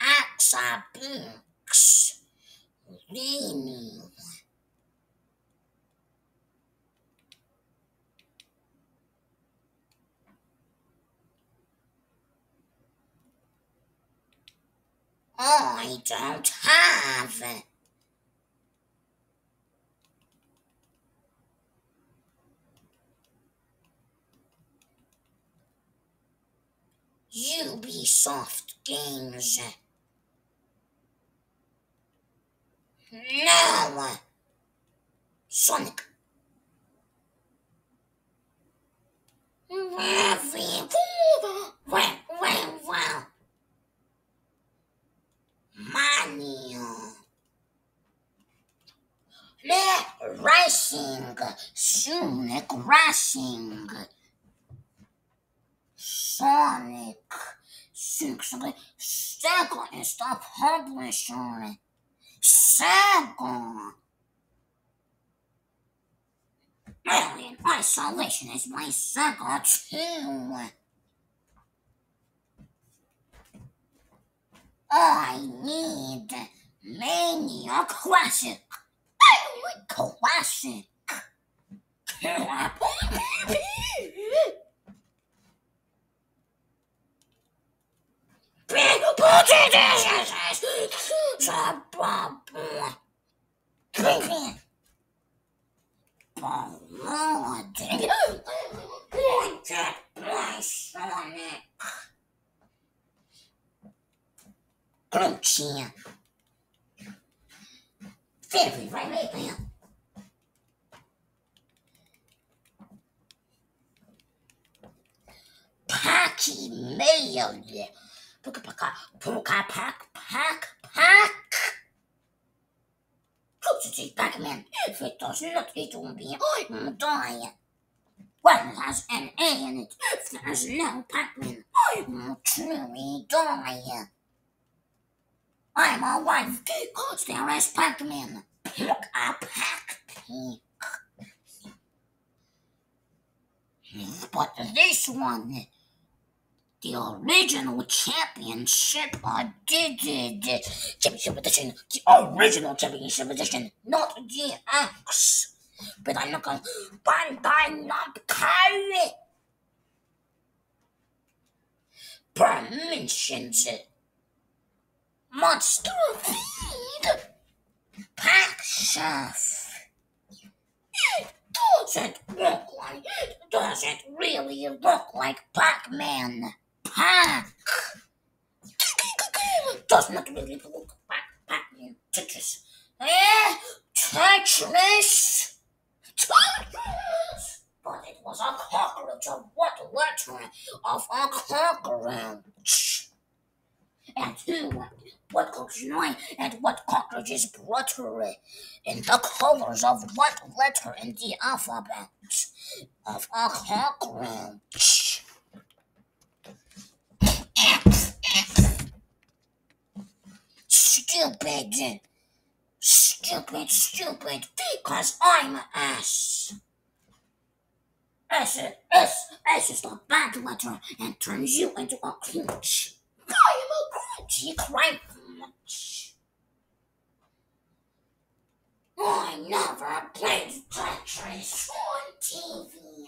PlayStation. Axabinks. Leaning. I don't have. It. Ubisoft games. No! Sonic. Mario. Le Racing. Sonic Racing. Sonic. Six. Sega is the publisher. Sega. Alien Isolation is my Sega too. I need Mania Classic. I like Classic. Uh, Big Creepy. Balloon. Wanted by Sonic. Crunchy. Very, very, very. Packy mail. Puka puka puka pack pack pack. see Pac-Man. If it does not, it will be I die. It has an A in it, if there's no Pac-Man, I will truly die. I'm a wife because there is Pac-Man. Pick a Pac-Man. But this one, the original championship uh, edition, championship edition, the original championship edition, not the X. But I'm not going Bandai Namco permissions. Monster feed. Pack chef. It doesn't look like it doesn't really look like Pac-Man. Does not really look like Pac-Man. Tetris. Eh? Tetris? Tetris! But it was a cockroach of what letter of a cockroach? And who, what cockroach nine, and what cockroach is brother in the colors of what letter in the alphabet of a cockroach? Stupid. Stupid, stupid, because I'm ass. S, S, S is the bad letter and turns you into a crunch. I am a crunchy crunch. I never played Tetris on TV.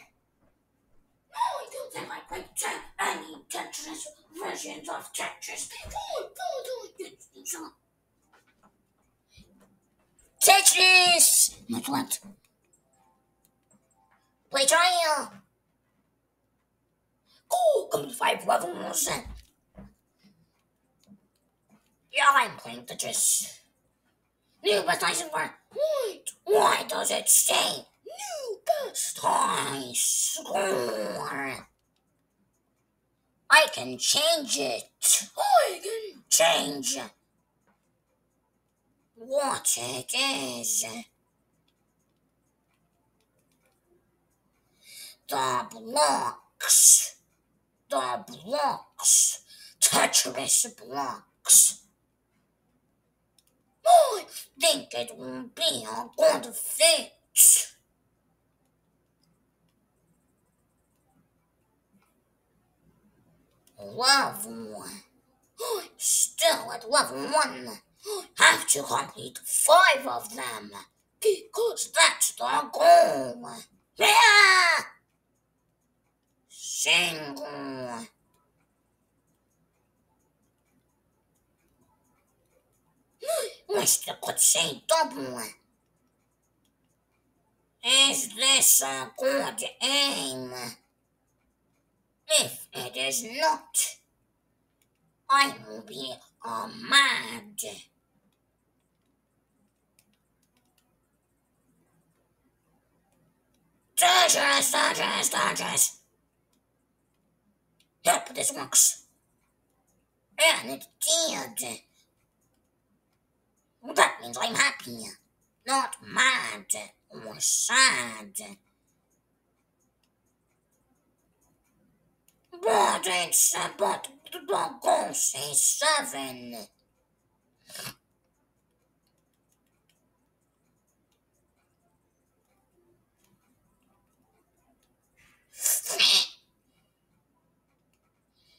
I don't think I played any Tetris versions of Tetris. Tetris! Not what? Play trial. Cool, come to five levels. Yeah, I'm playing Tetris. New best high score. What? Why does it say new best high score? I can change it. I can change what it is. The blocks. The blocks. Tetris blocks. I think it will be a good fit. Level. Still at level one. Have to complete five of them. Because that's the goal. Yeah! Single. Mr. could say double. Is this a good aim? If it is not, I will be a mad. Dangerous, dangerous, dangerous. Yep, this works. And it did. Well, that means I'm happy, not mad or sad. But it's about the goal says seven.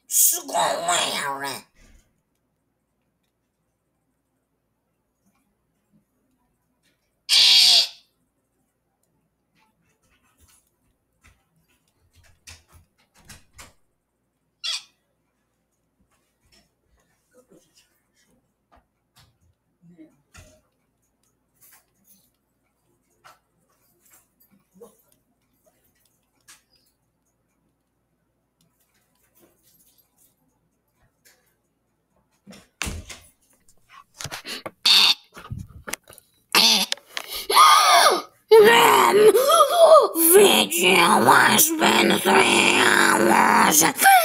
Square. Has been three hours.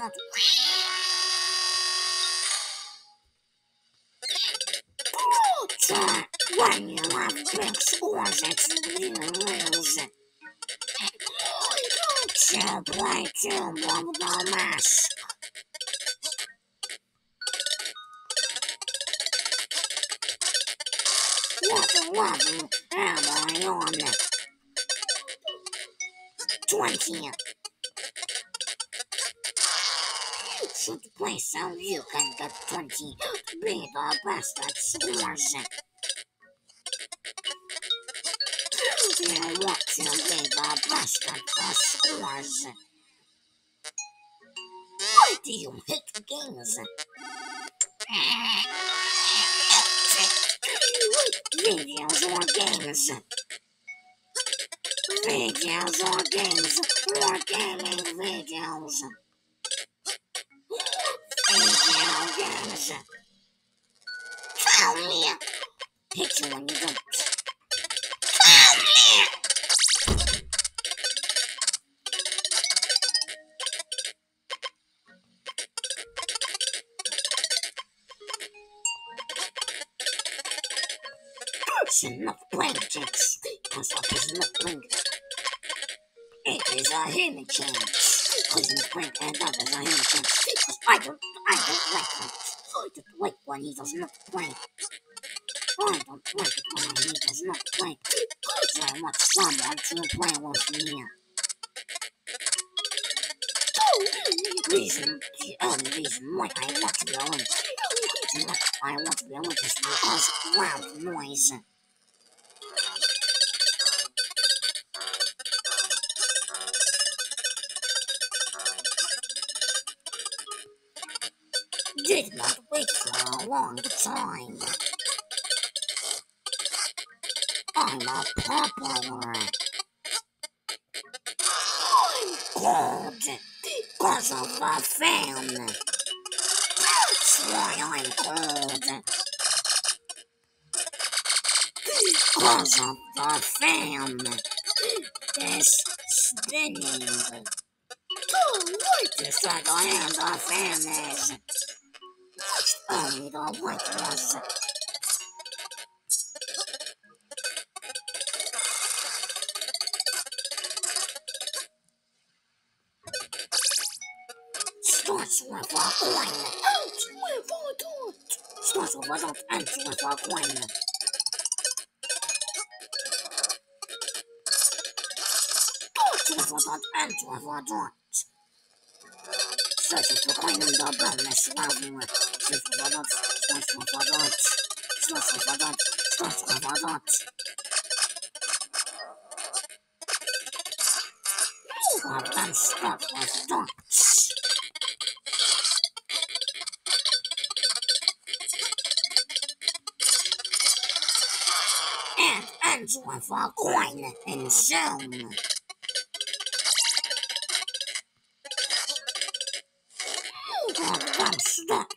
It's not But when you have big scores, it's you lose. Chill, play, blah, blah, mask. What level am I on? 20. Should play so you can get 20. Be the best at scores. You want to the best at the scores. Why do you hate games? Videos or games? Videos or games? Or gaming videos? Games. Tell me. You don't. Me. Not playing checks. Cause. It is a hidden chance. Cause you and hidden chance. Cause I don't, I don't like that. I don't like when he does not play. I don't like it when he does not play. Because I want someone to play with me. reason, the only reason why I want to be alone, I want to be alone is because loud noise. Wait a long time. I'm a popular. I'm cold because of the fan. That's why I'm cold. Because of the fan. This spinning. Right this side I am the fan is. あ移動覚えてください。Что спокойно. Мы будут. Что ж, будут, а чего спокойно? Тут будут, а чего будут? chcesz spokojną, dobrą, lecz sprawiły się powodać, chcesz powodać, chcesz powodać, chcesz powodać. Potem spokój stąd. And Angela for coin and zone.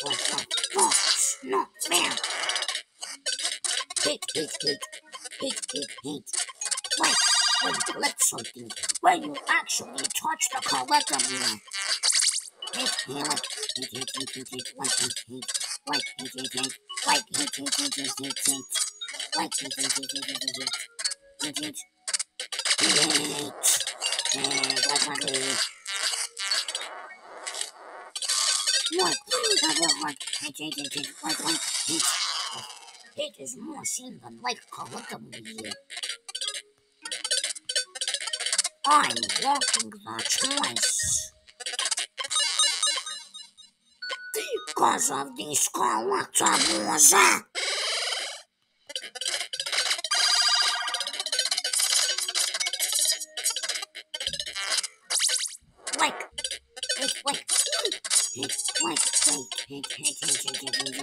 With not fair. Hate, hate, hate, hate, hate, hate. Like when you collect something, when you actually touch the collector collectible. Hate, hate, like, hate, hate, hate, hate, hate, like, hate, hate, like, hate, hate, hate, like, hate, hate, hate, hate, hate, hate. Like hate, hate, hate, hate, hate, hate, hate, hate, hate, hate, like my baby. What? Never like hate, hate, hate, hate, like, like, hate. Hate It is more seen than like polygamy. I'm walking the choice. Because of this collector music. Thank you.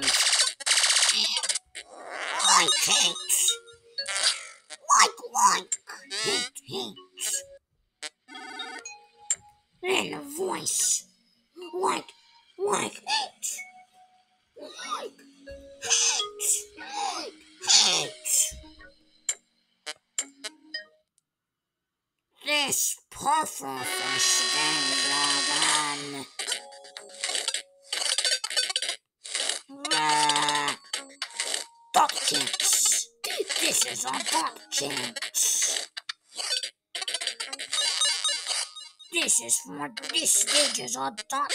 Dot.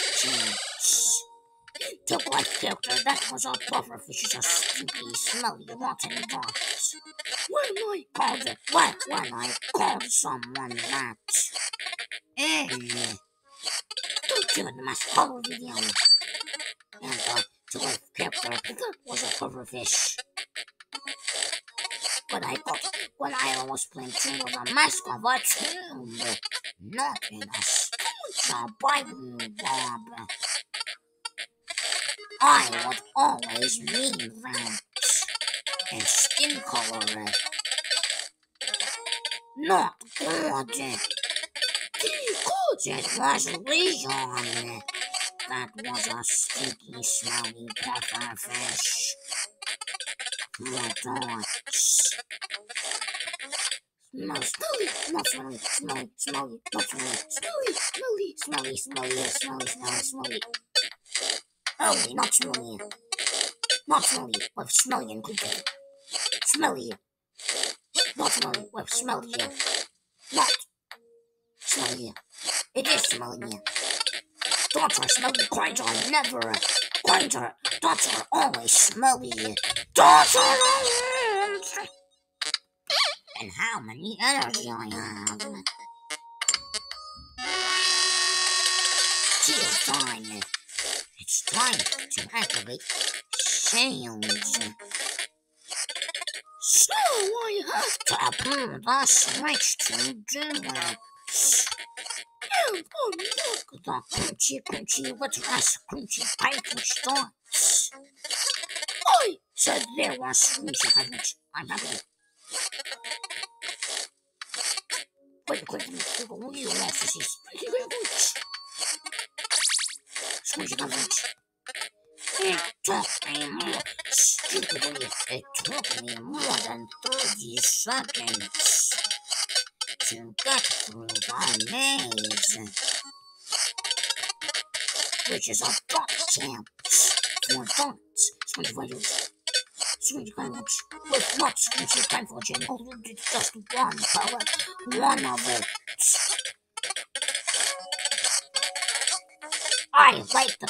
The white filter that was a pufferfish is a stinky, smelly, rotten dot. When I called it, when, when I called someone that. Eh. Don't do it in my whole video. And uh, the white character that was a pufferfish. But I got when I was playing Tomb with a mask of a tomb, not in a push a button, Bob. I would always reinvent and skin color. Not gorgeous. King Gorgeous was Leon. That was a sticky, smelly pufferfish. Your thoughts. Smell, smelly, smelly, smelly, smelly, not smelly, smelly, smelly, smelly, smelly, smelly, smelly, smelly. Oh, not smelly. Not smelly, with smelly included. Smelly. Not smelly, with smelly. Not smelly. It is smelly. Dots are smelly, crimes are never. Crimes are, Dots are always smelly. Dots are orange. And how many energy I have. Tea time. It's time to activate sails. So I have to pull the switch to do it. And unlock the crunchy crunchy with less crunchy paper starts. I said there was items. I'm happy. Wait, wait, wait, what do you want to see? Squeaky items. Squeaky items. It took me more, stupidly, it took me more than 30 seconds to get through the maze. Which is a dot champ for dots, swing values. Swing values lots of swing time for gem. Although oh, it's just one color, one of it. I like the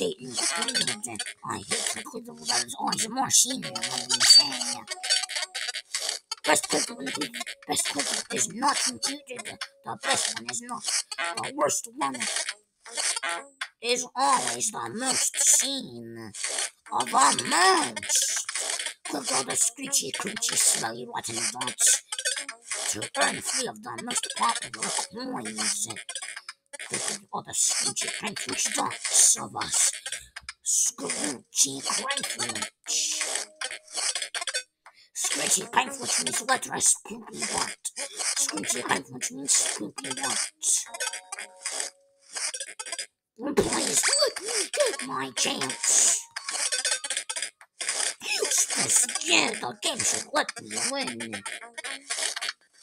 it in the I hate the clickable that is always more seen than say. Best clickable, best clickable is not included. The best one is not. The worst one is always the most seen of the most. Click all the screechy, creechy, smelly, rotten dots to earn three of the most popular coins. Click all the screechy, crankfish dots of us. Scroochy crankfish. Screechy crankfish means letter S, spooky dot. Screechy crankfish means spooky dot. Please let me get my chance. Useless, yeah, the game should let me win.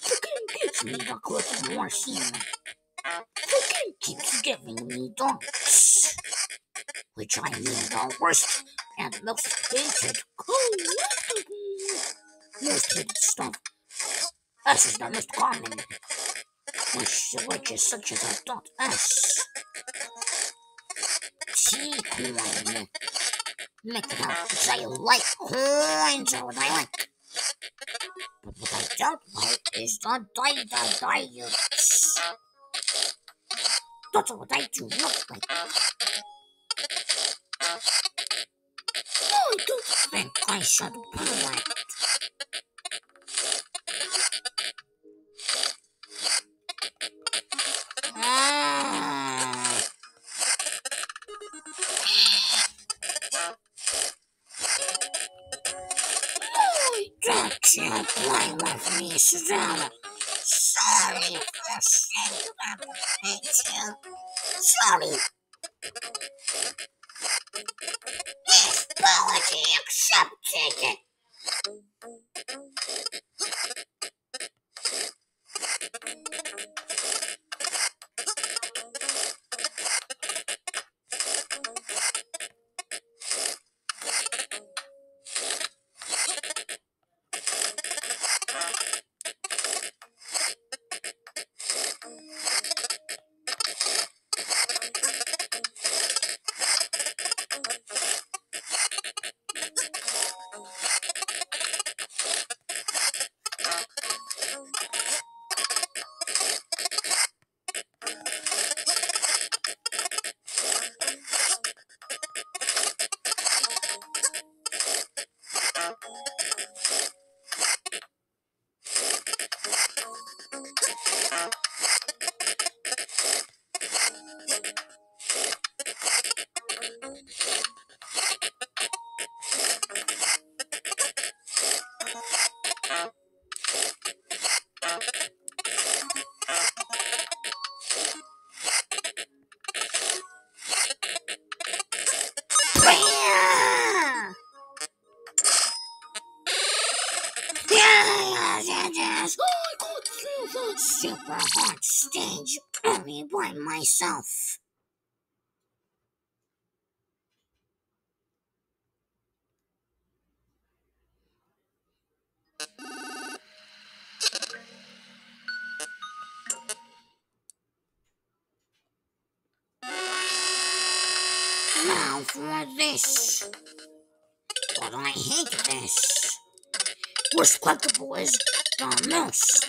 The game gives me the more scene. The game keeps giving me dots. Which I mean the worst and most hated collectible. Most hated stuff. S is the most common. Which, which is such as a dot S. T-coin. Make up because I like coins are what like. But what I don't like is the die the diets. That's what I do look like. I don't think I should pull. Ah. You play with me, Susanna? Sorry for saying that I hate you. Sorry. Apology accepted. For this. But I hate this. Worst collectible is the most.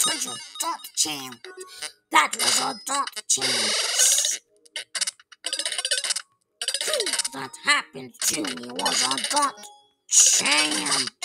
Treasure dot champ. That was a dot chance. That happened to me was a dot chance.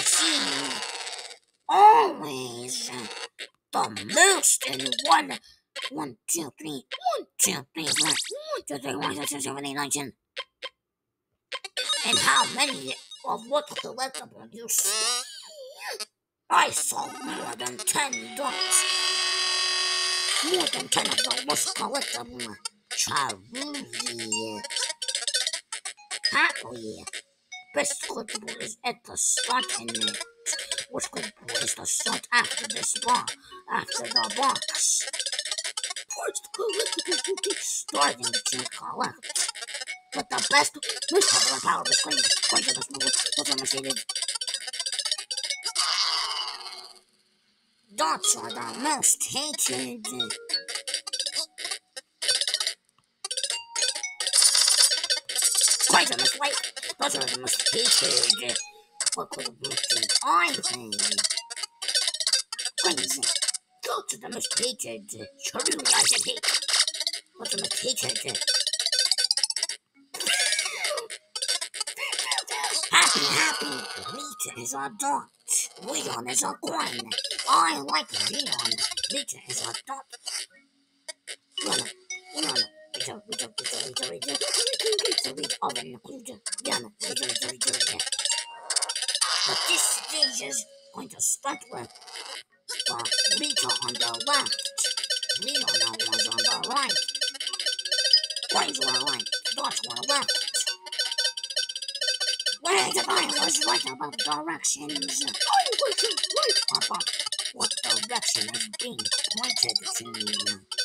Seen. Always the most in one. One, two, three. One, two, three, four. One, two, three, one, two, three, seven, eight, nine, ten. And how many of what collectible you see? I saw more than ten dots. More than ten of the most collectible. Charuzi. Happily. Best collectible is at the start and worst collectible is the start after this box. After the box. Worst collectible will be starting to collect. But the best, most popular power going going to the smooth, demonstrated. Dots are the most hated. Quite a mistake. Those are the most. What could have been I think? Crazy. Dots are the most should hate. What's the most? Happy, happy. Rita is a dot. Leon is a coin. I like Leon. Rita is a dot. But this is going to start with uh, Rita on the left. Leon was on the right. Coins were right. Dots were left. Where the I was right about directions. I wasn't right about what direction is being pointed to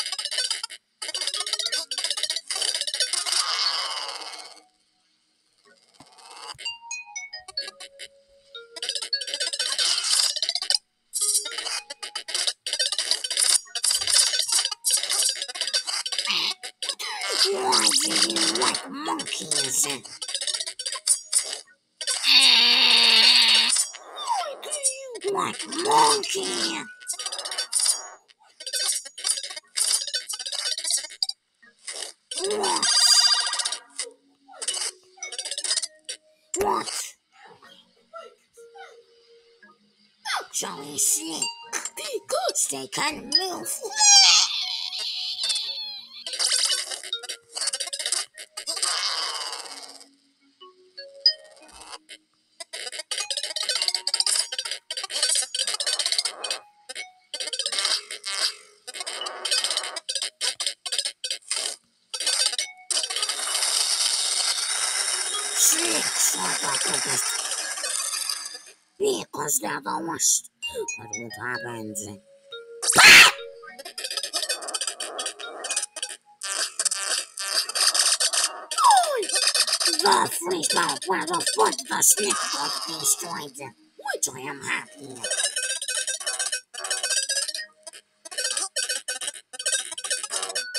The freeze ball where the foot the snake got destroyed. Which I am happy.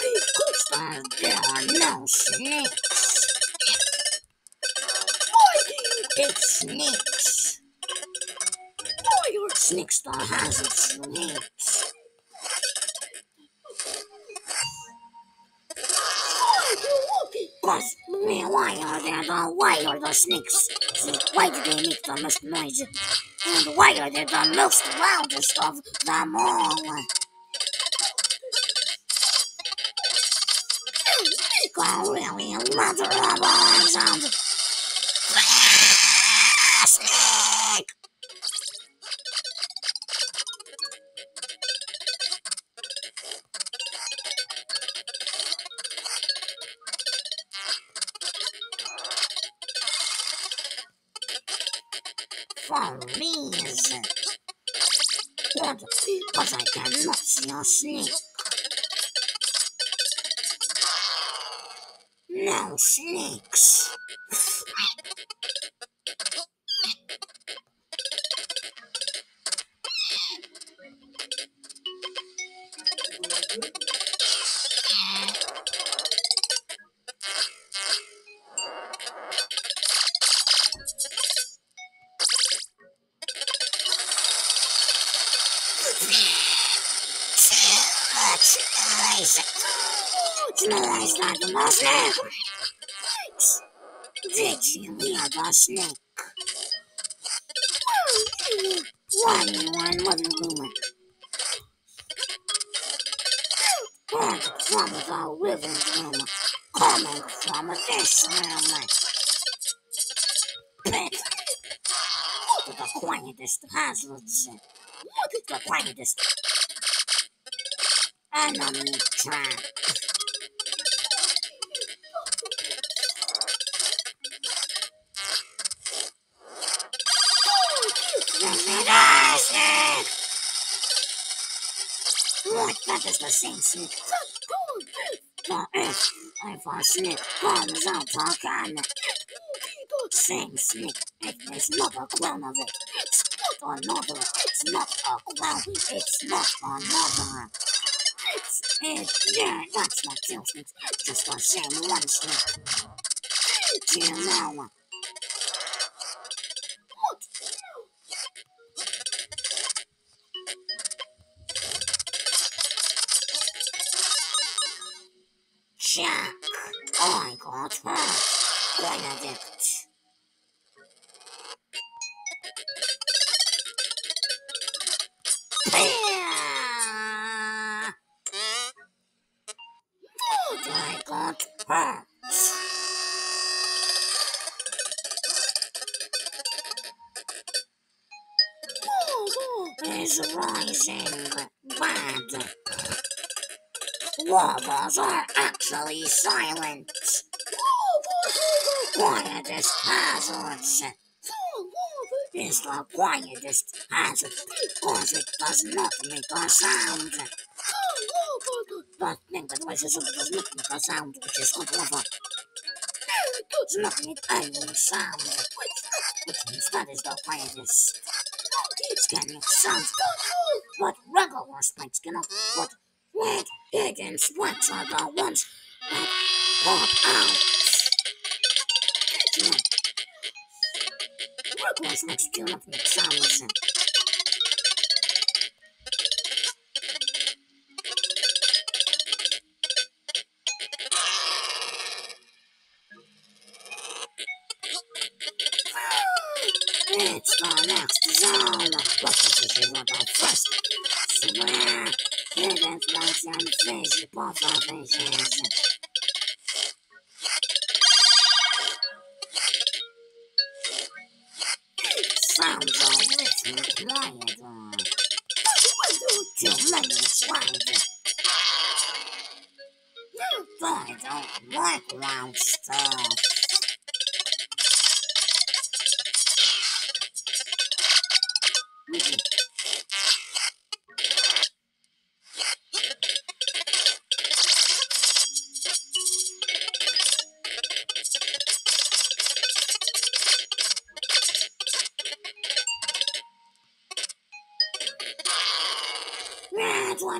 Because there are no snakes. Why do you Big snakes. why are Snakes are hazards snakes? Why do they make the most noise? And why are they the most loudest of them all? Make a really miserable sound. Snake. The uh, if, if a snake comes out again, not a it. It's not a another. It's not a clone. It's not another. It's it. Yeah, that's two snakes. Just the same one snake. Do you know? Make any sound, which means that is the quietest. It can make sounds, but regular spikes cannot. But red, hidden spikes are the ones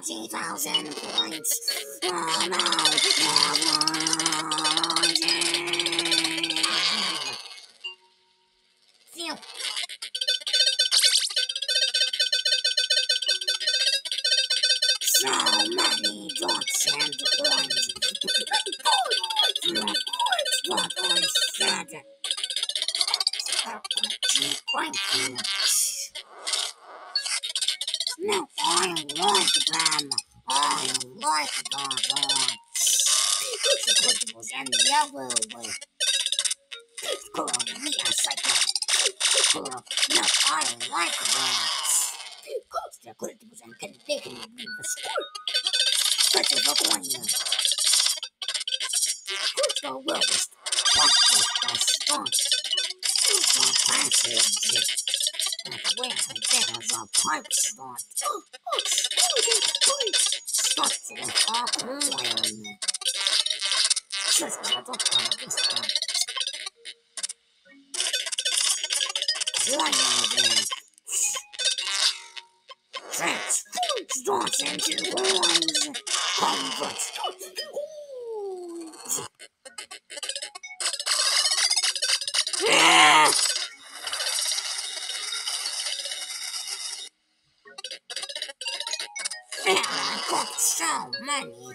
Twenty thousand points. Uh,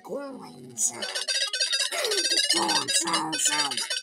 the Coins. Uh, the sound sound.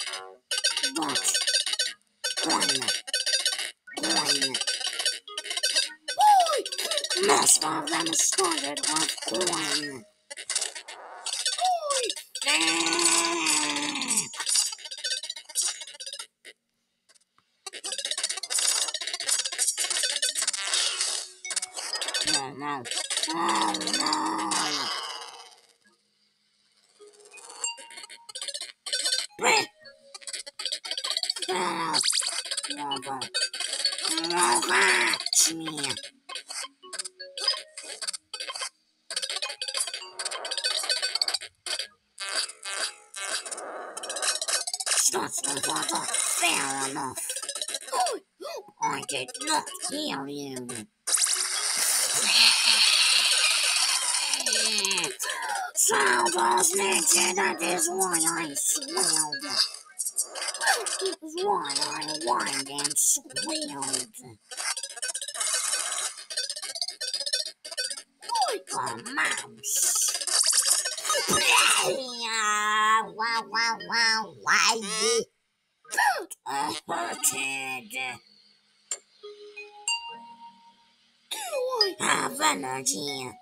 much here.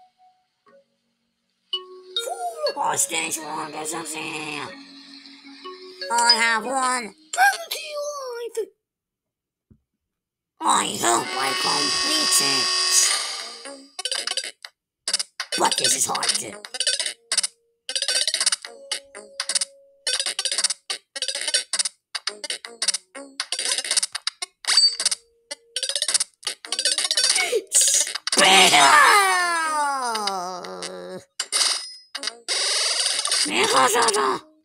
Four hostage workers. I have one plenty life. I hope I complete it. But this is hard to そうそうそう。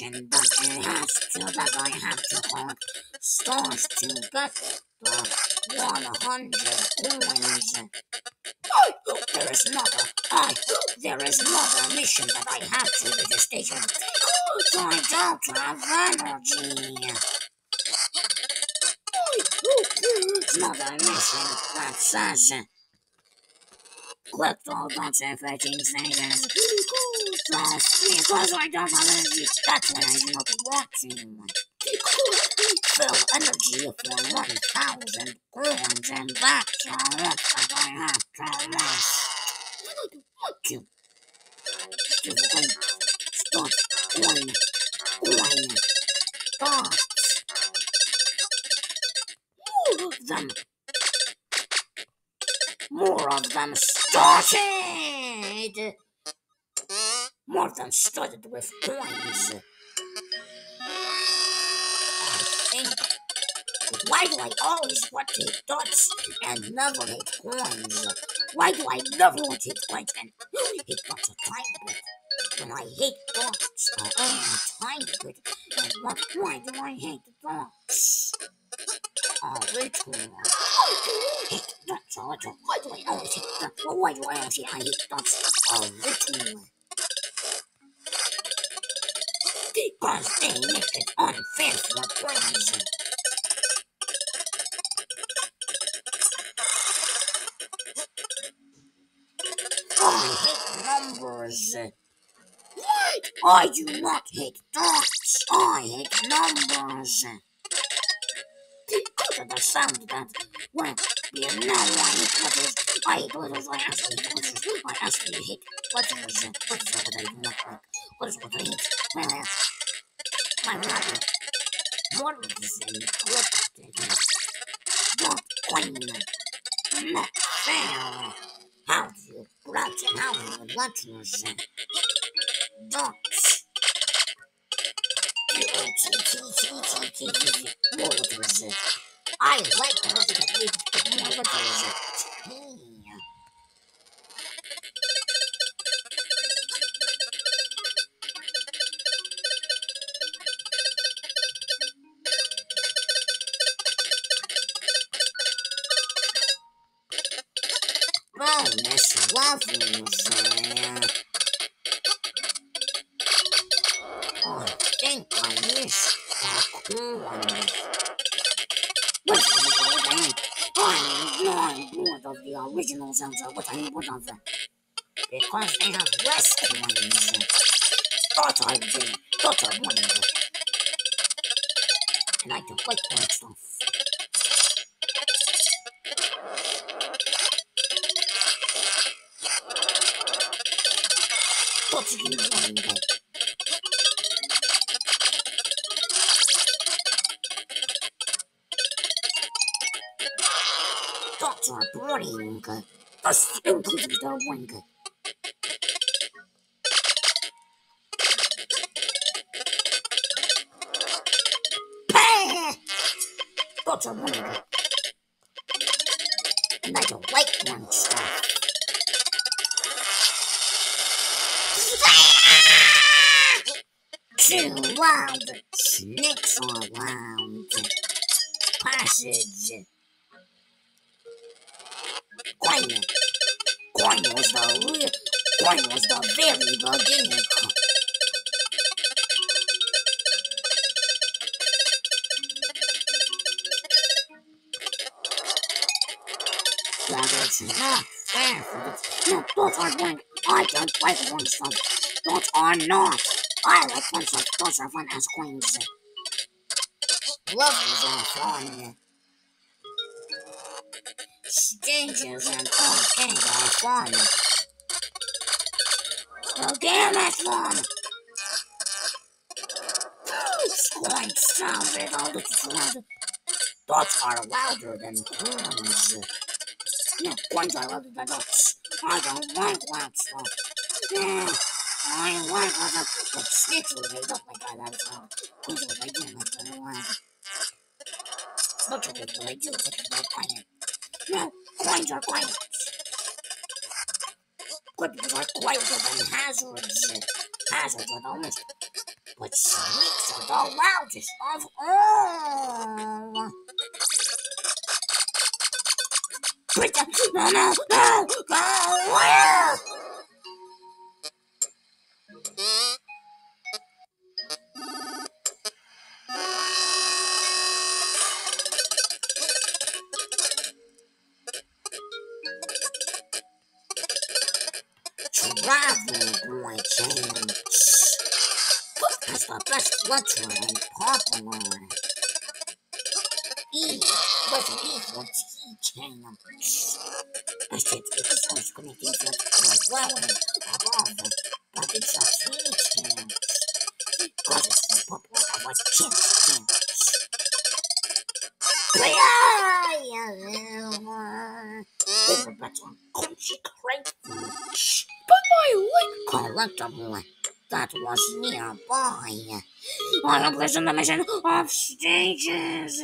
but I have to, but I have to hold stores to get for 100 coins. I hope there is another, I hope there is another mission that I have to do the station. Oh, I don't have energy. I hope there is another mission that says worked all bunch of fucking fingers. Plus, me close my dog energy. That's what I'm not watching. Energy for 1,000 grams and that's all that I have to rest. What you? Difficult. Stop. Coin. Coin. Thoughts. Move them. More of them started. More them started with coins. Why do I always want to hit dots and never hit coins? Why do I never want to hit coins and hit dots a bit? When I hate dots, I only a tiny bit. And what, why do I hate dots? Oh, which one? Dots all the. Why do I always hit? Why do I always hit, I hit dots? Oh, which one? Because they make it unfair for brains. I hate numbers. What? I do not hate dots. I hate numbers. Of the sound that when you know I hate letters, I hate letters, I actually hate letters, I actually hate letters. What is what I do not like? What is what I hate? Well, uh, I'm not more of the same clip. Not quite not fair. How do you grudge how do you letters? Dots. Waters. I like the look of it with more letters. T. Oh, Miss Waffles. Uh, I think I missed a corn. What's of the original sounds of what I'm bored of them. Because they have less coins. Thought I did. Thought I wanted it. And I don't like that stuff. Thought you wanted Spit in the symptoms are boring. The. I don't like boring stuff. Those are not. I like fun stuff. Those are fun as coins. Levels are fun. Stages and arcade are fun. The game is fun. Coin sounded a little loud. Dots are louder than coins. No, are louder than dots. I don't like loud stuff. Yeah, I like loud stuff, but snakes will they don't like loud stuff. They do like that loud. Dots will they do like that quiet. No, coins are quiet. Cripples are quieter than hazards. Hazards are the least. But snakes are the loudest of all. Pretend, no, no, no, go where? Travel boy change. As the best letter and popular. E was an E for teaching. I said because I was connecting to the dwelling of often, but it's a teaching. Because the purple of a teaching. That's a consecrate But my leg collectible that was nearby. I am the mission of stages.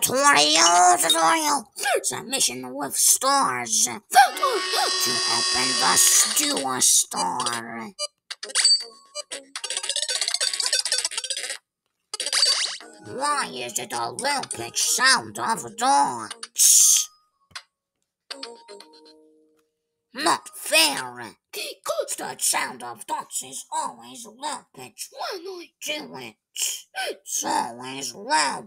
Tutorial, tutorial. There's a mission with stars to open the stewer store. Why is it a low pitched sound of dogs? Not fair. Because the sound of dots is always low pitched. Why not? Do it. It's always low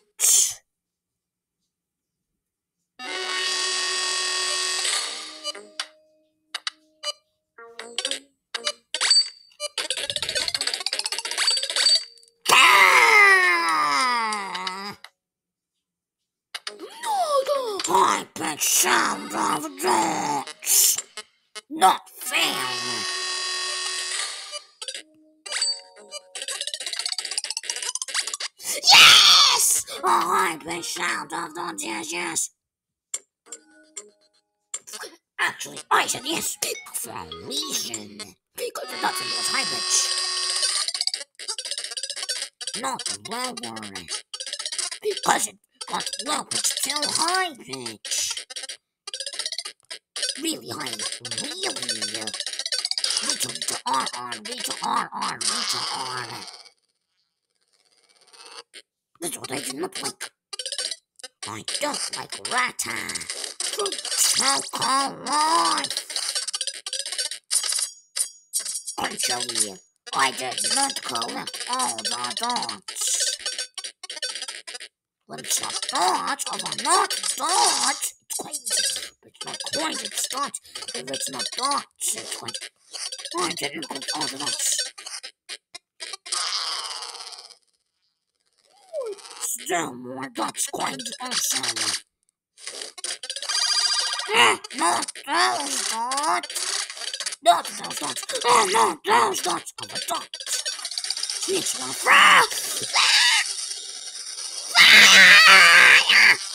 sound of dogs. Not fair. Yes! A high pitched sound of dogs, yes, yes. Actually, I said yes for a reason. Because the dogs was pitched. Not lower. Because it got low pitched too high pitch. Really high, really. Reach to R R, reach to R R, reach to R. That's what I do not like. I don't like Rata. From Choco Life. Actually, I did not collect all the dots. But it's not dots of a not dots. It's quite, it's its dots. If it's not dots, it's quite. I didn't collect all the dots. Still more dots coins also. Eh, not those dots. Not those dots. Oh, not those dots of a dot. Snitch one fry. Fire! Rápido,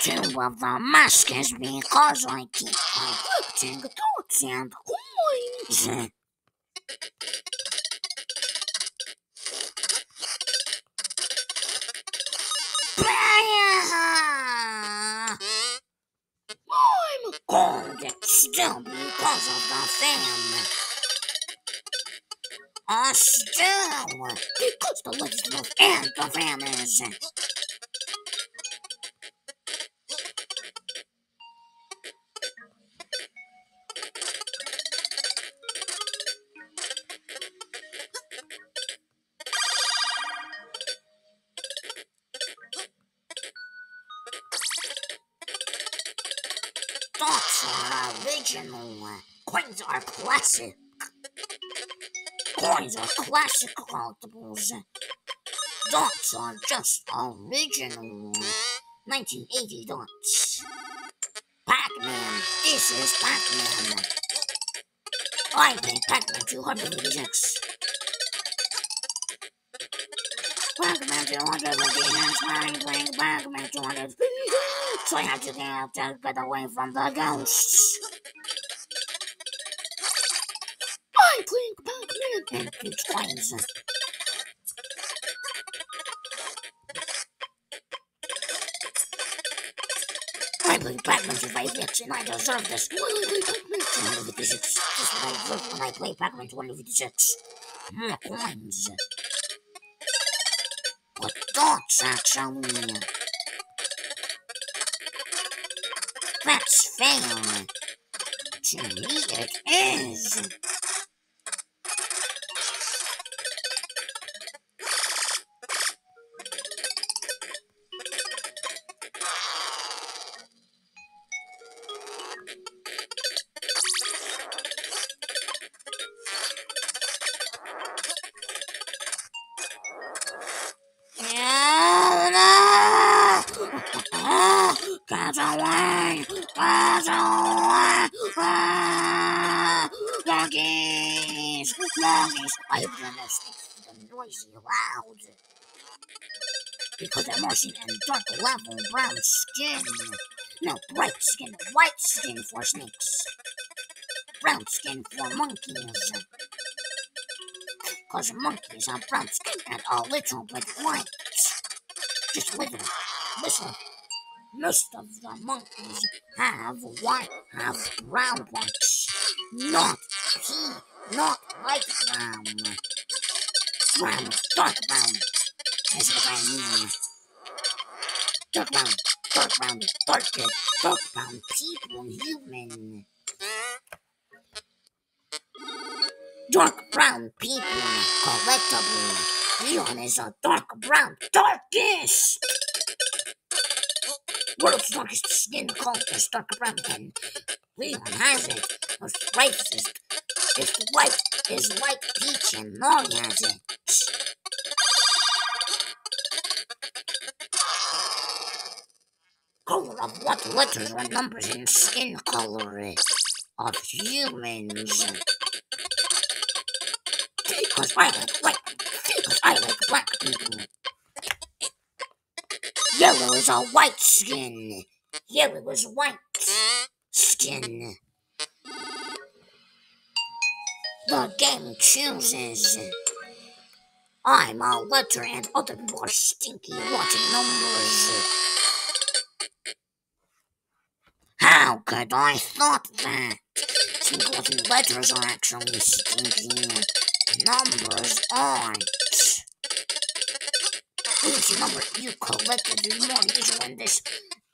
two of the mask is because I keep collecting dots and coins. I'm Gold still because of the fan. Uh, still because the legislative and the fan is. Classic collectibles. Dots are just original. 1980 dots. Pac-Man. This is Pac-Man. I think Pac-Man 256. Pac-Man 256. I'm playing Pac-Man 256. So I have to get out get away from the ghosts. I playing Pac-Man. And keeps. I play Pac-Man 256 and I deserve this. Play Pac-Man? 256. This is what I when I play Pac-Man 256. More coins. But dots, actually. That's fair. To me, it is. In dark level brown skin. No, bright skin, white skin for snakes. Brown skin for monkeys. Cause monkeys are brown skin and a little bit white. Just. Listen. Most of the monkeys have white, have brown ones. Not pea, not light brown. Brown, dark brown. That's what I mean. Dark brown, dark brown, dark, dark brown people, human. Dark brown people, collectible. Leon is a dark brown, darkest. World's darkest skin is dark brown, and Leon has it. Most racist is white, is white peach, and Long has it. Color of what letters or numbers in skin color of humans. Because I like white. Because I like black people. Yellow is a white skin. Yellow is white skin. The game chooses. I'm a letter and other people are stinky rotten numbers. How could I thought that? Singleton letters are actually stinky. Numbers aren't. Each number you collected is more useful in this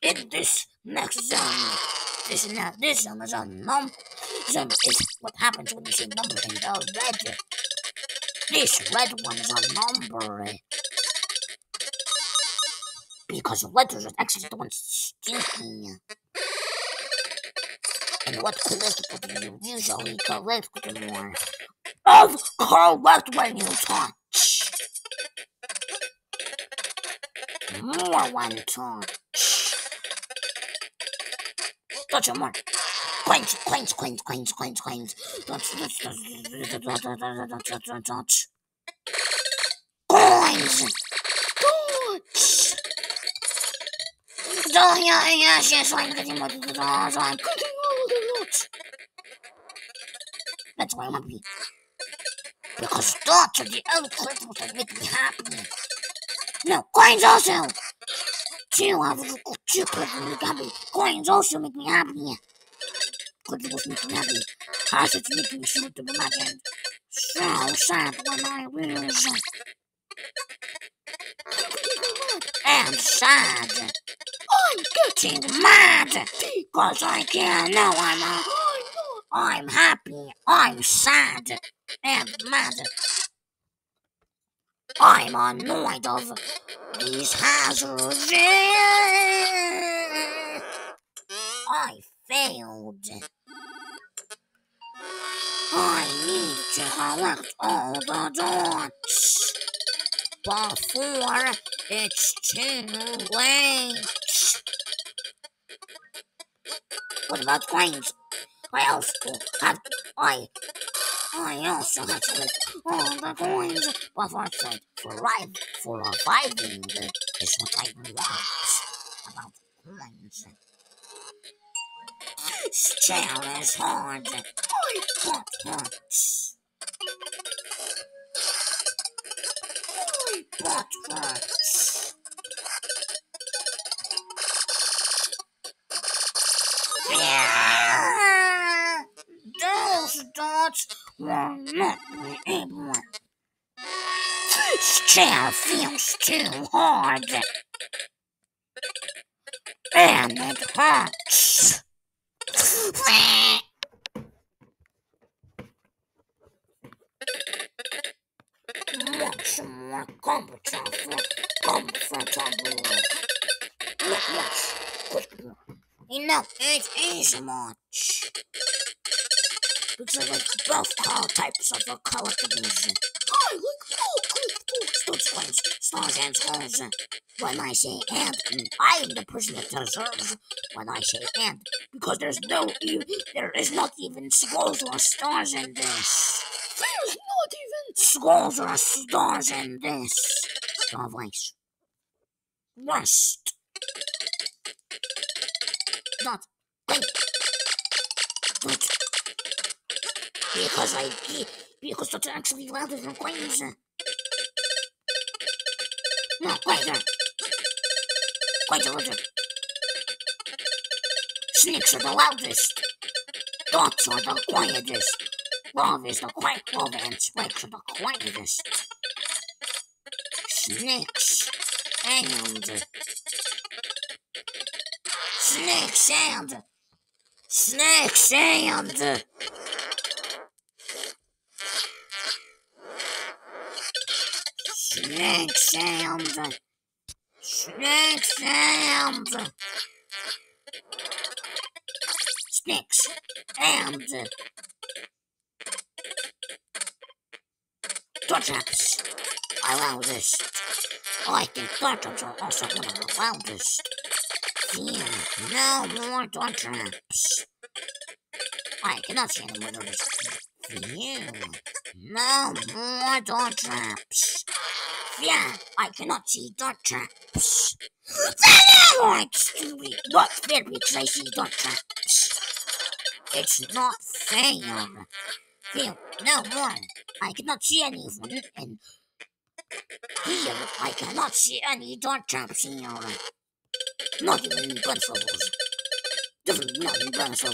in this next zone. This now this zone is a num zone is what happens when you see number in the red. This red one is a number. Because the letters are actually the ones stinky. And what collectible do you usually collect more? Of collect when you touch. More when touch. Touch more. Coins, quench, quench, quench, quench, quench. Touch, touch, touch, touch, touch, touch, touch, touch. Coins. Touch! So, yeah, yes, yes, I'm getting more to the of the. That's why I'm happy. Because thoughts are the only collectibles that make me happy. No, coins also! Two have two collectibles make happy. Coins also make me happy. Collectibles make me happy. Hazards make me shoot to imagine. So sad when I lose. And sad. I'm getting Getting mad. Because I can't know I'm a I'm happy, I'm sad, and mad. I'm annoyed of these hazards. I failed. I need to collect all the dots before it's too late. What about coins? I also have I I also have to collect all the coins before it's late. For for surviving is what I want about coins. Jail is hard. I want hearts. Want. Yeah. Those dots will not be able. This chair feels too hard. And it hurts. Much more comfortable, comfortable. Look, yes, good. Enough, it is much. Like both all types of color collectibles. I like all collectibles. Coins, stars, and. When I say and, I am the person that deserves when I say and. Because there's no, there is not even skulls or stars in this. Skulls or stars in this device. Rust. Not. Not. Because I. Because that's actually louder than coins. No, quieter. Quite louder. Snakes are the loudest. Dots are the quietest. Love is the quiet love and spikes are the quietest. Snakes and snakes and snakes and snakes and snakes and snakes and door traps are loudest. I think door traps are also one of the loudest. Phew, no more traps. I cannot see any more door traps. Phew, no more door traps. Yeah, I cannot see door traps. Like stupid, not fair because I door traps. It's not fair. No more. I cannot see anyone, and here I cannot see any dark traps here. Not even in levels. Definitely not in bunch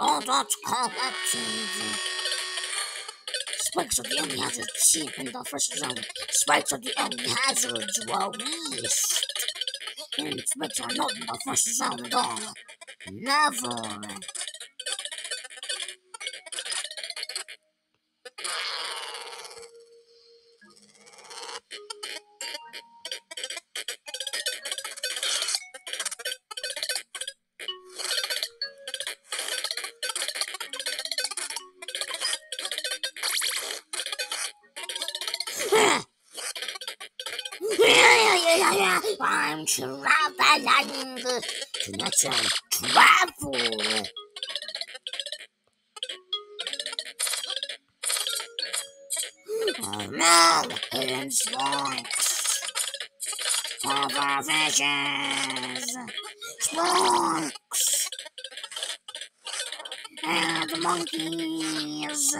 All dots collected. Spikes are the only hazards seen in the first zone. Spikes are the only hazards released. And spikes are not in the first zone at all. Never. Traveling to natural travel. No, hidden spikes. Over fishes. And monkeys.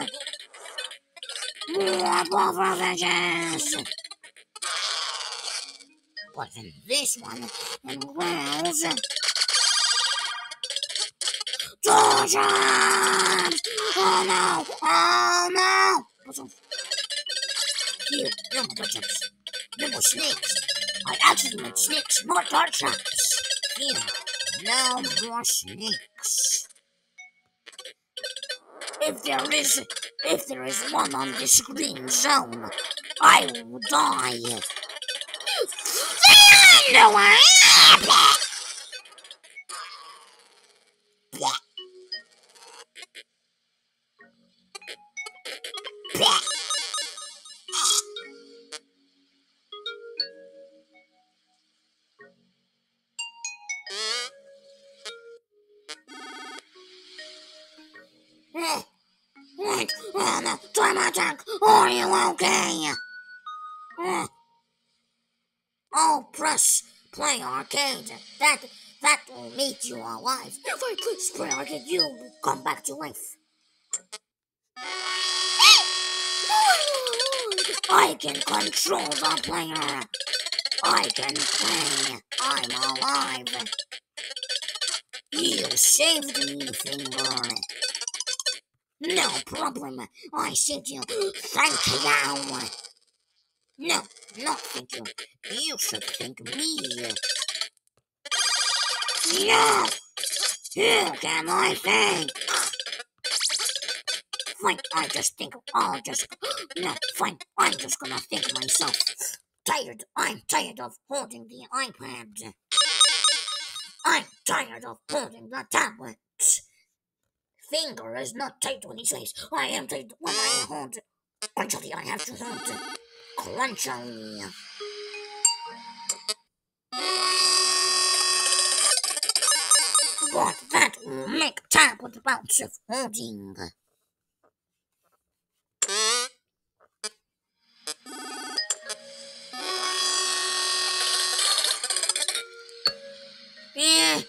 More fishes. In this one involves torsions! Oh no! Oh no! Here, no more torches. No more snakes. I actually meant snakes, not torches. Here, no more snakes. If there is, if there is one on this green zone, I will die. No one. Wait, That that will make you alive. If I press play arcade, you will come back to life. I can control the player. I can play. I'm alive. You saved me, Finger. No problem. I saved you. Thank you. No, not thank you. You should thank me. No! Who can I thank? Fine, I just think I'll just. No, fine, I'm just gonna think myself. Tired, I'm tired of holding the iPad. I'm tired of holding the tablet. Finger is not tight when he says, I am tight when I hold. Crunchily, I have to hold. Crunchily. But that will make tablet of holding. Yeah.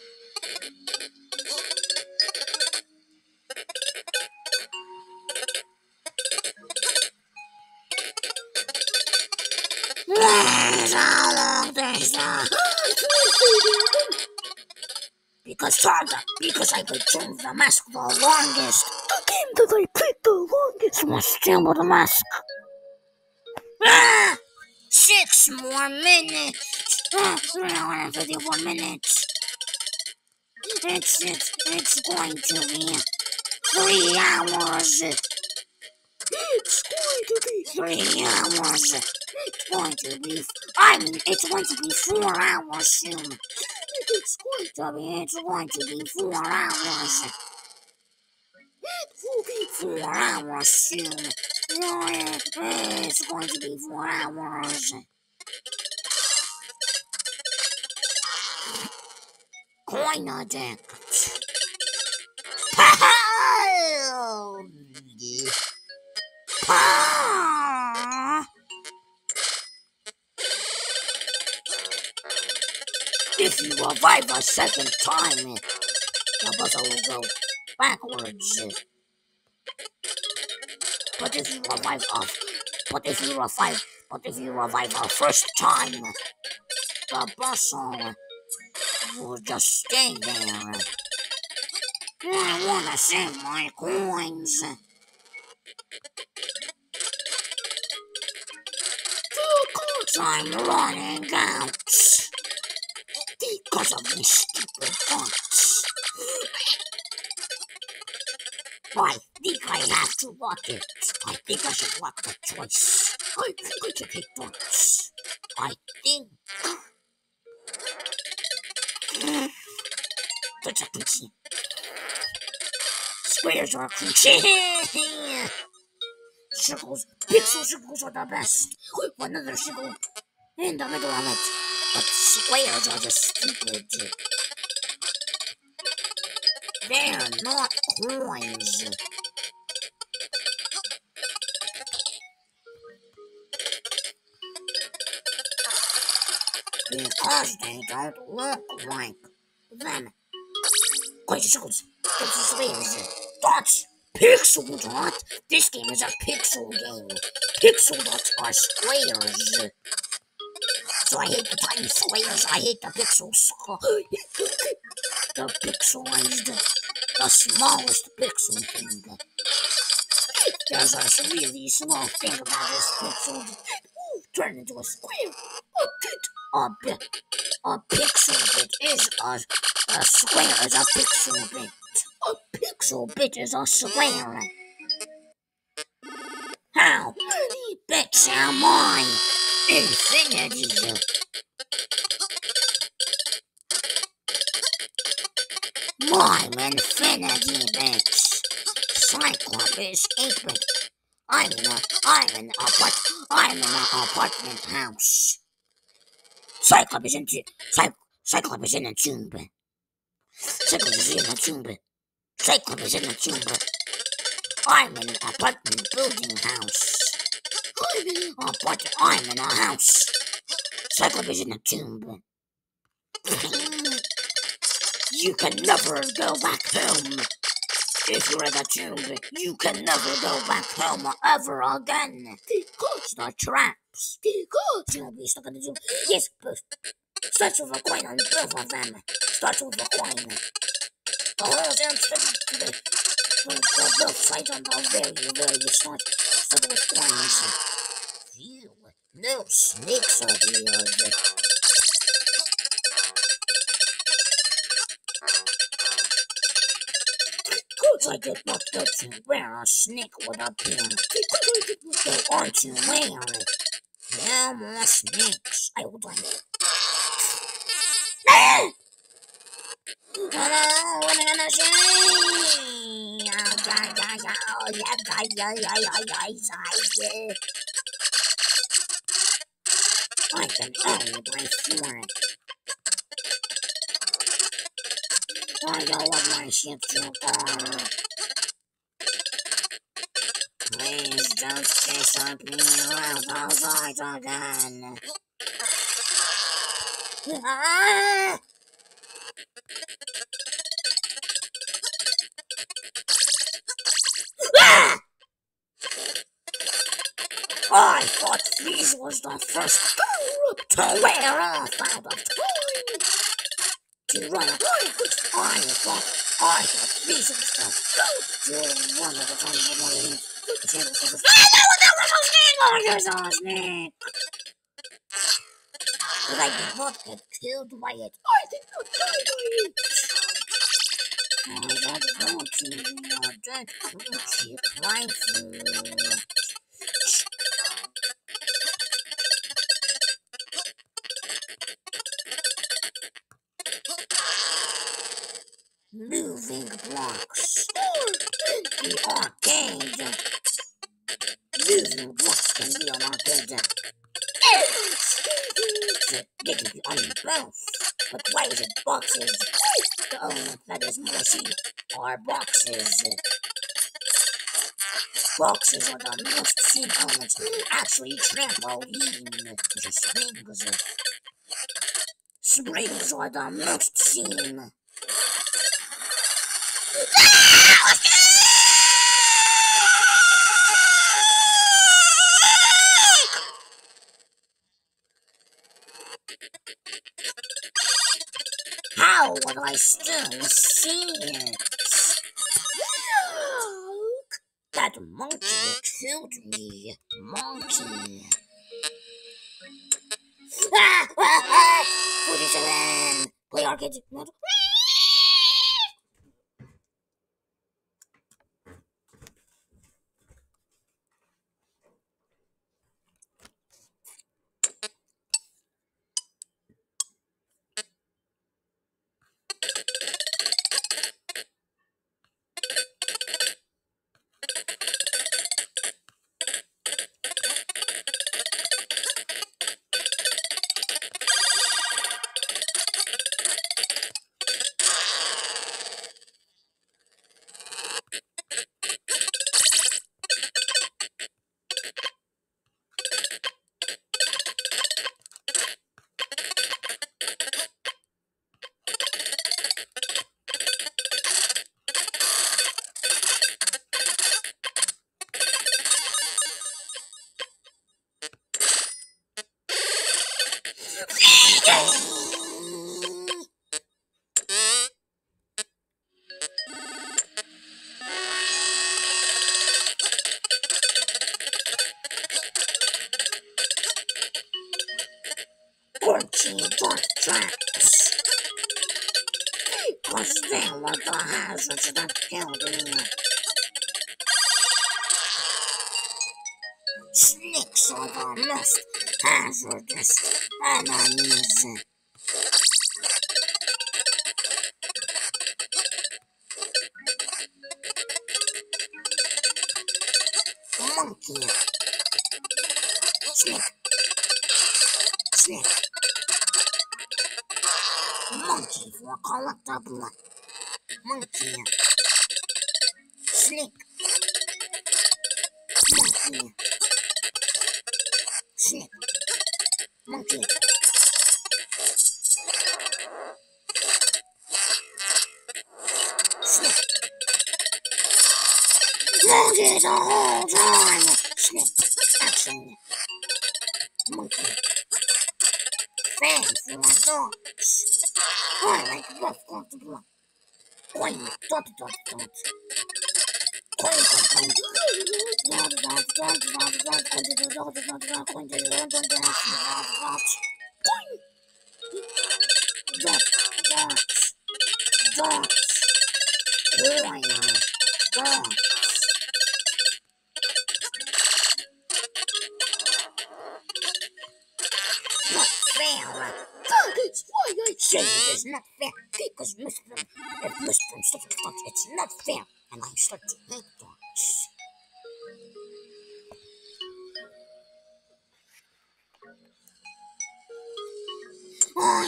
Yes, how long this uh, Because Saga, because I controlled the mask the longest. The game that I played the longest was still with the mask. Ah! Six more minutes. Ah, 354 minutes. It's, it's, it's going to be three hours. It's going to be Three hours. It's going to be. I mean, it's going to be four hours soon. It's going to be. It's going to be four hours. It will be four hours soon. No, it- It's going to be four hours. Coin addict. Ah! If you revive a second time, the buzzer will go backwards. But if you revive off, but if you revive, but if you revive a first time, the buzzer uh, will just stay there. I wanna save my coins. Because I'm running out. Because of these stupid bots. I think I have to lock it. I think I should lock the choice. I think I should pick bots. I think. I can see. Squares are crunchy. Circles, pixel circles are the best. Another circle in the middle of it. Squares are just stupid. They're not coins. Because they don't look like them. Pixel squares, dots, pixel dot. This game is a pixel game. Pixel dots are squares. So I hate the tiny squares. I hate the pixels. the pixelized, the smallest pixel thing. There's a really small thing about this pixel. Turn into a square. A bit, a bit, a pixel bit is a, a square is a pixel bit. A pixel bit is a square. How many bits am I? My infinity bits. Cyclops is 8 bit. I'm in a, I'm in a, I'm in an apartment house. Cyclops in, Cy, Cyclops in a. Cyclops in a. Cyclops in a. I'm in an apartment building house. In an apartment, I'm in a house. Cyclops is in a tube. You can never go back home. If you're in a tube, you can never go back home ever again. Because the traps. Because you'll be stuck in the tube. Yes, but starts with a coin on both of them. Starts with a coin. The whole damn The, the, the both on the very, very with coins. Phew, no snakes are. Cause I did not get to a snake with a pin. Aren't to wear it. No more snakes. I will die. Ah! Hello, what am I gonna say? I can only don't want my ship to go. Please don't say something around outside again. Ah! I thought Freeze was the first group to wear off out of time. To run away, I thought, I thought Freeze was the first to run out of time. I know that was a snake! Oh, there's a snake! But I did not get killed by it. I did not die by it. I don't want to that crunchy rifle. Moving blocks. The arcade. Moving blocks can be an arcade. They can be on both. But why is it boxes? The that is more seen are boxes. Boxes are the most seen elements. Actually, trampoline, is springs. Springs are the most seen. How would I still see it? That monkey killed me. Monkey. Ah! 47! Play arcade.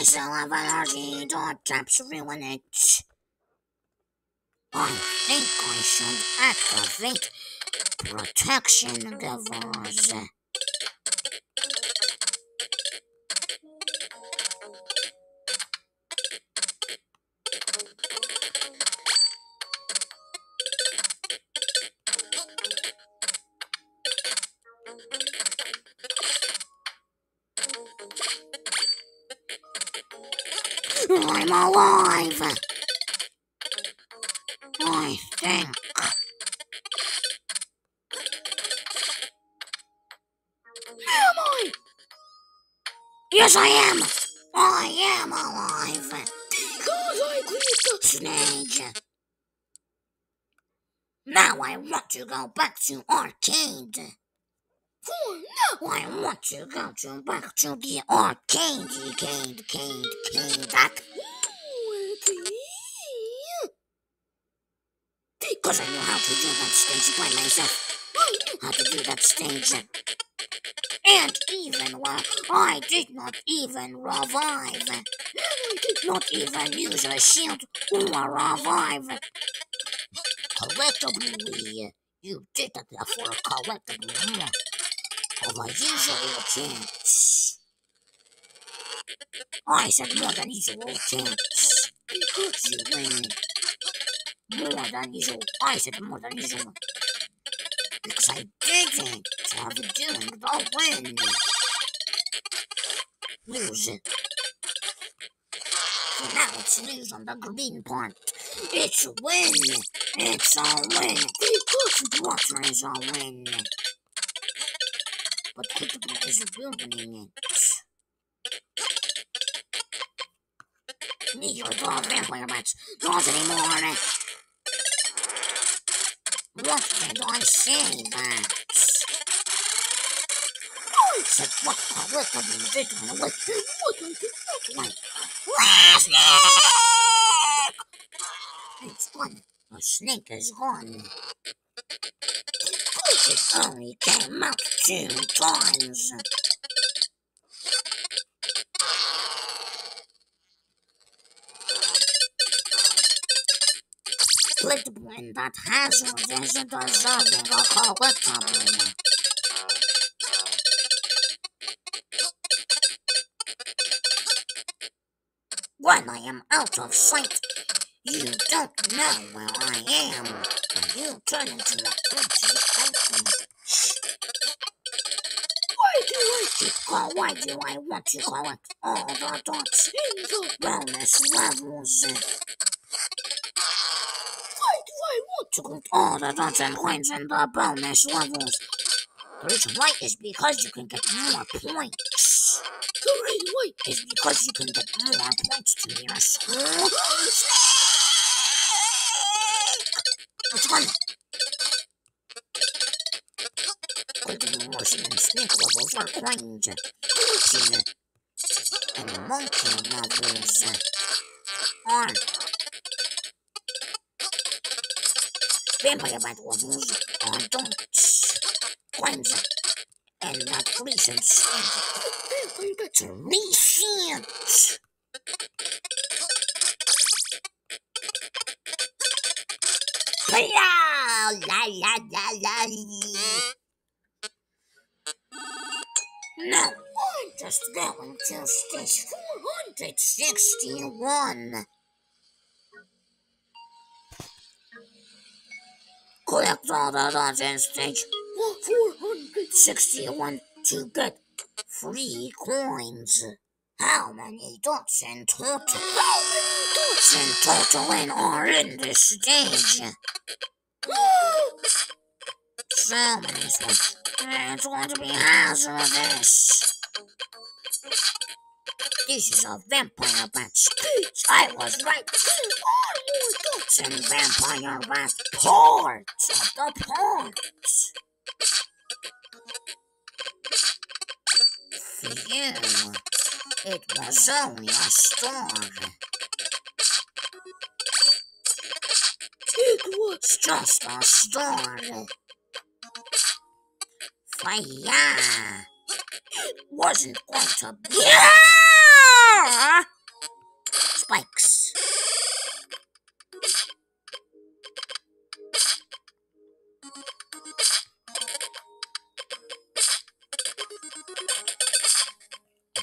I still have allergy dog traps ruin it. I think I should activate protection givers. Alive. I think. am I? Yes, I am. I am alive. Because I quit the Snake. Now I want to go back to arcade. for now. I want to go to back to the arcade, arcade, arcade, arcade. Because I know how to do that stage by myself. How to do that stage. And even while I did not even revive, not even use a shield or revive. Collectively, you did it for collectively of a usual chance. I said more than usual chance win. More than usual. I said more than usual. Because I didn't have doing the win. Lose. So now it's lose on the green part. It's a win. It's a win. Because water is a win. But Kitable is ruining it. Neither the vampire bats not anymore. What did I say that? I said what Collectible did when what what I did not like. Snake! It's gone. The snake is gone. It only came out two times. When I am out of sight, you don't know where I am, you turn into a creature item. Why do I Because why do I want to collect all the dots in the bonus levels? why do I want To all the dots and coins in the bonus levels. The reason why is because you can get more points. The reason why is because you can get more points to a snake. What's going on? Continuation and snake levels are. And monkey levels are vampire bat levels are don'ts. Coins and not recent are recent. La la la la. No, I'm just going to stage 461. Collect all the dots in stage 461 to get free coins. How many dots in total? How many dots in total in are in this stage? so many. It's going to be hazardous. This is a vampire bat speech. I was right. One more dots in vampire bat parts of the parts. You, it was only a star. It was just a star. Fire wasn't going to be yeah! spikes.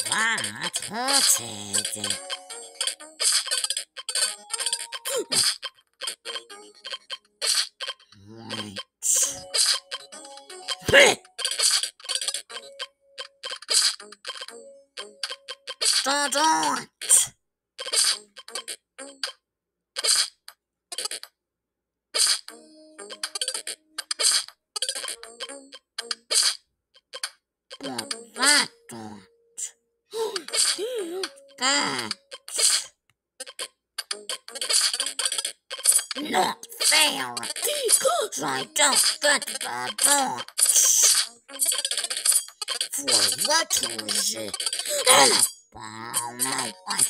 That hurted. Right. Don't. That don't. Not fair. Because I don't get the. For letters. And a Oh no, I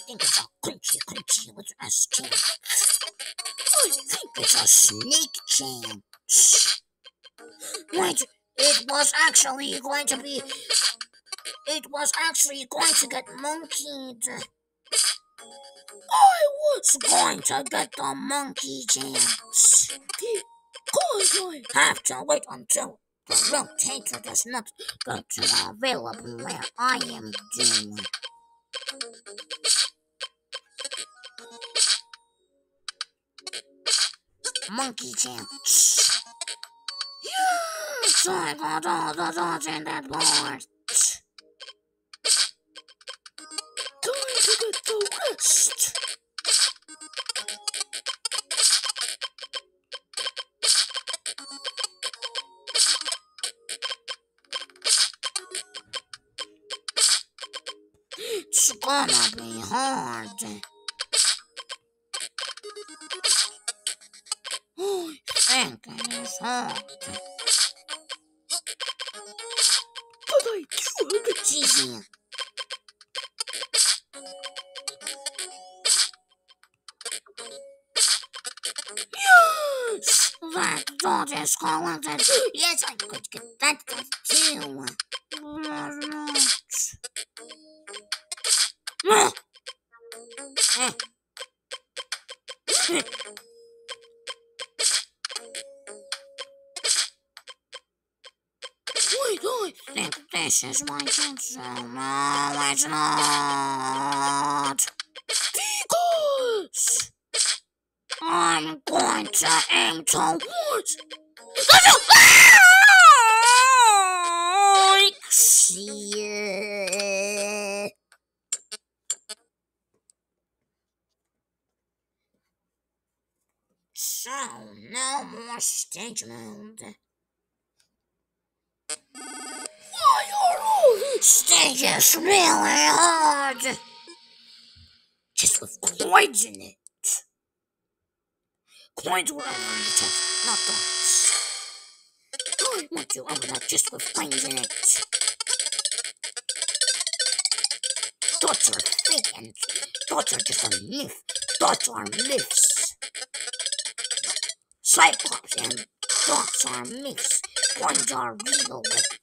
think it's a crunchy crunchy with a skin. I think it's a snake chance. Wait, it was actually going to be. It was actually going to get monkeyed. I was going to get the monkey chance. because I Have to wait until the rotator does not go to available where I am doing. Monkey chance. Yeah! So I got all oh, the dots in that part. time to get the rest. It's gonna be hard. Dot is collected. Yes, I could get that dot too. But not. Ah! Ah! Wait, Stinks really hard. Just with coins in it. Coins were in the chest, not dots. I want to open that just with coins in it. Dots are fake and dots are just a myth. Dots are myths. Cyclops and dots are myths. Coins are real. Boys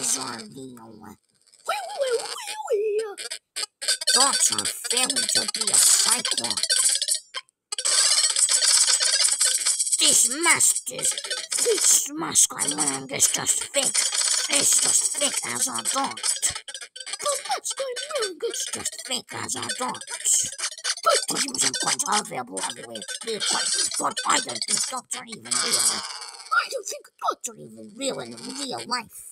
wee. Dots are failing to be a cyclops. This mask is this mask I'm wearing is just fake. It's just fake as a dot. The mask I'm wearing is just fake as a dot. But the using coins are available everywhere. But I don't think dots are even real. I don't think Dots are even real in real life.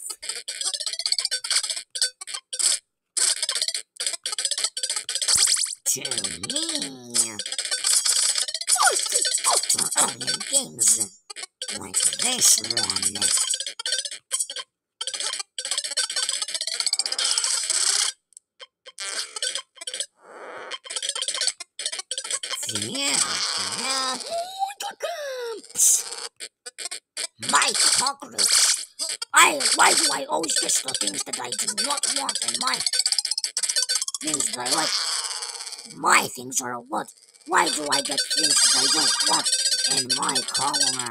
To me, I think dots are games like this one. Yeah, yeah. the camps. My cockroach. I why do I always get the things that I do not want in my things that I like? My things are a what? Why do I get things that I don't want in my collar?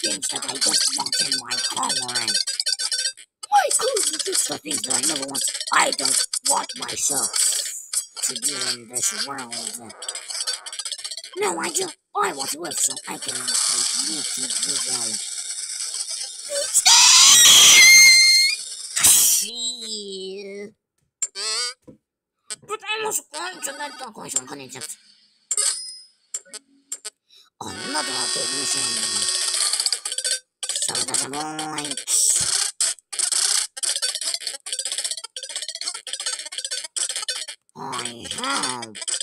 Things that I don't want in my collar. my clothes. It's the things that I never want. I don't want myself to be in this world. No, I do. I want to live so I can make me to be well. Shit. To let the question connect. Another big mission. So that's right. I have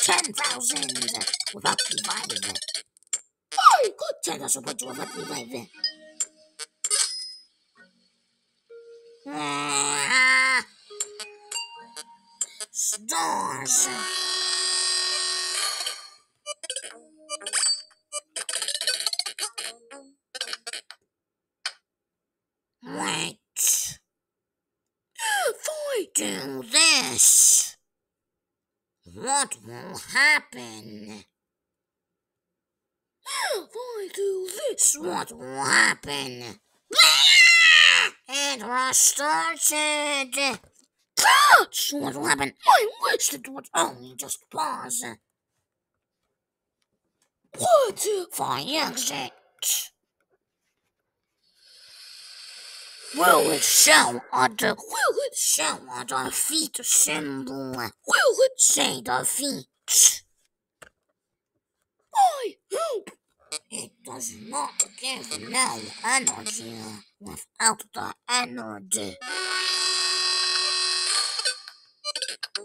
Ten thousand without revive. I got Ten thousand points without revive. Ah. Stars. Wait. If I do this, what will happen? if I do this. What will happen? It was started. That's what will happen. I It would only just pause what for exit. Will it show de- will it show a defeat symbol? will it Say defeat. I hope It does not give no energy without the energy. It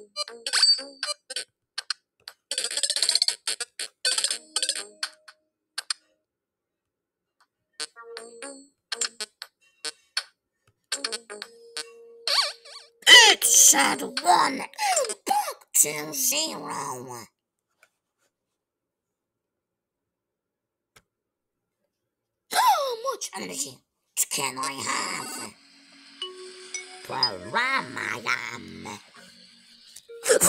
said one back to zero. how much energy can I have? Am I am? Ah! Ah! a tutorial of the The arcade! With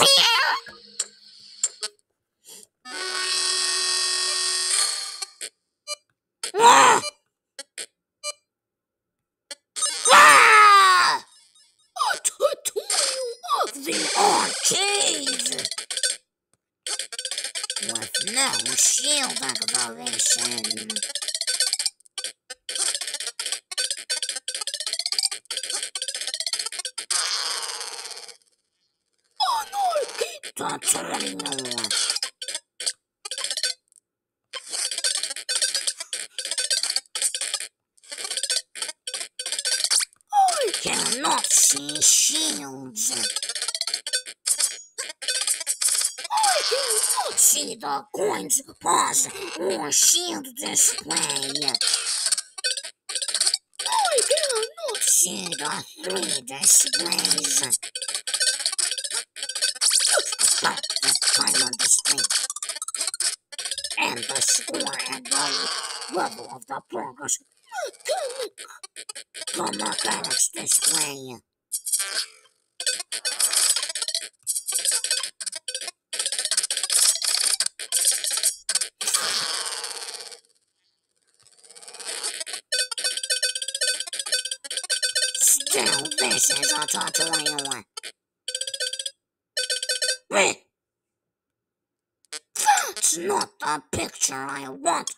no shield activation. Tutorial. see shields. I cannot See the coins, pause, or shield display. I cannot See the three displays. Level of the. Still, this is a tutorial. That's not the picture I want.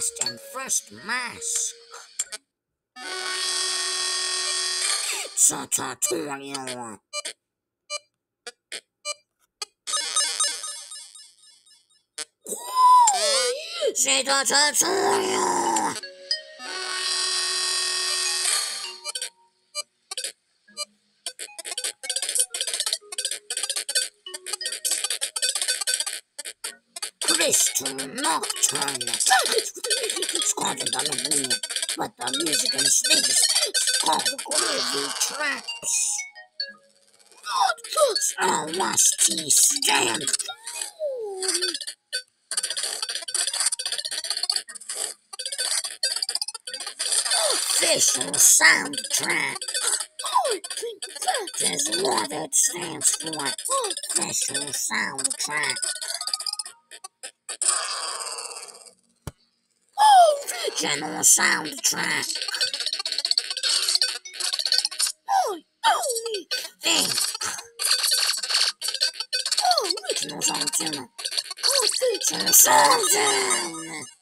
Last and first mask? A tutorial. C'est a tutorial. Crystal Nocturne. It's called the Dominion, but the music and stage is called Groovy Traps. Not the Lusty Stand. Official soundtrack. I think that is what it stands for. Official soundtrack. Original soundtrack. I only Think. original official Original soundtrack. I